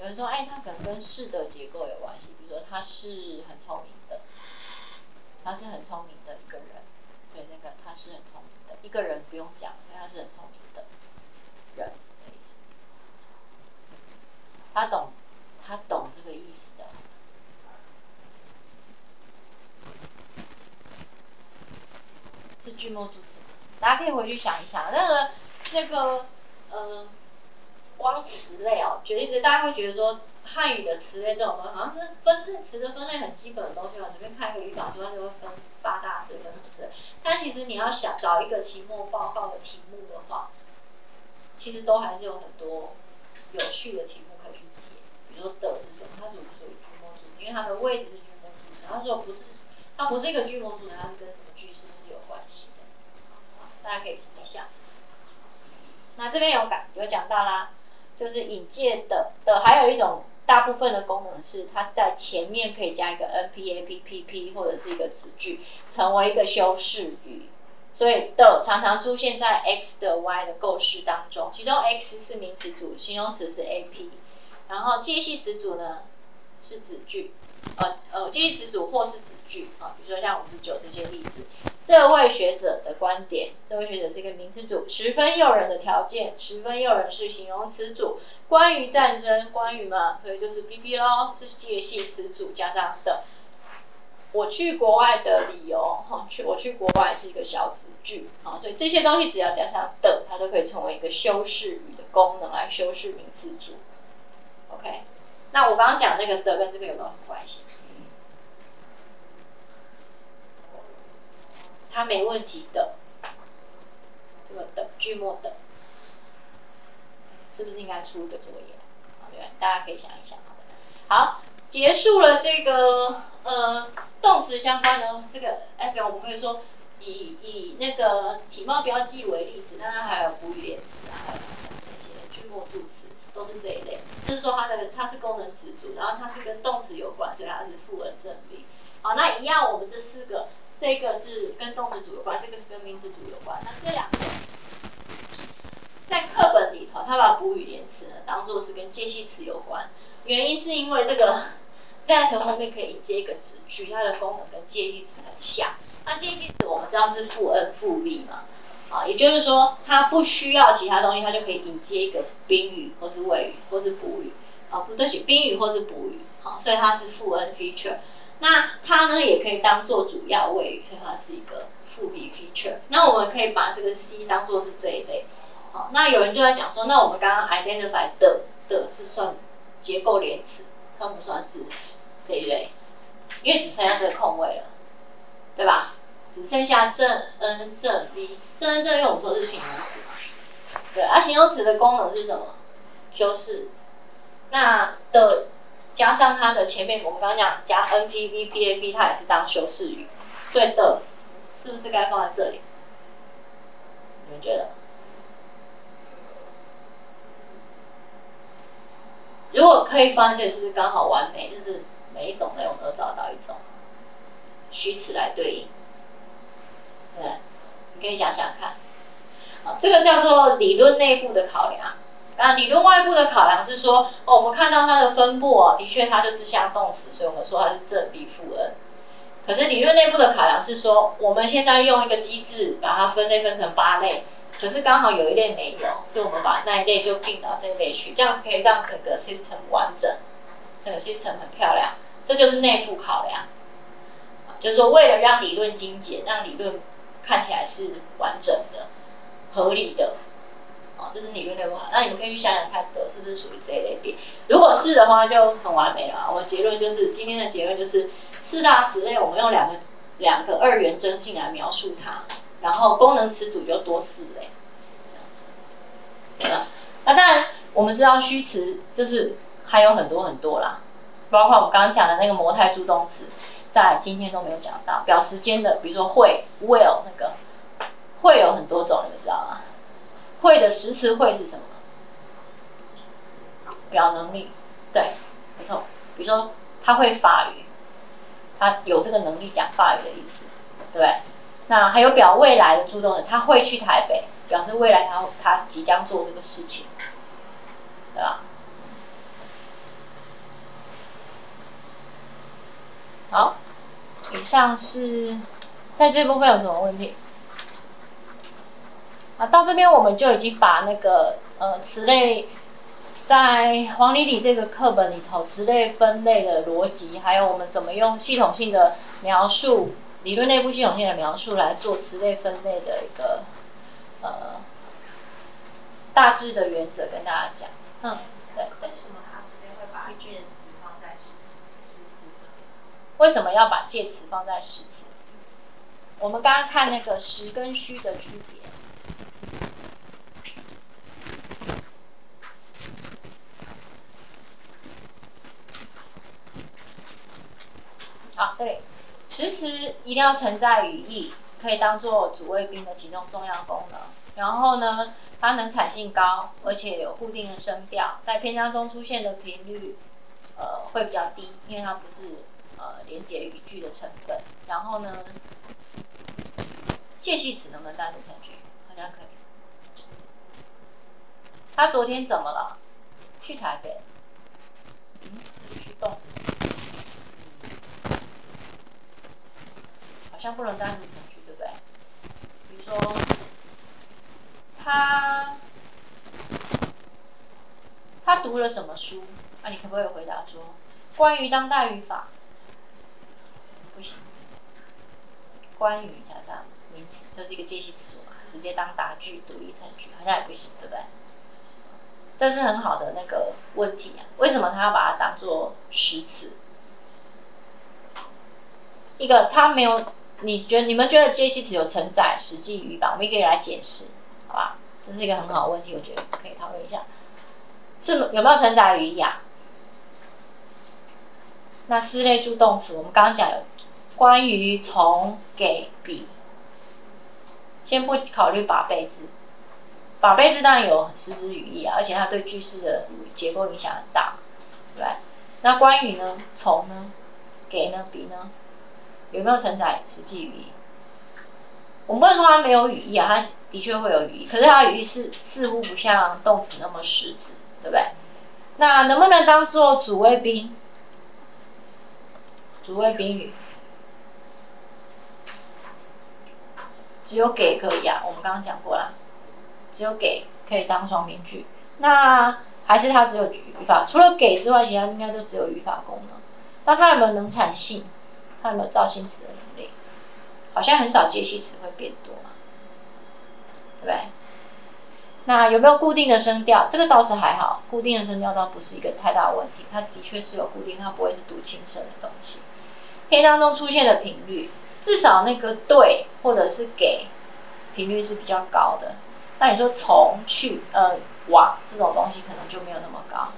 有人说，哎，他可能跟是的结构有关系，比如说他是很聪明的，他是很聪明的一个人，所以那个他是很聪明的一个人不用讲，因为他是很聪明的人的意思。他懂，他懂这个意思的。是句末助词？大家可以回去想一想，那个那个，呃，光词类哦，举例子，大家会觉得说汉语的词类这种东西，好像是分类词的分类很基本的东西嘛，随便看一个语法书，它就会分八大类跟什么之类。但其实你要想找一个期末报告的题目的话，其实都还是有很多有趣的题目可以去解。比如说的是什么？它属不属于句末助词？因为它的位置是句末助词。它如果不是，它不是一个句末助词，它是跟什么句？大家可以想一下。那这边有讲有讲到啦，就是引介的的，还有一种大部分的功能是它在前面可以加一个 N P A P P P 或者是一个子句，成为一个修饰语。所以的常常出现在 X 的 Y 的构式当中，其中 X 是名词组，形容词是 A P，然后介系词组呢是子句，呃呃，介系词组或是子句啊，比如说像五十九这些例子。这位学者的观点，这位学者是一个名词组，十分诱人的条件，十分诱人是形容词组。关于战争，关于嘛，所以就是 B B 咯，是介系词组加上的。我去国外的理由，哈，去我去国外是一个小子句，好，所以这些东西只要加上的，它都可以成为一个修饰语的功能来修饰名词组。OK，那我刚刚讲那个的跟这个有没有关系？它没问题的，这个的句末的，是不是应该出一个作业？好，大家可以想一想。好，结束了这个呃动词相关的这个 S 表，我们可以说以以那个体貌标记为例子，当然还有补语连词啊，还有那些句末助词，都是这一类。就是说它的它是功能词组，然后它是跟动词有关，所以它是副文正宾。好，那一样，我们这四个。这个是跟动词组有关，这个是跟名词组有关。那这两个在课本里头，他把补语连词呢当做是跟介系词有关，原因是因为这个 that 后面可以接一个子句，它的功能跟介系词很像。那介系词我们知道是复 n 复利嘛，啊，也就是说它不需要其他东西，它就可以引接一个宾语或是谓语或是补语，啊，不对，宾语或是补语，好，所以它是负 n feature。那它呢也可以当做主要谓语，所以它是一个副笔 feature。那我们可以把这个 C 当做是这一类。好，那有人就在讲说，那我们刚刚 identify 的的是算结构连词，算不算是这一类？因为只剩下这个空位了，对吧？只剩下正 N 正 V，正 N 正 V 我们说是形容词嘛？对，啊形容词的功能是什么？修饰。那的。加上它的前面，我们刚刚讲加 N P V P A P，它也是当修饰语，对的，是不是该放在这里？你们觉得？如果可以放在这里，是不是刚好完美？就是每一种类我们都找到一种虚词来对应，对，你可以想想看，啊，这个叫做理论内部的考量。那理论外部的考量是说，哦，我们看到它的分布哦，的确它就是像动词，所以我们说它是正 B 负 N。可是理论内部的考量是说，我们现在用一个机制把它分类分成八类，可是刚好有一类没有，所以我们把那一类就并到这一类去，这样子可以让整个 system 完整。整个 system 很漂亮，这就是内部考量。就是说，为了让理论精简，让理论看起来是完整的、合理的，哦，这是理论内部考那你们可以去想想看，的是不是属于这一类别？如果是的话，就很完美了。我结论就是，今天的结论就是，四大词类我们用两个两个二元征性来描述它，然后功能词组就多四类，这样子，那当然，我们知道虚词就是还有很多很多啦，包括我们刚刚讲的那个模态助动词。在今天都没有讲到表时间的，比如说会 will 那个会有很多种，你们知道吗？会的实词会是什么？表能力，对，没错。比如说他会法语，他有这个能力讲法语的意思，对？那还有表未来的助动的，他会去台北，表示未来他他即将做这个事情，对吧？好。以上是在这部分有什么问题？啊，到这边我们就已经把那个呃词类在黄理理这个课本里头词类分类的逻辑，还有我们怎么用系统性的描述、理论内部系统性的描述来做词类分类的一个呃大致的原则跟大家讲。嗯，对对。为什么要把介词放在实词？我们刚刚看那个实跟虚的区别。好，对实词一定要承载语义，可以当做主谓宾的几种重要功能。然后呢，它能产性高，而且有固定的声调，在篇章中出现的频率，呃，会比较低，因为它不是。呃，连接语句的成分，然后呢，介系词能不能单独成句？好像可以。他昨天怎么了？去台北。嗯，去动词。好像不能单独成句，对不对？比如说，他他读了什么书？那你可不可以回答说，关于当代语法？不行，关于加上名词，这是一个介系词嘛，直接当答句独立成句，好像也不行，对不对？这是很好的那个问题啊，为什么他要把它当做实词？一个他没有，你觉得你们觉得介系词有承载实际语法？我们也可以来解释，好吧？这是一个很好的问题，我觉得可以讨论一下，是有没有承载语义啊？那四类助动词，我们刚刚讲有。关于从给比，先不考虑把被字，把被字当然有实质语义啊，而且它对句式的结构影响很大，对那关于呢？从呢？给呢？比呢？有没有承载实际语义？我们不能说它没有语义啊，它的确会有语义，可是它语义是似乎不像动词那么实质，对不对？那能不能当做主谓宾？主谓宾语？只有给可以啊，我们刚刚讲过了，只有给可以当双宾句。那还是它只有语法，除了给之外，其他应该都只有语法功能。那它有没有能产性？它有没有造新词的能力？好像很少介系词会变多嘛，对不对？那有没有固定的声调？这个倒是还好，固定的声调倒不是一个太大问题。它的确是有固定，它不会是读轻声的东西。篇当中出现的频率。至少那个对或者是给频率是比较高的，那你说从去呃往这种东西可能就没有那么高。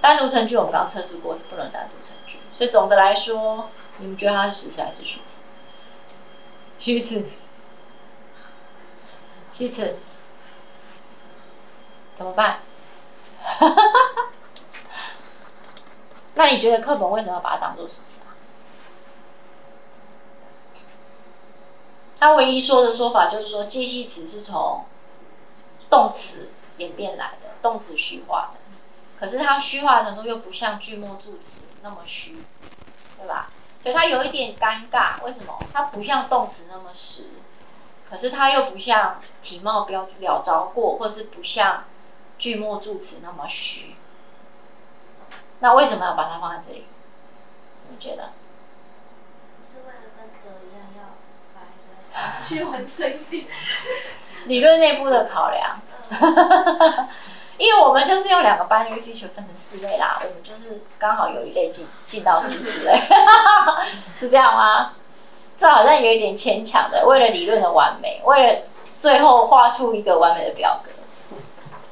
单独成句我们刚测试过是不能单独成句，所以总的来说，你们觉得它是实词还是虚词？虚词。虚词。怎么办？那你觉得课本为什么要把它当做实词？他唯一说的说法就是说，介系词是从动词演变来的，动词虚化的。可是它虚化程度又不像句末助词那么虚，对吧？所以它有一点尴尬。为什么？它不像动词那么实，可是它又不像体貌标了着过，或者是不像句末助词那么虚。那为什么要把它放在这里？你觉得？是为了跟德一样要把一个去完整一点。理论内部的考量，因为我们就是用两个 binary feature 分成四类啦，我们就是刚好有一类进进到十四类，是这样吗？这好像有一点牵强的，为了理论的完美，为了最后画出一个完美的表格。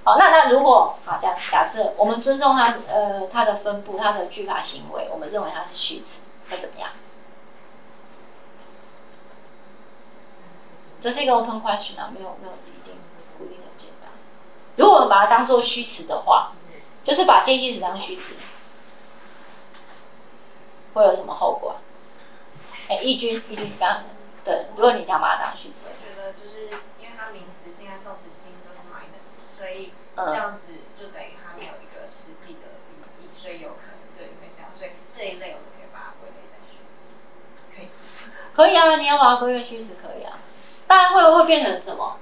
好，那那如果好这样假设，我们尊重它呃它的分布，它的句法行为，我们认为它是虚词，会怎么样？这是一个 open question 啊，没有没有一定固定的解答。如果我们把它当做虚词的话，就是把介系词当虚词，会有什么后果？哎，义军，义军刚对，如果你想把它当虚词，我觉得就是因为它名词性和动词性都是 minus，所以这样子就等于它没有一个实际的语义，所以有可能对因为这样，所以这一类我们可以把它归类在虚词，可以。可以啊，你要把它归类虚词可。当然会会变成什么？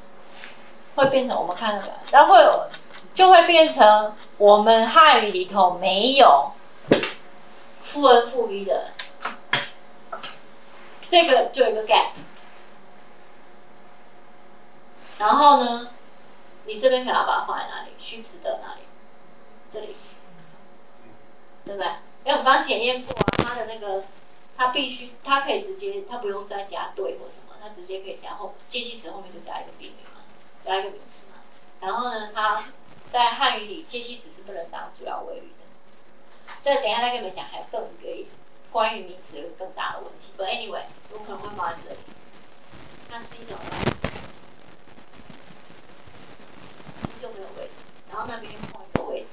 会变成我们看那个，然后会有就会变成我们汉语里头没有负 n 负 v 的，这个就有一个 gap。然后呢，你这边可能要把它放在哪里？虚词的哪里？这里，对不对？因为我们刚刚检验过啊，它的那个，它必须，它可以直接，它不用再加对或什么。它直接可以加后介系词后面就加一个宾语嘛，加一个名词嘛。然后呢，它在汉语里介系词是不能当主要谓语的。这等一下再跟你们讲，还有更一个关于名词有更大的问题。But anyway，有可能会放在这里。那 C 怎么办？C 就没有位置，然后那边空一个位置，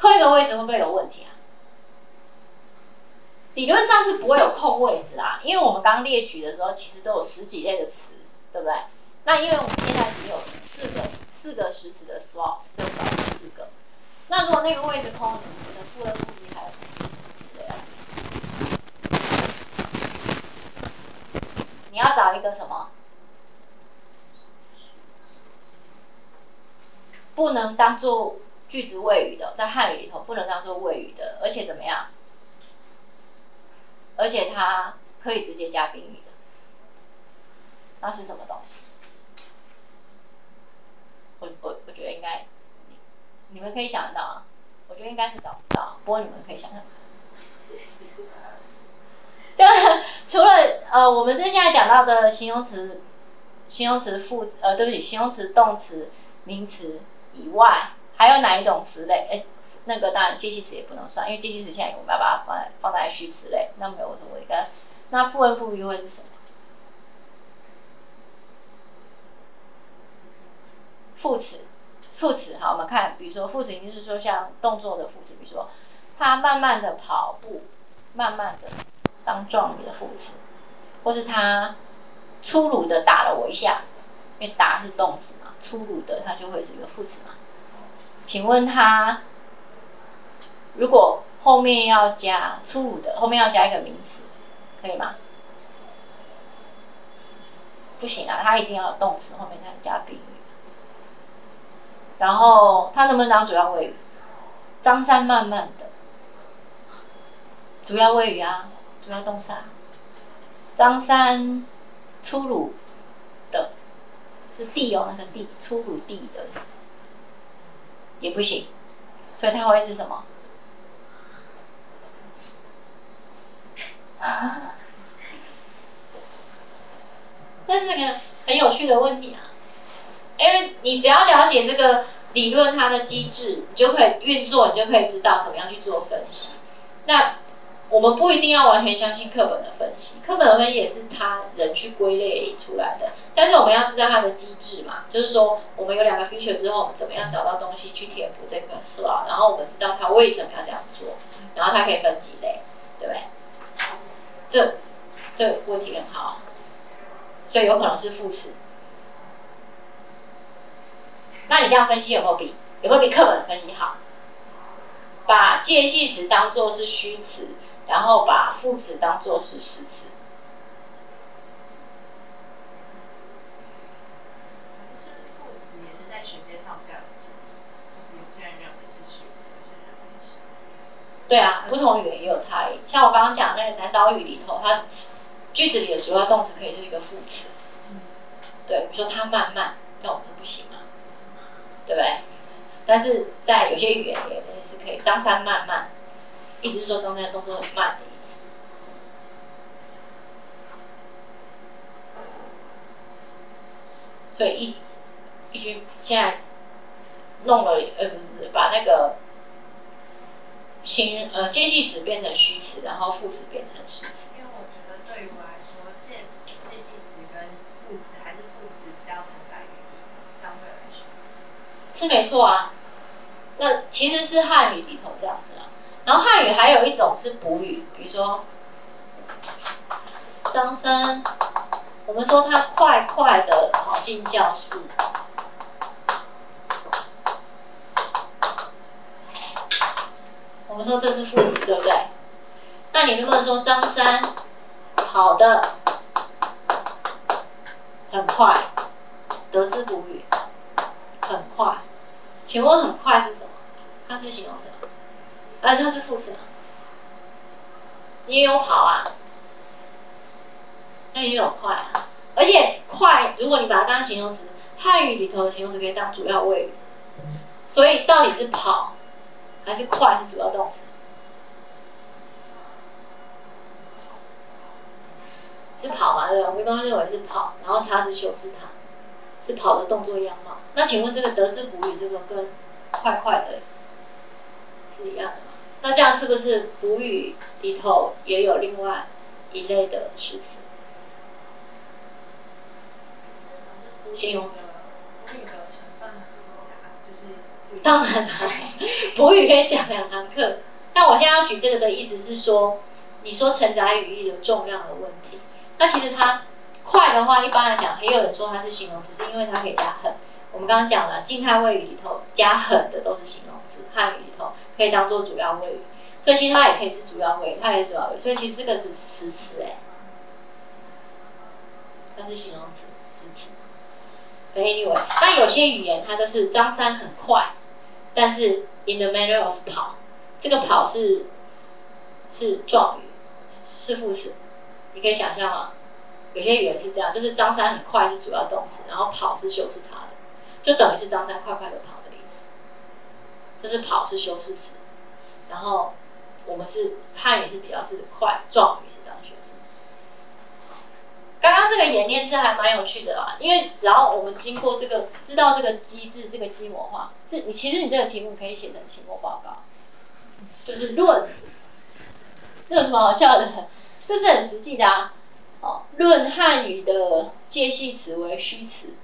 空一个位置会不会有问题啊？理论上是不会有空位置啦，因为我们刚列举的时候，其实都有十几类的词，对不对？那因为我们现在只有四个四个实词的 slot，就少了四个。那如果那个位置空，你的负二负一还有你要找一个什么？不能当做句子谓语的，在汉语里头不能当做谓语的，而且怎么样？而且它可以直接加宾语的，那是什么东西？我我我觉得应该，你们可以想得到啊。我觉得应该是找不到，不过你们可以想想看。就除了呃，我们这现在讲到的形容词、形容词副呃，对不起，形容词、动词、名词以外，还有哪一种词类？哎。那个当然介系词也不能算，因为介系词现在我们要把它放在放在虚词类，那没有什么一个。那副文副 v 会是什么？副词，副词好，我们看，比如说副词，就是说像动作的副词，比如说他慢慢的跑步，慢慢的当状语的副词，或是他粗鲁的打了我一下，因为打是动词嘛，粗鲁的它就会是一个副词嘛。请问他？如果后面要加粗鲁的，后面要加一个名词，可以吗？不行啊，它一定要动词后面再加宾语。然后它能不能当主要谓语？张三慢慢的，主要谓语啊，主要动词啊。张三粗鲁的，是地哦，那个地粗鲁地的也不行，所以它会是什么？这是个很有趣的问题啊，因为你只要了解这个理论它的机制，你就可以运作，你就可以知道怎么样去做分析。那我们不一定要完全相信课本的分析，课本的分析也是他人去归类出来的。但是我们要知道它的机制嘛，就是说我们有两个 feature 之后，我们怎么样找到东西去填补这个 slot，然后我们知道它为什么要这样做，然后它可以分几类，对不对？这这问题很好，所以有可能是副词。那你这样分析有没有比有没有比课本分析好？把介系词当做是虚词，然后把副词当做是实词。是副词也是在衔接上比较有就是有些人认为是虚词，有些人认为是。对啊，不同语言也有差异。像我刚刚讲那个南岛语里头，它句子里的主要动词可以是一个副词。对，比如说他慢慢，那我们是不行啊，对不对？但是在有些语言里面是可以，张三慢慢，意思是说张三动作很慢的意思。所以一一句现在弄了，呃，把那个形呃介系词变成虚词，然后副词变成实词。因为我觉得对于我来说，介介系词跟副词还是副词比较承载语义，相对来说。是没错啊，那其实是汉语里头这样子啊。然后汉语还有一种是补语，比如说张三，我们说他快快的跑进教室，我们说这是副词，对不对？那你能不能说张三跑的很快？得之补语，很快。请问很快是什么？它是形容词吗？哎，它是副词吗？也有跑啊，那也有快啊。而且快，如果你把它当形容词，汉语里头的形容词可以当主要谓语。所以到底是跑还是快是主要动词？是跑嘛？对吧？我们一般认为是跑，然后它是修饰它，是跑的动作样貌。那请问这个得之补语这个跟快快的是一样的吗？那这样是不是补语里头也有另外一类的实词？形容词。补语的成分很复杂，就是不一样当然啦，补语可以讲两堂课。但我现在要举这个的意思是说，你说承载语义的重量的问题，那其实它快的话，一般来讲，也有人说它是形容词，是因为它可以加很。我们刚刚讲了，静态谓语里头加很的都是形容词，汉语里头可以当做主要谓语，所以其实它也可以是主要谓语，它也是主要谓语，所以其实这个是实词哎，它是形容词，实词。Anyway，那有些语言它都是张三很快，但是 in the manner of 跑，这个跑是是状语，是副词，你可以想象吗？有些语言是这样，就是张三很快是主要动词，然后跑是修饰它的，就等于是张三快快的跑的意思。这是跑是修饰词，然后我们是汉语是比较是快，状语是当修。刚刚这个演练是还蛮有趣的啦，因为只要我们经过这个知道这个机制，这个机模化，这你其实你这个题目可以写成期末报告，就是论，这有什么好笑的？这是很实际的啊。哦，论汉语的介系词为虚词，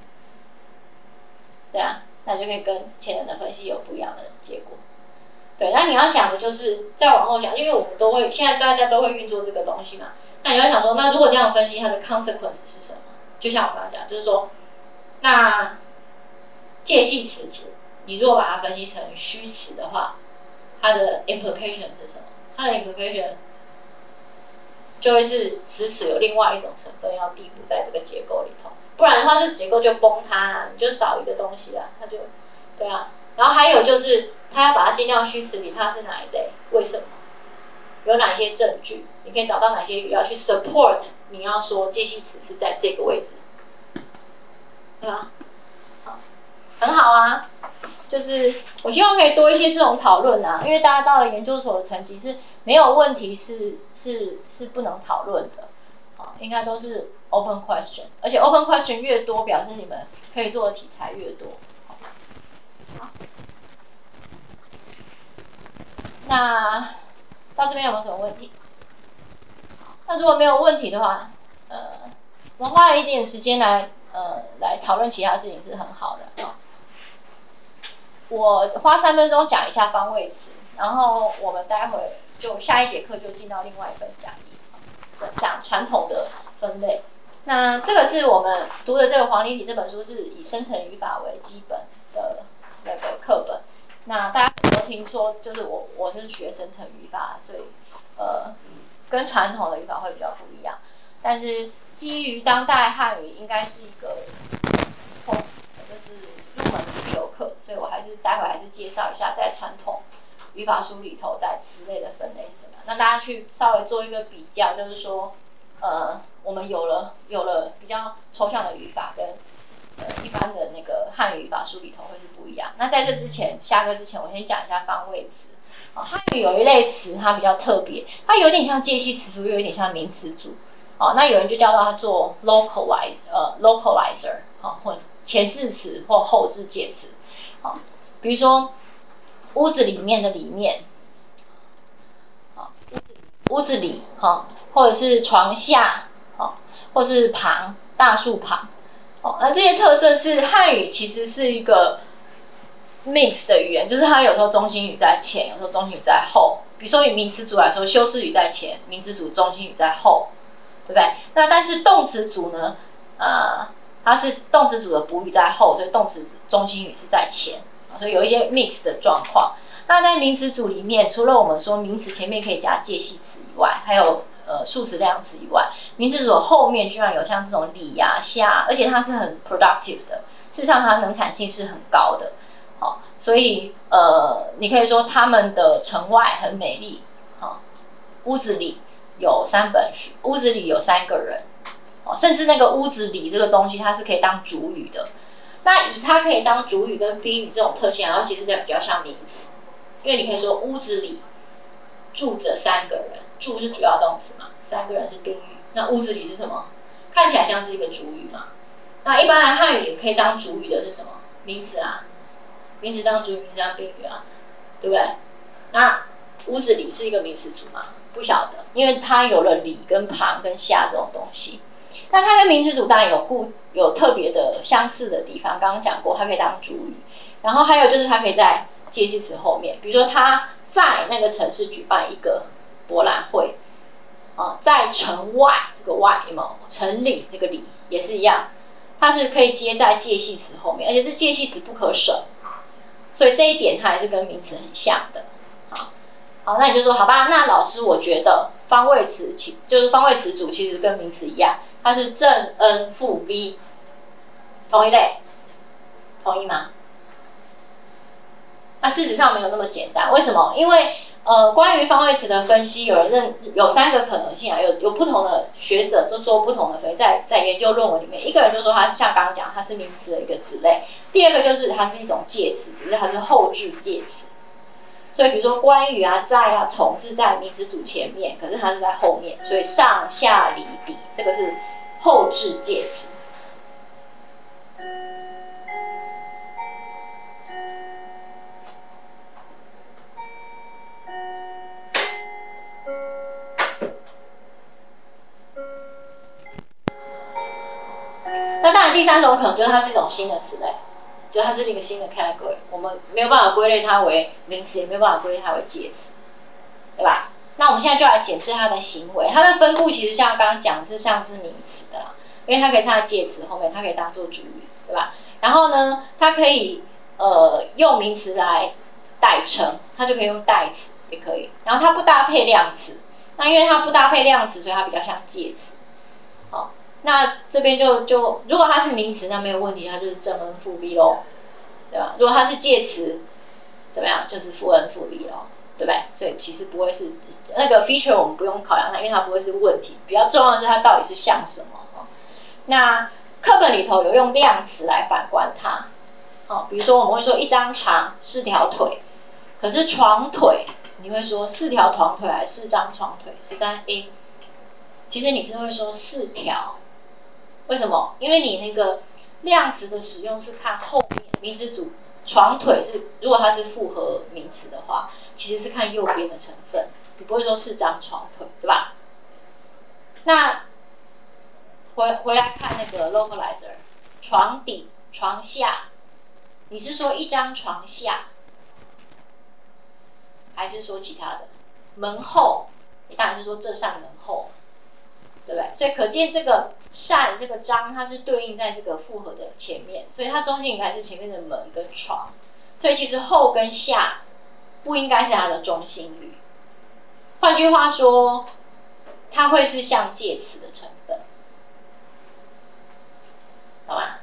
对啊，那就可以跟前人的分析有不一样的结果。对，那你要想的就是再往后想，因为我们都会现在大家都会运作这个东西嘛。那你要想说，那如果这样分析，它的 consequence 是什么？就像我刚刚讲，就是说，那介系词组，你如果把它分析成虚词的话，它的 implication 是什么？它的 implication 就会是实词有另外一种成分要递补在这个结构里头，不然的话，这结构就崩塌了，你就少一个东西了，它就对啊。然后还有就是，它要把它进到虚词里，它是哪一类？为什么？有哪些证据？你可以找到哪些语料去 support 你要说介系词是在这个位置，对吧？好，很好啊。就是我希望可以多一些这种讨论啊，因为大家到了研究所的层级是没有问题是是是不能讨论的，啊，应该都是 open question，而且 open question 越多，表示你们可以做的题材越多。好，那到这边有没有什么问题？那如果没有问题的话，呃，我们花了一点时间来呃来讨论其他事情是很好的啊。我花三分钟讲一下方位词，然后我们待会就下一节课就进到另外一份讲义，讲传统的分类。那这个是我们读的这个黄礼礼这本书，是以生成语法为基本的那个课本。那大家都听说，就是我我是学生成语法，所以呃。跟传统的语法会比较不一样，但是基于当代汉语应该是一个通，就是入门必修课，所以我还是待会还是介绍一下在传统语法书里头在词类的分类是怎么样？那大家去稍微做一个比较，就是说，呃，我们有了有了比较抽象的语法跟呃一般的那个汉语语法书里头会是不一样。那在这之前，下课之前，我先讲一下方位词。啊，汉语有一类词，它比较特别，它有点像介系词组，又有点像名词组。哦，那有人就叫它做 localize，呃，localizer，好，或前置词或后置介词。好，比如说屋子里面的里面，好，屋子里，哈，或者是床下，好，或是旁，大树旁。哦，那这些特色是汉语其实是一个。mix 的语言就是它有时候中心语在前，有时候中心语在后。比如说以名词组来说，修饰语在前，名词组中心语在后，对不对？那但是动词组呢？呃，它是动词组的补语在后，所以动词中心语是在前，所以有一些 mix 的状况。那在名词组里面，除了我们说名词前面可以加介系词以外，还有呃数词量词以外，名词组后面居然有像这种里呀、下，而且它是很 productive 的，事实上它能产性是很高的。所以，呃，你可以说他们的城外很美丽，屋子里有三本书，屋子里有三个人，哦，甚至那个屋子里这个东西，它是可以当主语的。那以它可以当主语跟宾语这种特性，然后其实就比较像名词，因为你可以说屋子里住着三个人，住是主要动词嘛，三个人是宾语，那屋子里是什么？看起来像是一个主语嘛。那一般的汉语可以当主语的是什么？名词啊。名词当主语，名词当宾语啊，对不对？那屋子里是一个名词组吗？不晓得，因为它有了里跟旁跟下这种东西。那它跟名词组当然有固有特别的相似的地方，刚刚讲过，它可以当主语。然后还有就是它可以在介系词后面，比如说他在那个城市举办一个博览会啊，在城外这个外有没有？城里那个里也是一样，它是可以接在介系词后面，而且是介系词不可省。所以这一点它还是跟名词很像的，好，好，那你就说好吧。那老师，我觉得方位词其就是方位词组其实跟名词一样，它是正 n 负 v，同一类，同意吗？那事实上没有那么简单，为什么？因为呃，关于方位词的分析，有人认有三个可能性啊，有有不同的学者就做不同的分析，在在研究论文里面，一个人就说它像刚刚讲，它是名词的一个子类；第二个就是它是一种介词，只是它是后置介词。所以比如说关于啊、在啊、从是在名词组前面，可是它是在后面，所以上下离底这个是后置介词。第三种可能就是它是一种新的词类，就它是一个新的 category，我们没有办法归类它为名词，也没有办法归类它为介词，对吧？那我们现在就来检视它的行为，它的分布其实像刚刚讲的是像是名词的啦，因为它可以在介词后面，它可以当做主语，对吧？然后呢，它可以呃用名词来代称，它就可以用代词也可以，然后它不搭配量词，那因为它不搭配量词，所以它比较像介词，那这边就就，如果它是名词，那没有问题，它就是正 n 负 v 喽，对吧？如果它是介词，怎么样？就是负 n 负 v 喽，对不对？所以其实不会是那个 feature，我们不用考量它，因为它不会是问题。比较重要的是它到底是像什么那课本里头有用量词来反观它，哦，比如说我们会说一张床四条腿，可是床腿你会说四条床腿还是四张床腿？十三 a，其实你是会说四条。为什么？因为你那个量词的使用是看后面名词组床腿是，如果它是复合名词的话，其实是看右边的成分，你不会说是张床腿，对吧？那回回来看那个 localizer，床底、床下，你是说一张床下，还是说其他的？门后，你当然是说这扇门后。对不对？所以可见这个扇这个章，它是对应在这个复合的前面，所以它中心应该是前面的门跟床。所以其实后跟下不应该是它的中心语。换句话说，它会是像介词的成分，好吗？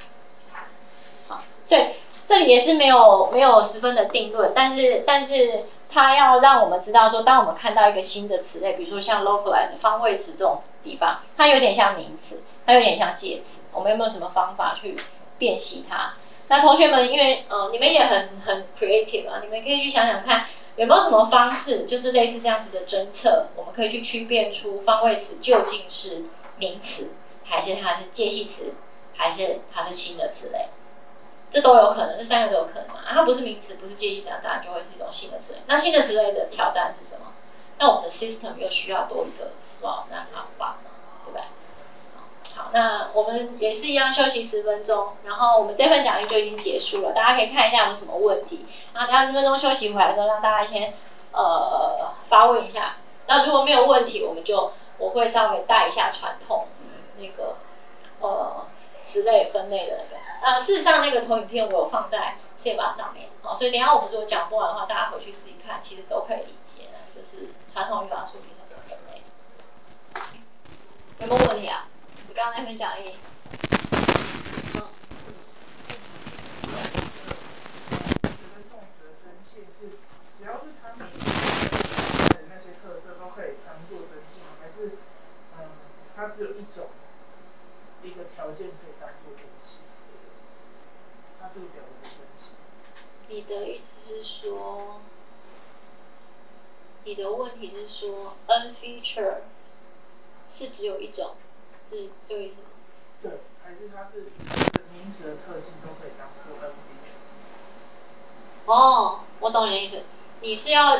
好，所以这里也是没有没有十分的定论，但是但是。它要让我们知道说，当我们看到一个新的词类，比如说像 localize 方位词这种地方，它有点像名词，它有点像介词，我们有没有什么方法去辨析它？那同学们，因为呃，你们也很很 creative 啊，你们可以去想想看，有没有什么方式，就是类似这样子的侦测，我们可以去区辨出方位词究竟是名词，还是它是介系词，还是它是新的词类？这都有可能，这三个都有可能啊。它不是名词，不是介系词，当然就会是一种新的词类。那新的词类的挑战是什么？那我们的 system 又需要多一个 slot 让它放，对不对？好，那我们也是一样休息十分钟，然后我们这份讲义就已经结束了。大家可以看一下有什么问题。然后等下十分钟休息回来之后，让大家先呃发问一下。那如果没有问题，我们就我会稍微带一下传统那个呃词类分类的那个。呃，事实上那个投影片我有放在 C 八上面，好，所以等下我们如果讲不完的话，大家回去自己看，其实都可以理解的，就是传统语法书里面的分类。有没有问题啊？你刚刚那份讲义？嗯。只要是它的那些特色都可以当做真性，还是嗯，它只有一种一个条件可以当做东西？它这个表的真性。你的意思是说，你的问题是说，n feature 是只有一种，是这个意思吗？对，还是它是名词的特性都可以当做 n feature？哦，我懂你的意思。你是要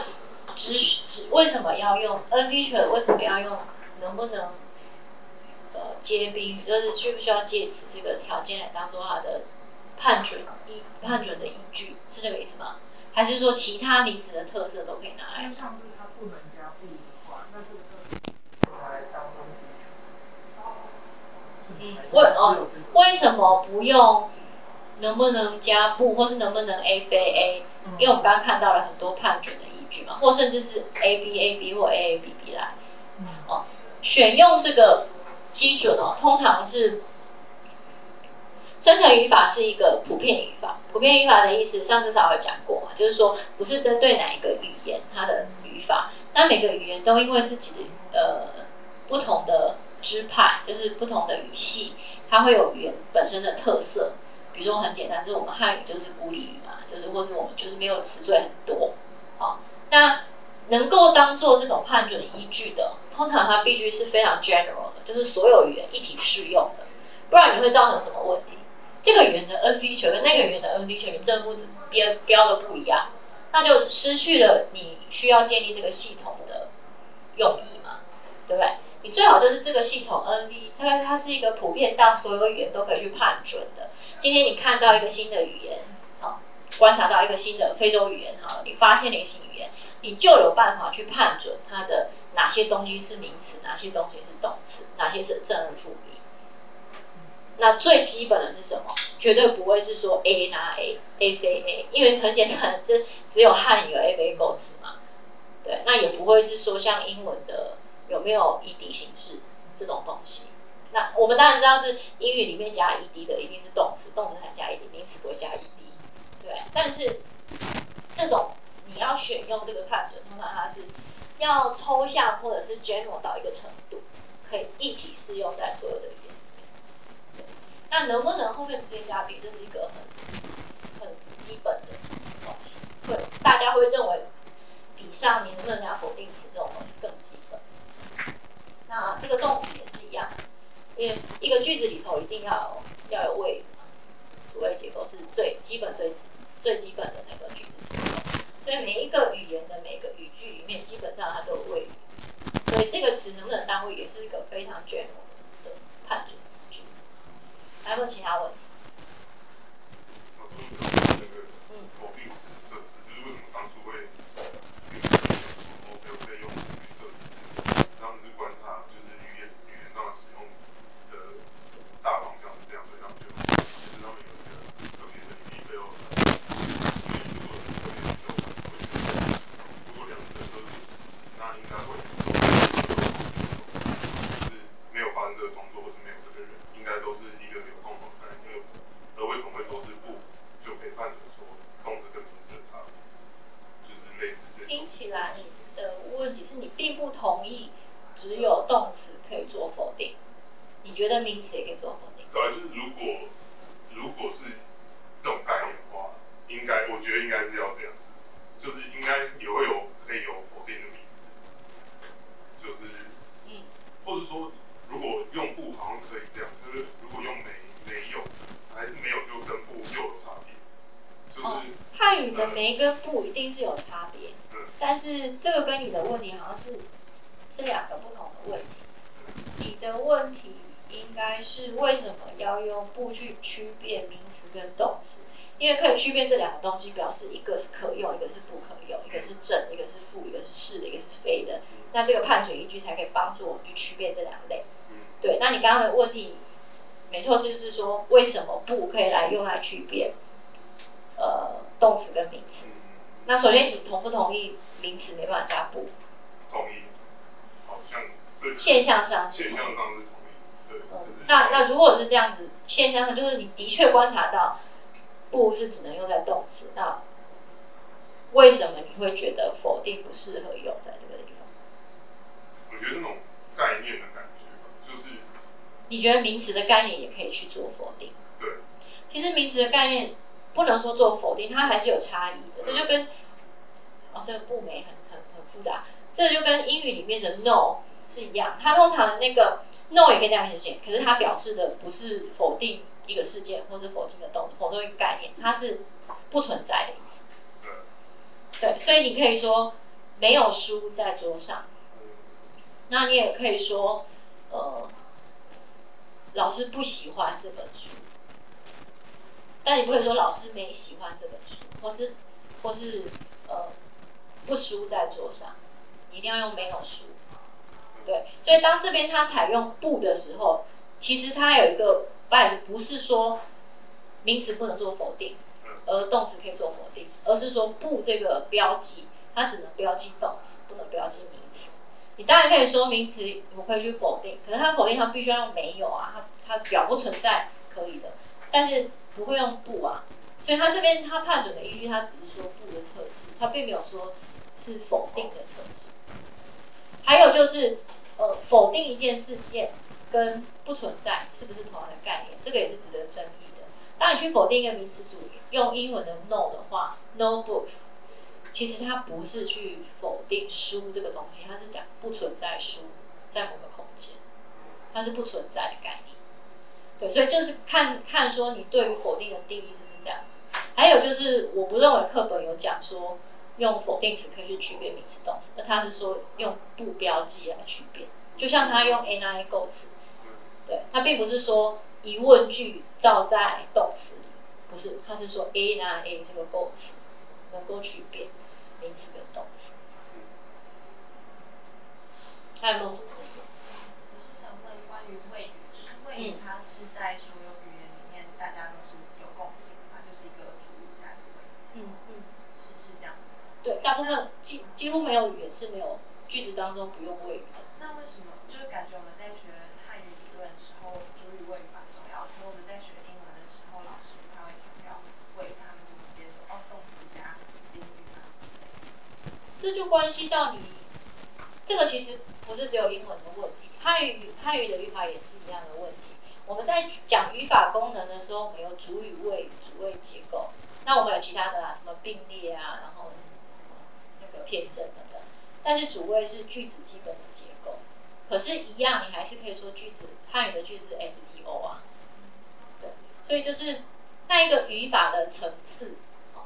只只为什么要用 n feature？为什么要用？能不能呃接宾？就是需不需要借此这个条件来当做他的判准依判准的依据？是这个意思吗？还是说其他名词的特色都可以拿来？就像是它不能加不的话，那这个特色拿来当 n feature。嗯，为哦为什么不用？能不能加不，或是能不能 A 非 A？因为我们刚刚看到了很多判准的依据嘛，或甚至是 A B A B 或 A A B B 来，哦，选用这个基准哦，通常是生成语法是一个普遍语法。普遍语法的意思，上次稍微讲过嘛，就是说不是针对哪一个语言它的语法，那每个语言都因为自己的呃不同的支派，就是不同的语系，它会有语言本身的特色。比如说很简单，就是我们汉语就是孤立语嘛，就是或是我们就是没有词缀很多，好，那能够当做这种判准依据的，通常它必须是非常 general 的，就是所有语言一体适用的，不然你会造成什么问题？这个语言的 n feature 跟那个语言的 n feature 你正负标标的不一样，那就失去了你需要建立这个系统的用意嘛，对不对？你最好就是这个系统 n v，它它是一个普遍到所有语言都可以去判准的。今天你看到一个新的语言，好，观察到一个新的非洲语言，好，你发现了一个新语言，你就有办法去判准它的哪些东西是名词，哪些东西是动词，哪些是正负一。那最基本的是什么？绝对不会是说 A 拿 A，A 非 A，因为很简单，这只有汉语有 A 非构词嘛。对，那也不会是说像英文的有没有 ED 形式这种东西。那我们当然知道是英语里面加 ed 的一定是动词，动词才加 ed，名词不会加 ed，对。但是这种你要选用这个判准，通常它是要抽象或者是 general 到一个程度，可以一体适用在所有的语言。那能不能后面直接加 be，这是一个很很基本的东西，会大家会认为比上你能不能加否定词这种东西更基本。那这个动词也是一样。因为一个句子里头一定要有要有谓语嘛，主谓结构是最基本、最最基本的那个句子结构。所以每一个语言的每个语句里面，基本上它都有谓语。所以这个词能不能当谓语，也是一个非常重要的判决。还有没有其他问题？是你并不同意只有动词可以做否定，你觉得名词也可以做否定，对，就是如果如果是这种概念的话，应该我觉得应该是要这样子，就是应该也会有可以有否定的名词，就是嗯，或者说如果用不好像可以这样，就是如果用没没有，还是没有就跟不又有差别，就是汉语的没跟不一定是有差别。但是这个跟你的问题好像是是两个不同的问题。你的问题应该是为什么要用不去区别名词跟动词？因为可以区别这两个东西，表示一个是可用，一个是不可用，一个是正，一个是负，一个是是的，一个是非的。那这个判决依据才可以帮助我们去区别这两类。嗯对，那你刚刚的问题，没错，就是说为什么不可以来用来区别呃动词跟名词？嗯那首先你同不同意名词没办法加不？同意，好像对现象上是现象上是同意，对，嗯，那那如果是这样子，现象上就是你的确观察到不是只能用在动词，那为什么你会觉得否定不适合用在这个地方？我觉得那种概念的感觉吧，就是你觉得名词的概念也可以去做否定？对，其实名词的概念不能说做否定，它还是有差异的。这就跟哦，这个不美很很很复杂，这就跟英语里面的 no 是一样。它通常的那个 no 也可以这样理解，可是它表示的不是否定一个事件，或是否定的动词，否定一个概念，它是不存在的意思。对，所以你可以说没有书在桌上，嗯那你也可以说，呃，老师不喜欢这本书，但你不会说老师没喜欢这本书，或是或是呃不书在桌上，你一定要用没有书。对，所以当这边它采用不的时候，其实它有一个不是说名词不能做否定，而动词可以做否定，而是说不这个标记它只能标记动词，不能标记名词。你当然可以说名词我可以去否定，可是它否定它必须要用没有啊，它它表不存在可以的，但是不会用不啊，所以他这边他判准的依据，他只是说不的测试，他并没有说是否定的测试。还有就是呃否定一件事件跟不存在是不是同样的概念，这个也是值得争议的。当你去否定一个名词组用英文的 no 的话，no books。其实它不是去否定书这个东西，它是讲不存在书在某个空间，它是不存在的概念。对，所以就是看看说你对于否定的定义是不是这样子。还有就是，我不认为课本有讲说用否定词可以去区别名词动词，那他是说用不标记来区别，就像他用 a n i 构词，对，他并不是说疑问句照在动词里，不是，他是说 a n i a 这个构词能够区别。名词跟动词，还有没有？我是想问关于谓语，就是谓语它是在所有语言里面大家都是有共性，它就是一个主语加一个谓语，嗯嗯，是是这样子。对，大部分几几乎没有语言是没有句子当中不用谓语的。那为什么就是感觉我们在学汉语理论的时候，主语谓语蛮重要的，可我们在学英文的时候，老师不太会强调谓语，他们就直接说哦动词加宾语啊。这就关系到你，这个其实不是只有英文的问题，汉语汉语的语法也是一样的问题。我们在讲语法功能的时候，我们有主语谓语、主谓结构，那我们有其他的啦，什么并列啊，然后什么那个偏正等等。但是主谓是句子基本的结构，可是，一样你还是可以说句子汉语的句子是 S E O 啊，对，所以就是那一个语法的层次。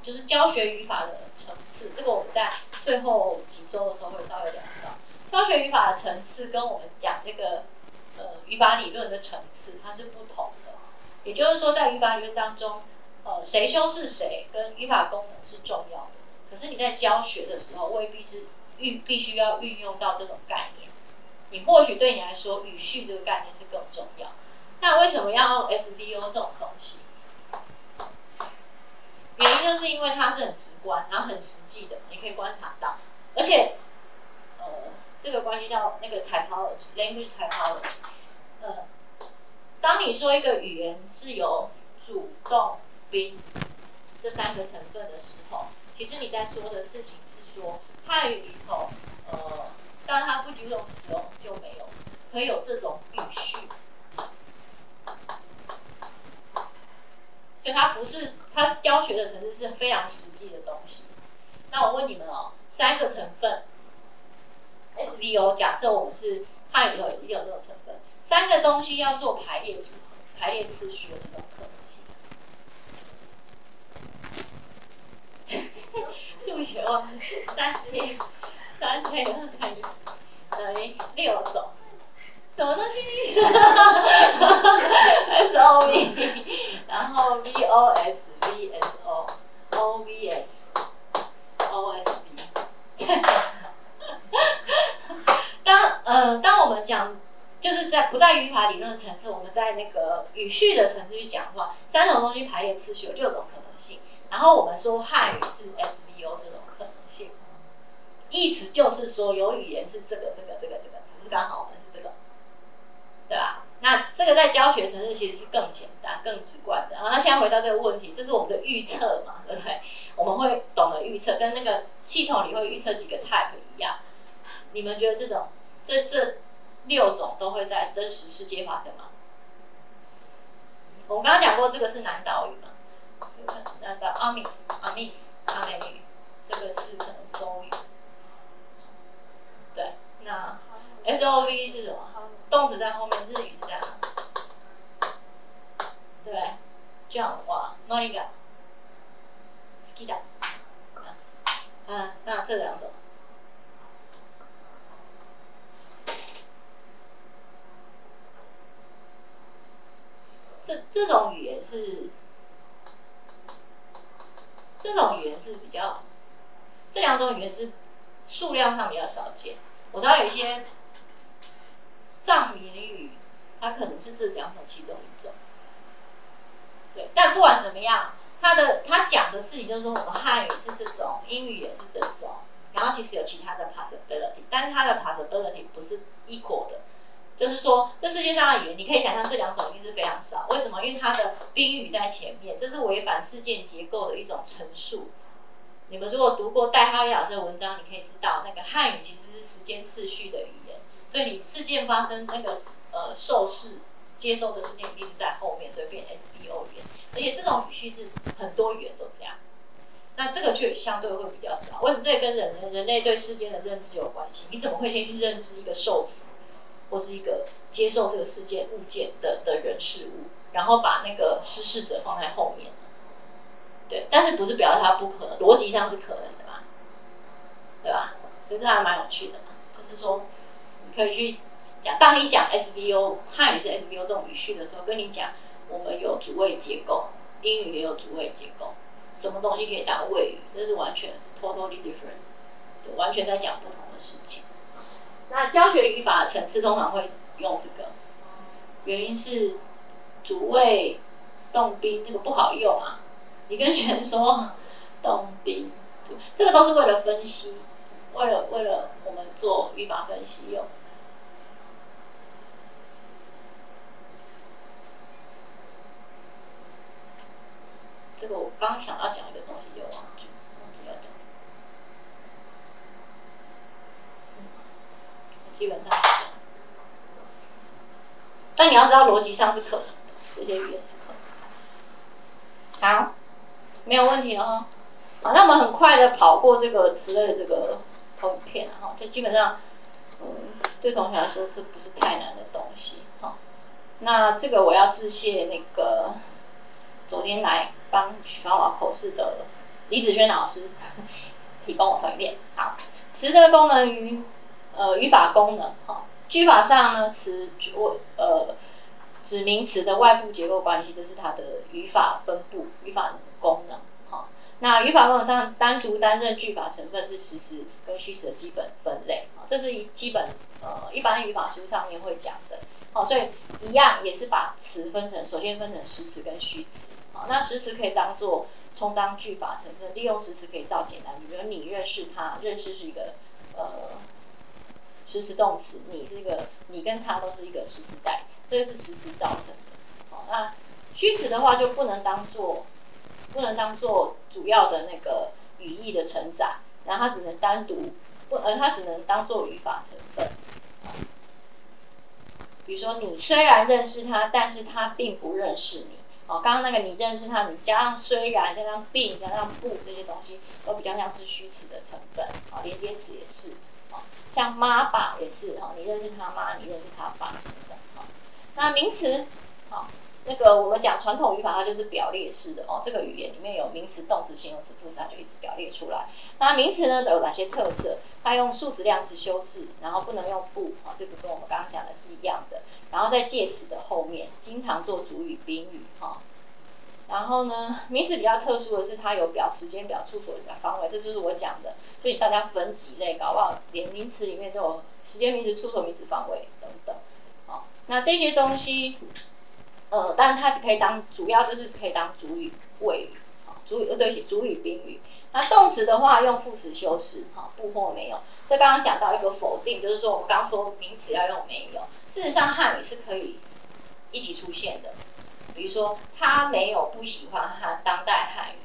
就是教学语法的层次，这个我们在最后几周的时候会稍微聊到。教学语法的层次跟我们讲这个呃语法理论的层次它是不同的。也就是说，在语法理论当中，呃，谁修饰谁跟语法功能是重要的。可是你在教学的时候，未必是运必须要运用到这种概念。你或许对你来说，语序这个概念是更重要。那为什么要用 SVO 这种东西？原因就是因为它是很直观，然后很实际的，你可以观察到，而且，呃，这个关系叫那个 typology，language typology。呃，当你说一个语言是有主动宾这三个成分的时候，其实你在说的事情是说汉语里头，呃，但它不仅有，就没有，可以有这种语序。所以它不是，它教学的层次是非常实际的东西。那我问你们哦，三个成分。，SVO，假设我们是汉语里头一定有这种成分，三个东西要做排列组合、排列次序的这种可能性。数学哦，三千三千二乘以等于六种。什么东西？S O V，然后 V O S V S O O V S O S V。当呃，当我们讲就是在不在语法理论的层次，我们在那个语序的层次去讲的话，三种东西排列次序有六种可能性。然后我们说汉语是 S V O 这种可能性，意思就是说有语言是这个这个这个这个，只是刚好我们是这个。对吧？那这个在教学层次其实是更简单、更直观的。然后，那现在回到这个问题，这是我们的预测嘛，对不对？我们会懂得预测，跟那个系统里会预测几个 type 一样。你们觉得这种这这六种都会在真实世界发生吗？我们刚刚讲过，这个是南岛语嘛？这个南岛阿米斯、阿米斯、阿美语，这个是可能中语。对，那 S O V 是什么？动词在后面，日语这样，对不对？这样的话，哪一个好きだ。嗯，那这两种，这这种语言是，这种语言是比较，这两种语言是数量上比较少见。我知道有一些。藏缅语，它可能是这两种其中一种，对。但不管怎么样，它的它讲的事情就是说，我们汉语是这种，英语也是这种，然后其实有其他的 possibility，但是它的 possibility 不是 equal 的，就是说，这世界上的语言，你可以想象这两种一定是非常少。为什么？因为它的宾语在前面，这是违反事件结构的一种陈述。你们如果读过戴哈伊老师的文章，你可以知道，那个汉语其实是时间次序的语言。所以你事件发生那个呃受事接收的事件一定是在后面，所以变 S B O 语言，而且这种语序是很多语言都这样。那这个却相对会比较少。为什么？这跟人人类对事件的认知有关系。你怎么会先去认知一个受词，或是一个接受这个事件物件的的人事物，然后把那个施事者放在后面？对，但是不是表示它不可能？逻辑上是可能的嘛？对吧？所以这还蛮有趣的嘛，就是说。你可以去讲，当你讲 SVO 汉语是 SVO 这种语序的时候，跟你讲我们有主谓结构，英语也有主谓结构，什么东西可以当谓语，这是完全 totally different，完全在讲不同的事情。那教学语法层次通常会用这个，原因是主谓动宾这个不好用啊，你跟学生说动宾，这个都是为了分析，为了为了我们做语法分析用。这个我刚想要讲一个东西就忘记，忘记要讲。基本上，但你要知道逻辑上是可能的，这些语言是可能。好，没有问题了好，那我们很快的跑过这个词类的这个投影片哈，这基本上，嗯，对同学来说这不是太难的东西哈。那这个我要致谢那个昨天来。帮取方我口试的李子轩老师 提供我影片。好，词的功能与呃语法功能。好，句法上呢，词我呃指名词的外部结构关系，这是它的语法分布、语法功能。好，那语法功能上单独担任句法成分是实词跟虚词的基本分类。好，这是一基本呃一般语法书上面会讲的。好，所以一样也是把词分成，首先分成实词跟虚词。好那实词可以当做充当句法成分，利用实词可以造简单句，比如你认识他，认识是一个呃实词动词，你这个你跟他都是一个实词代词，这个是实词造成的。好，那虚词的话就不能当做不能当做主要的那个语义的承载，然后它只能单独不呃它只能当做语法成分。比如说你虽然认识他，但是他并不认识你。哦，刚刚那个你认识他，你加上虽然加上并加上不这些东西，都比较像是虚词的成分。哦，连接词也是。像妈爸也是。哈，你认识他妈，你认识他爸等等。哦，那名词，好，那个我们讲传统语法，它就是表列式的。哦，这个语言里面有名词、动词、形容词、副词，它就一直表列出来。那名词呢，都有哪些特色？它用数值量词修饰，然后不能用不。哦，这个跟我们刚刚讲的是一样的。然后在介词的后面，经常做主语、宾语，哈。然后呢，名词比较特殊的是，它有表时间表、处所、表方位，这就是我讲的。所以大家分几类，搞不好连名词里面都有时间名词、处所名词、方位等等。好，那这些东西，呃，当然它可以当主要就是可以当主语、谓语，好，主语呃对，主语、宾语。那动词的话，用副词修饰，哈，不或没有。这刚刚讲到一个否定，就是说我们刚刚说名词要用没有。事实上，汉语是可以一起出现的。比如说，他没有不喜欢汉当代汉语，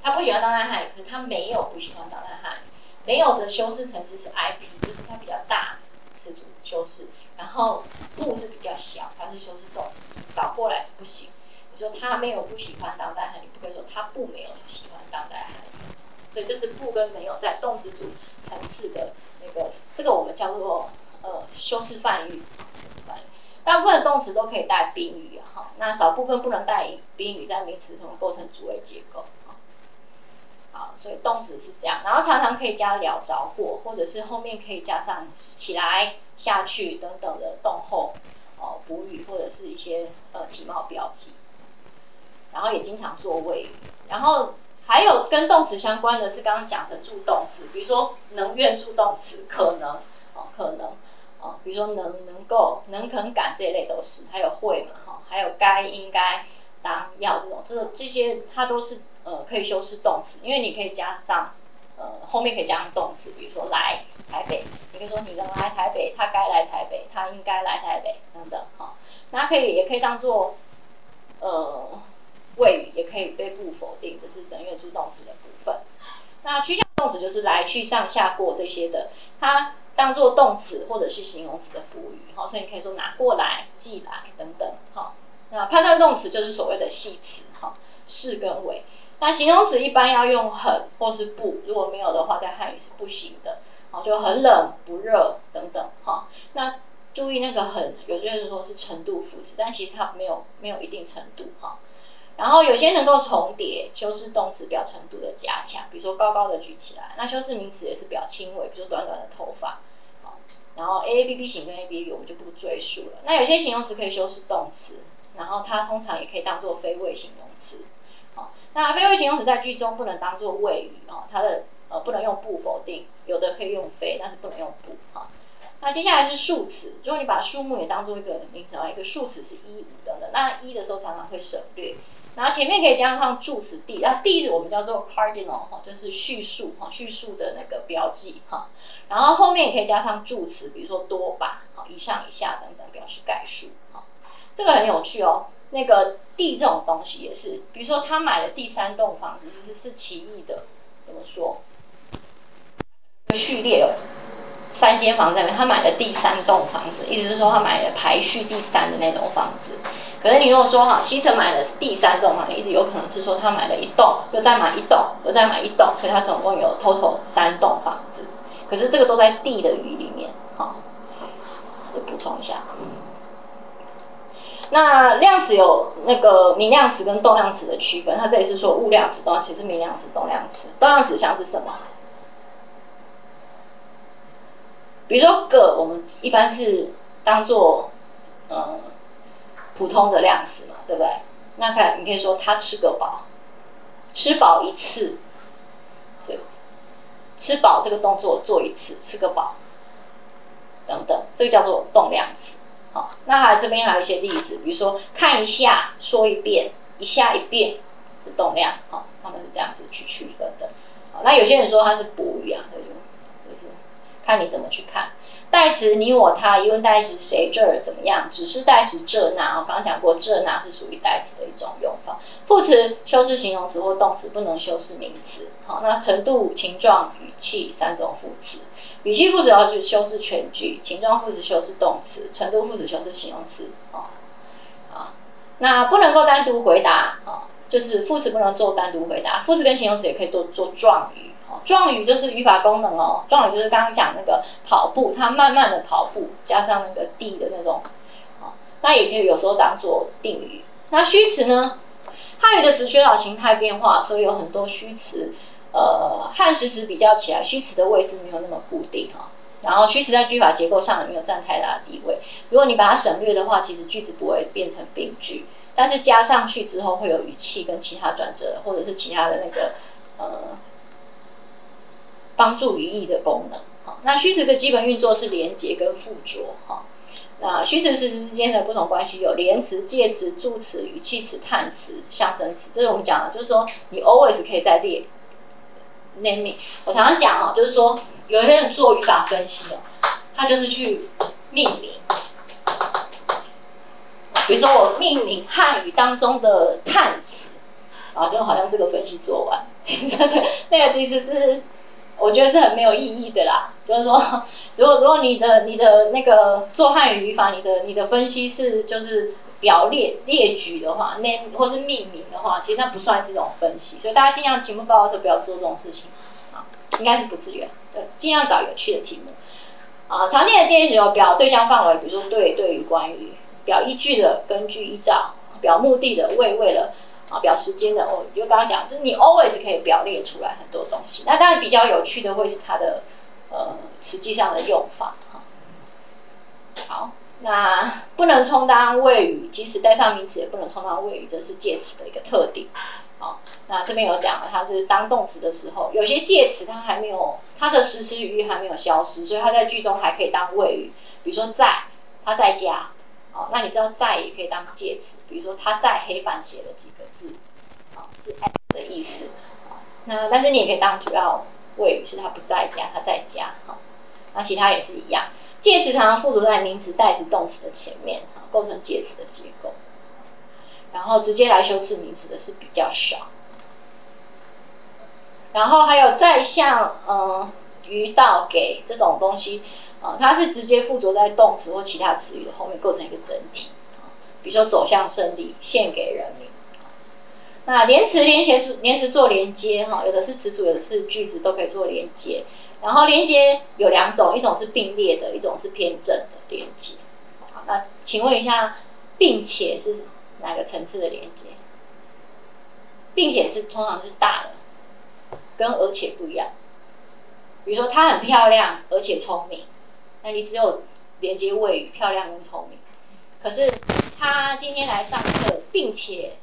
他不喜欢当代汉语，可是他没有不喜欢当代汉语。没有的修饰层次是 I P，就是它比较大词组修饰，然后不是比较小，它是修饰动词，倒过来是不行。你说他没有不喜欢当代汉语，不可以说他不没有喜欢当代汉语。所以这是不跟没有在动词组层次的那个，这个我们叫做呃修饰泛语。大部分的动词都可以带宾语啊，哈，那少部分不能带宾语，在名词中构成主谓结构啊。好，所以动词是这样，然后常常可以加了着过，或者是后面可以加上起来、下去等等的动后哦补语，或者是一些呃体貌标记。然后也经常做谓语，然后还有跟动词相关的是刚刚讲的助动词，比如说能、愿助动词，可能哦，可能。啊，比如说能、能够、能、肯、敢这一类都是，还有会嘛，哈，还有该、应该、当、要这种，这这些它都是呃可以修饰动词，因为你可以加上呃后面可以加上动词，比如说来台北，你可以说你能来台北，他该来台北，他应该来台北等等，哈，那可以也可以当做呃谓语，也可以被不否定，这是等于助动词的部分。那趋向动词就是来去上下过这些的，它。当做动词或者是形容词的补语，好，所以你可以说拿过来、寄来等等，好。那判断动词就是所谓的系词，哈，是跟为。那形容词一般要用很或是不，如果没有的话，在汉语是不行的，好，就很冷、不热等等，哈。那注意那个很，有些人说是程度副词，但其实它没有没有一定程度，哈。然后有些能够重叠，修饰动词表程度的加强，比如说高高的举起来。那修饰名词也是比较轻微，比如说短短的头发。好，然后 A A B B 型跟 A B B 我们就不赘述了。那有些形容词可以修饰动词，然后它通常也可以当做非谓形容词。好，那非谓形容词在句中不能当做谓语哦，它的呃不能用不否定，有的可以用非，但是不能用不。哈，那接下来是数词，如果你把数目也当做一个名词的话，一个数词是一、五等等，那一的时候常常会省略。然后前面可以加上助词 d，然后 d 我们叫做 cardinal 哈，就是叙述哈，叙述的那个标记哈。然后后面也可以加上助词，比如说多吧，好，以上以下等等，表示概述哈。这个很有趣哦，那个 d 这种东西也是，比如说他买了第三栋房子，其实是奇异的，怎么说？序列哦三间房在里面，他买了第三栋房子，意思是说他买了排序第三的那栋房子。可是你如果说哈，西城买了第三栋房子，一直有可能是说他买了一栋，又再买一栋，又再买一栋，所以他总共有 total 三栋房子。可是这个都在地的语里面，哈。补充一下，那量词有那个明量词跟动量词的区分，它这里是说物量词、动量词是明量词、动量词。动量词像是什么？比如说个，我们一般是当做嗯。普通的量词嘛，对不对？那看你可以说他吃个饱，吃饱一次，这吃饱这个动作做一次，吃个饱等等，这个叫做动量词。好，那还这边还有一些例子，比如说看一下，说一遍，一下一遍是动量。好，他们是这样子去区分的。好，那有些人说它是补语啊，所以看你怎么去看。代词你我他，疑问代词谁这儿怎么样？只是代词这那，我刚刚讲过，这那是属于代词的一种用法。副词修饰形容词或动词，不能修饰名词。好，那程度、情状、语气三种副词。语气副词要就修饰全句，情状副词修饰动词，程度副词修饰形容词。好，那不能够单独回答啊，就是副词不能做单独回答，副词跟形容词也可以做做状语。状语就是语法功能哦，状语就是刚刚讲那个跑步，它慢慢的跑步，加上那个地的那种，啊，那也可以有时候当做定语。那虚词呢？汉语的词缺少形态变化，所以有很多虚词，呃，汉实词比较起来，虚词的位置没有那么固定哈。然后虚词在句法结构上也没有占太大的地位。如果你把它省略的话，其实句子不会变成病句，但是加上去之后会有语气跟其他转折，或者是其他的那个呃帮助语义的功能。好，那虚词的基本运作是连结跟附着哈。那虚词实词之间的不同关系有连词、介词、助词、语气词、叹词、象声词，这是我们讲的，就是说你 always 可以在列 naming。我常常讲哦，就是说有些人做语法分析哦，他就是去命名，比如说我命名汉语当中的叹词，啊，就好像这个分析做完，其实那个其实是。我觉得是很没有意义的啦，就是说，如果如果你的你的那个做汉语语法，你的你的分析是就是表列列举的话，那或是命名的话，其实它不算是一种分析，所以大家尽量题目报告的时候不要做这种事情啊，应该是不至于，对，尽量找有趣的题目啊。常见的建议是有表对象范围，比如说对对于关于表依据的根据依照表目的的为为了。啊，表时间的哦，就刚刚讲，就是你 always 可以表列出来很多东西。那当然比较有趣的会是它的呃实际上的用法哈。好，那不能充当谓语，即使带上名词也不能充当谓语，这是介词的一个特点。好，那这边有讲了，它是当动词的时候，有些介词它还没有它的实时语义还没有消失，所以它在句中还可以当谓语，比如说在，他在家。哦，那你知道在也可以当介词，比如说他在黑板写了几个字，好是 at 的意思。那但是你也可以当主要谓语，是他不在家，他在家。好，那其他也是一样，介词常常附着在名词、代词、动词的前面，哈，构成介词的结构。然后直接来修饰名词的是比较少。然后还有再像嗯，于到给这种东西。啊，它是直接附着在动词或其他词语的后面，构成一个整体。比如说走向胜利，献给人民。那连词连结连词做连接哈，有的是词组，有的是句子，都可以做连接。然后连接有两种，一种是并列的，一种是偏正的连接。好，那请问一下，并且是哪个层次的连接？并且是通常是大的，跟而且不一样。比如说她很漂亮，而且聪明。那你只有连接谓语漂亮跟聪明，可是他今天来上课，并且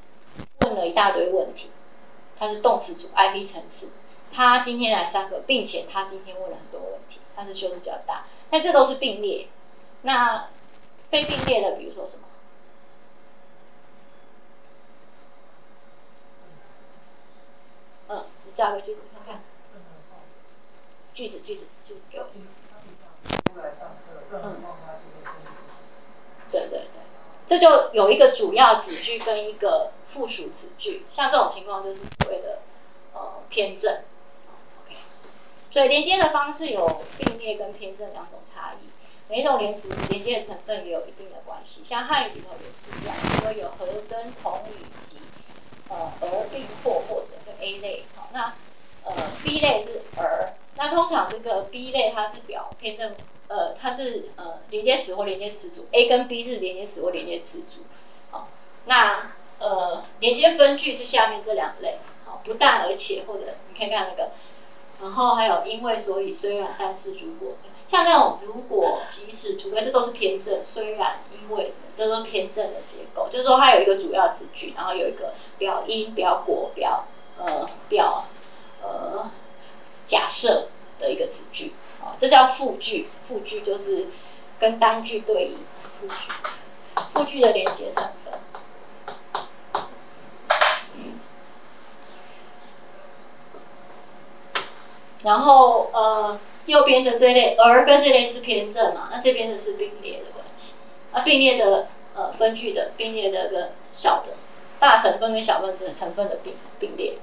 问了一大堆问题，他是动词组 I P 层次，他今天来上课，并且他今天问了很多问题，他是修饰比较大，但这都是并列。那非并列的，比如说什么？嗯，你造个句子看看。句子句子句子给我。对对对，这就有一个主要子句跟一个附属子句，像这种情况就是所谓的呃偏正。OK，所以连接的方式有并列跟偏正两种差异，每一种连词连接的成分也有一定的关系。像汉语里头也是一样，说有和跟同语及呃而并或或者就 A 类，好，那呃 B 类是而，那通常这个 B 类它是表偏正。呃，它是呃连接词或连接词组，A 跟 B 是连接词或连接词组，好，那呃连接分句是下面这两类，好，不但而且或者你看看那个，然后还有因为所以虽然但是如果，像那种如果即使除非这都是偏正，虽然因为这都是偏正的结构，就是说它有一个主要子句，然后有一个表因表果表呃表呃假设的一个子句。啊这叫复句，复句就是跟单句对应。复句，副句的连接成分。然后呃，右边的这类而跟这类是偏正嘛，那这边的是并列的关系。那并列的呃分句的并列的跟小的大成分跟小分子成分的并并列。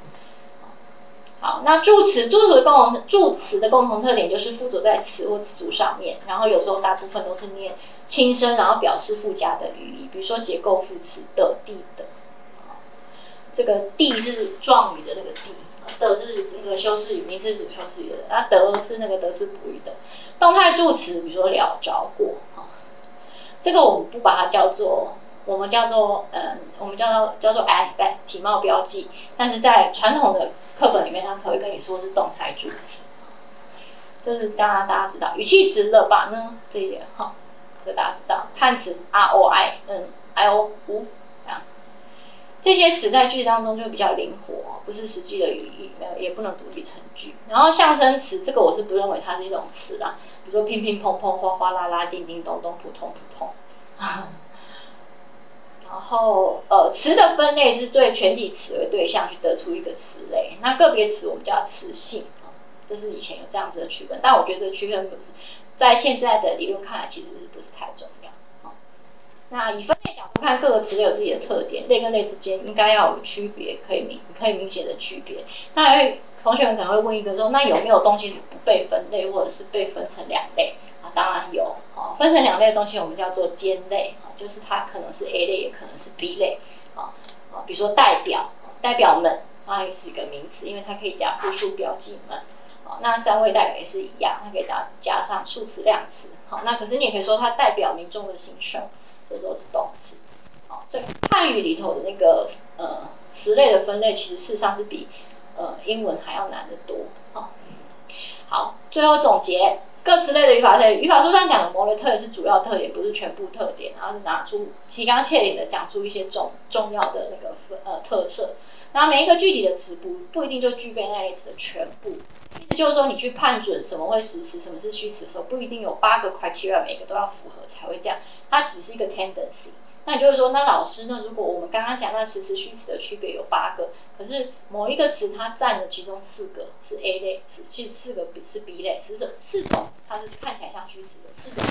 好，那助词助词的共同助词的共同特点就是附着在词或词组上面，然后有时候大部分都是念轻声，然后表示附加的语义，比如说结构副词的、地的。这个地是状语的那个地，的是那个修饰语，名词组修饰语的，那得是那个得字补语的。动态助词，比如说了着过，这个我们不把它叫做，我们叫做，嗯，我们叫做叫做 aspect 体貌标记，但是在传统的课本里面，他可会跟你说是动态助词，就是当然大家知道，语气词了吧呢？这一点哈，这大家知道，叹词 r o i n i o u。这些词在句子当中就比较灵活，不是实际的语义，没有也不能独立成句。然后象声词，这个我是不认为它是一种词啦，比如说乒乒乓乓、哗哗啦啦、叮叮咚咚、扑通扑通。然后呃，词的分类是对全体词为对象去得出一个词类，那个别词我们叫词性啊，这是以前有这样子的区分，但我觉得这个区分不是在现在的理论看来其实是不是太重要。那以分类角度看，各个词类有自己的特点，类跟类之间应该要有区别，可以明可以明显的区别。那同学们可能会问一个说，那有没有东西是不被分类，或者是被分成两类啊？当然有哦，分成两类的东西我们叫做兼类，就是它可能是 A 类，也可能是 B 类啊啊，比如说代表，代表们它也是一个名词，因为它可以加复数标记们啊。那三位代表也是一样，它可以加加上数词量词。好，那可是你也可以说它代表民众的心声。这都是动词，好，所以汉语里头的那个呃词类的分类，其实事实上是比呃英文还要难得多，好，好，最后总结各词类的语法特点，语法书上讲的模类特点是主要特点，不是全部特点，然后是拿出提纲挈领的讲出一些重重要的那个呃特色，然后每一个具体的词不不一定就具备那类词的全部，意思就是说你去判准什么会实词，什么是虚词的时候，不一定有八个 criteria 每个都要符合才会这样。它只是一个 tendency，那也就是说，那老师呢？如果我们刚刚讲那实词虚词的区别有八个，可是某一个词它占了其中四个是 A 类词，其实四个是 B 类词，是四种它是看起来像虚词的，四种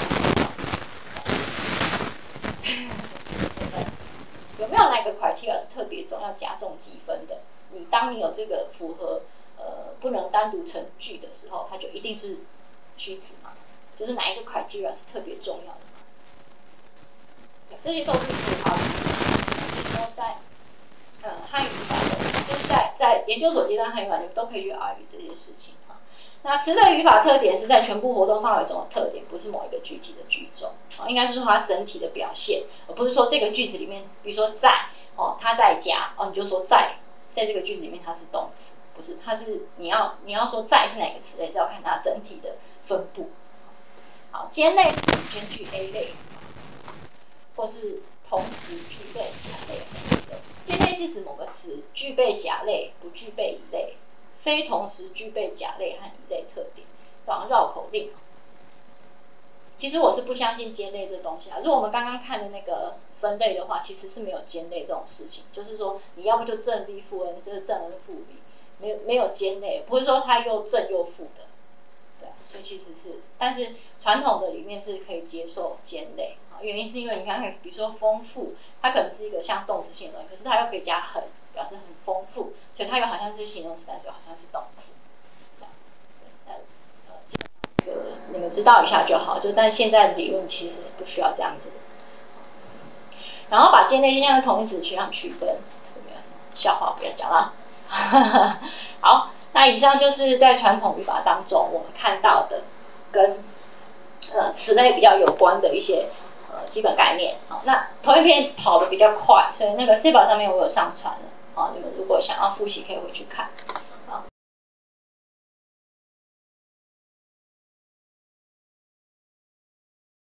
有没有哪个 criteria 是特别重要加重积分的？你当你有这个符合呃不能单独成句的时候，它就一定是虚词嘛？就是哪一个 criteria 是特别重要的？这些都是可以考虑的。然后在呃汉语法的，就是在在研究所阶段汉语法，你们都可以去 argue 这些事情啊。那词类语法特点是在全部活动范围中的特点，不是某一个具体的句种啊，应该是说它整体的表现，而不是说这个句子里面，比如说在哦，他在家哦，你就说在在这个句子里面它是动词，不是，它是你要你要说在是哪个词类，是要看它整体的分布。好，兼类是先去 A 类。或是同时具备甲类和乙类，兼类是指某个词具备甲类，不具备乙类，非同时具备甲类和乙类特点，这样绕口令。其实我是不相信兼类这东西啊。如果我们刚刚看的那个分类的话，其实是没有兼类这种事情，就是说你要不就正 V 负 N，就是正 N 负 V，没有没有兼类，不是说它又正又负的，对，所以其实是，但是传统的里面是可以接受兼类。原因是因为你看，比如说丰富，它可能是一个像动词性的东西，可是它又可以加很，表示很丰富，所以它又好像是形容词，但是又好像是动词。你们知道一下就好。就但现在的理论其实是不需要这样子的。然后把间类现象的同义词取向区分，这个没有什么笑话，不要讲了。好，那以上就是在传统语法当中我们看到的跟呃词类比较有关的一些。基本概念，好，那同一篇跑的比较快，所以那个 C 宝上面我有上传了，好，你们如果想要复习，可以回去看。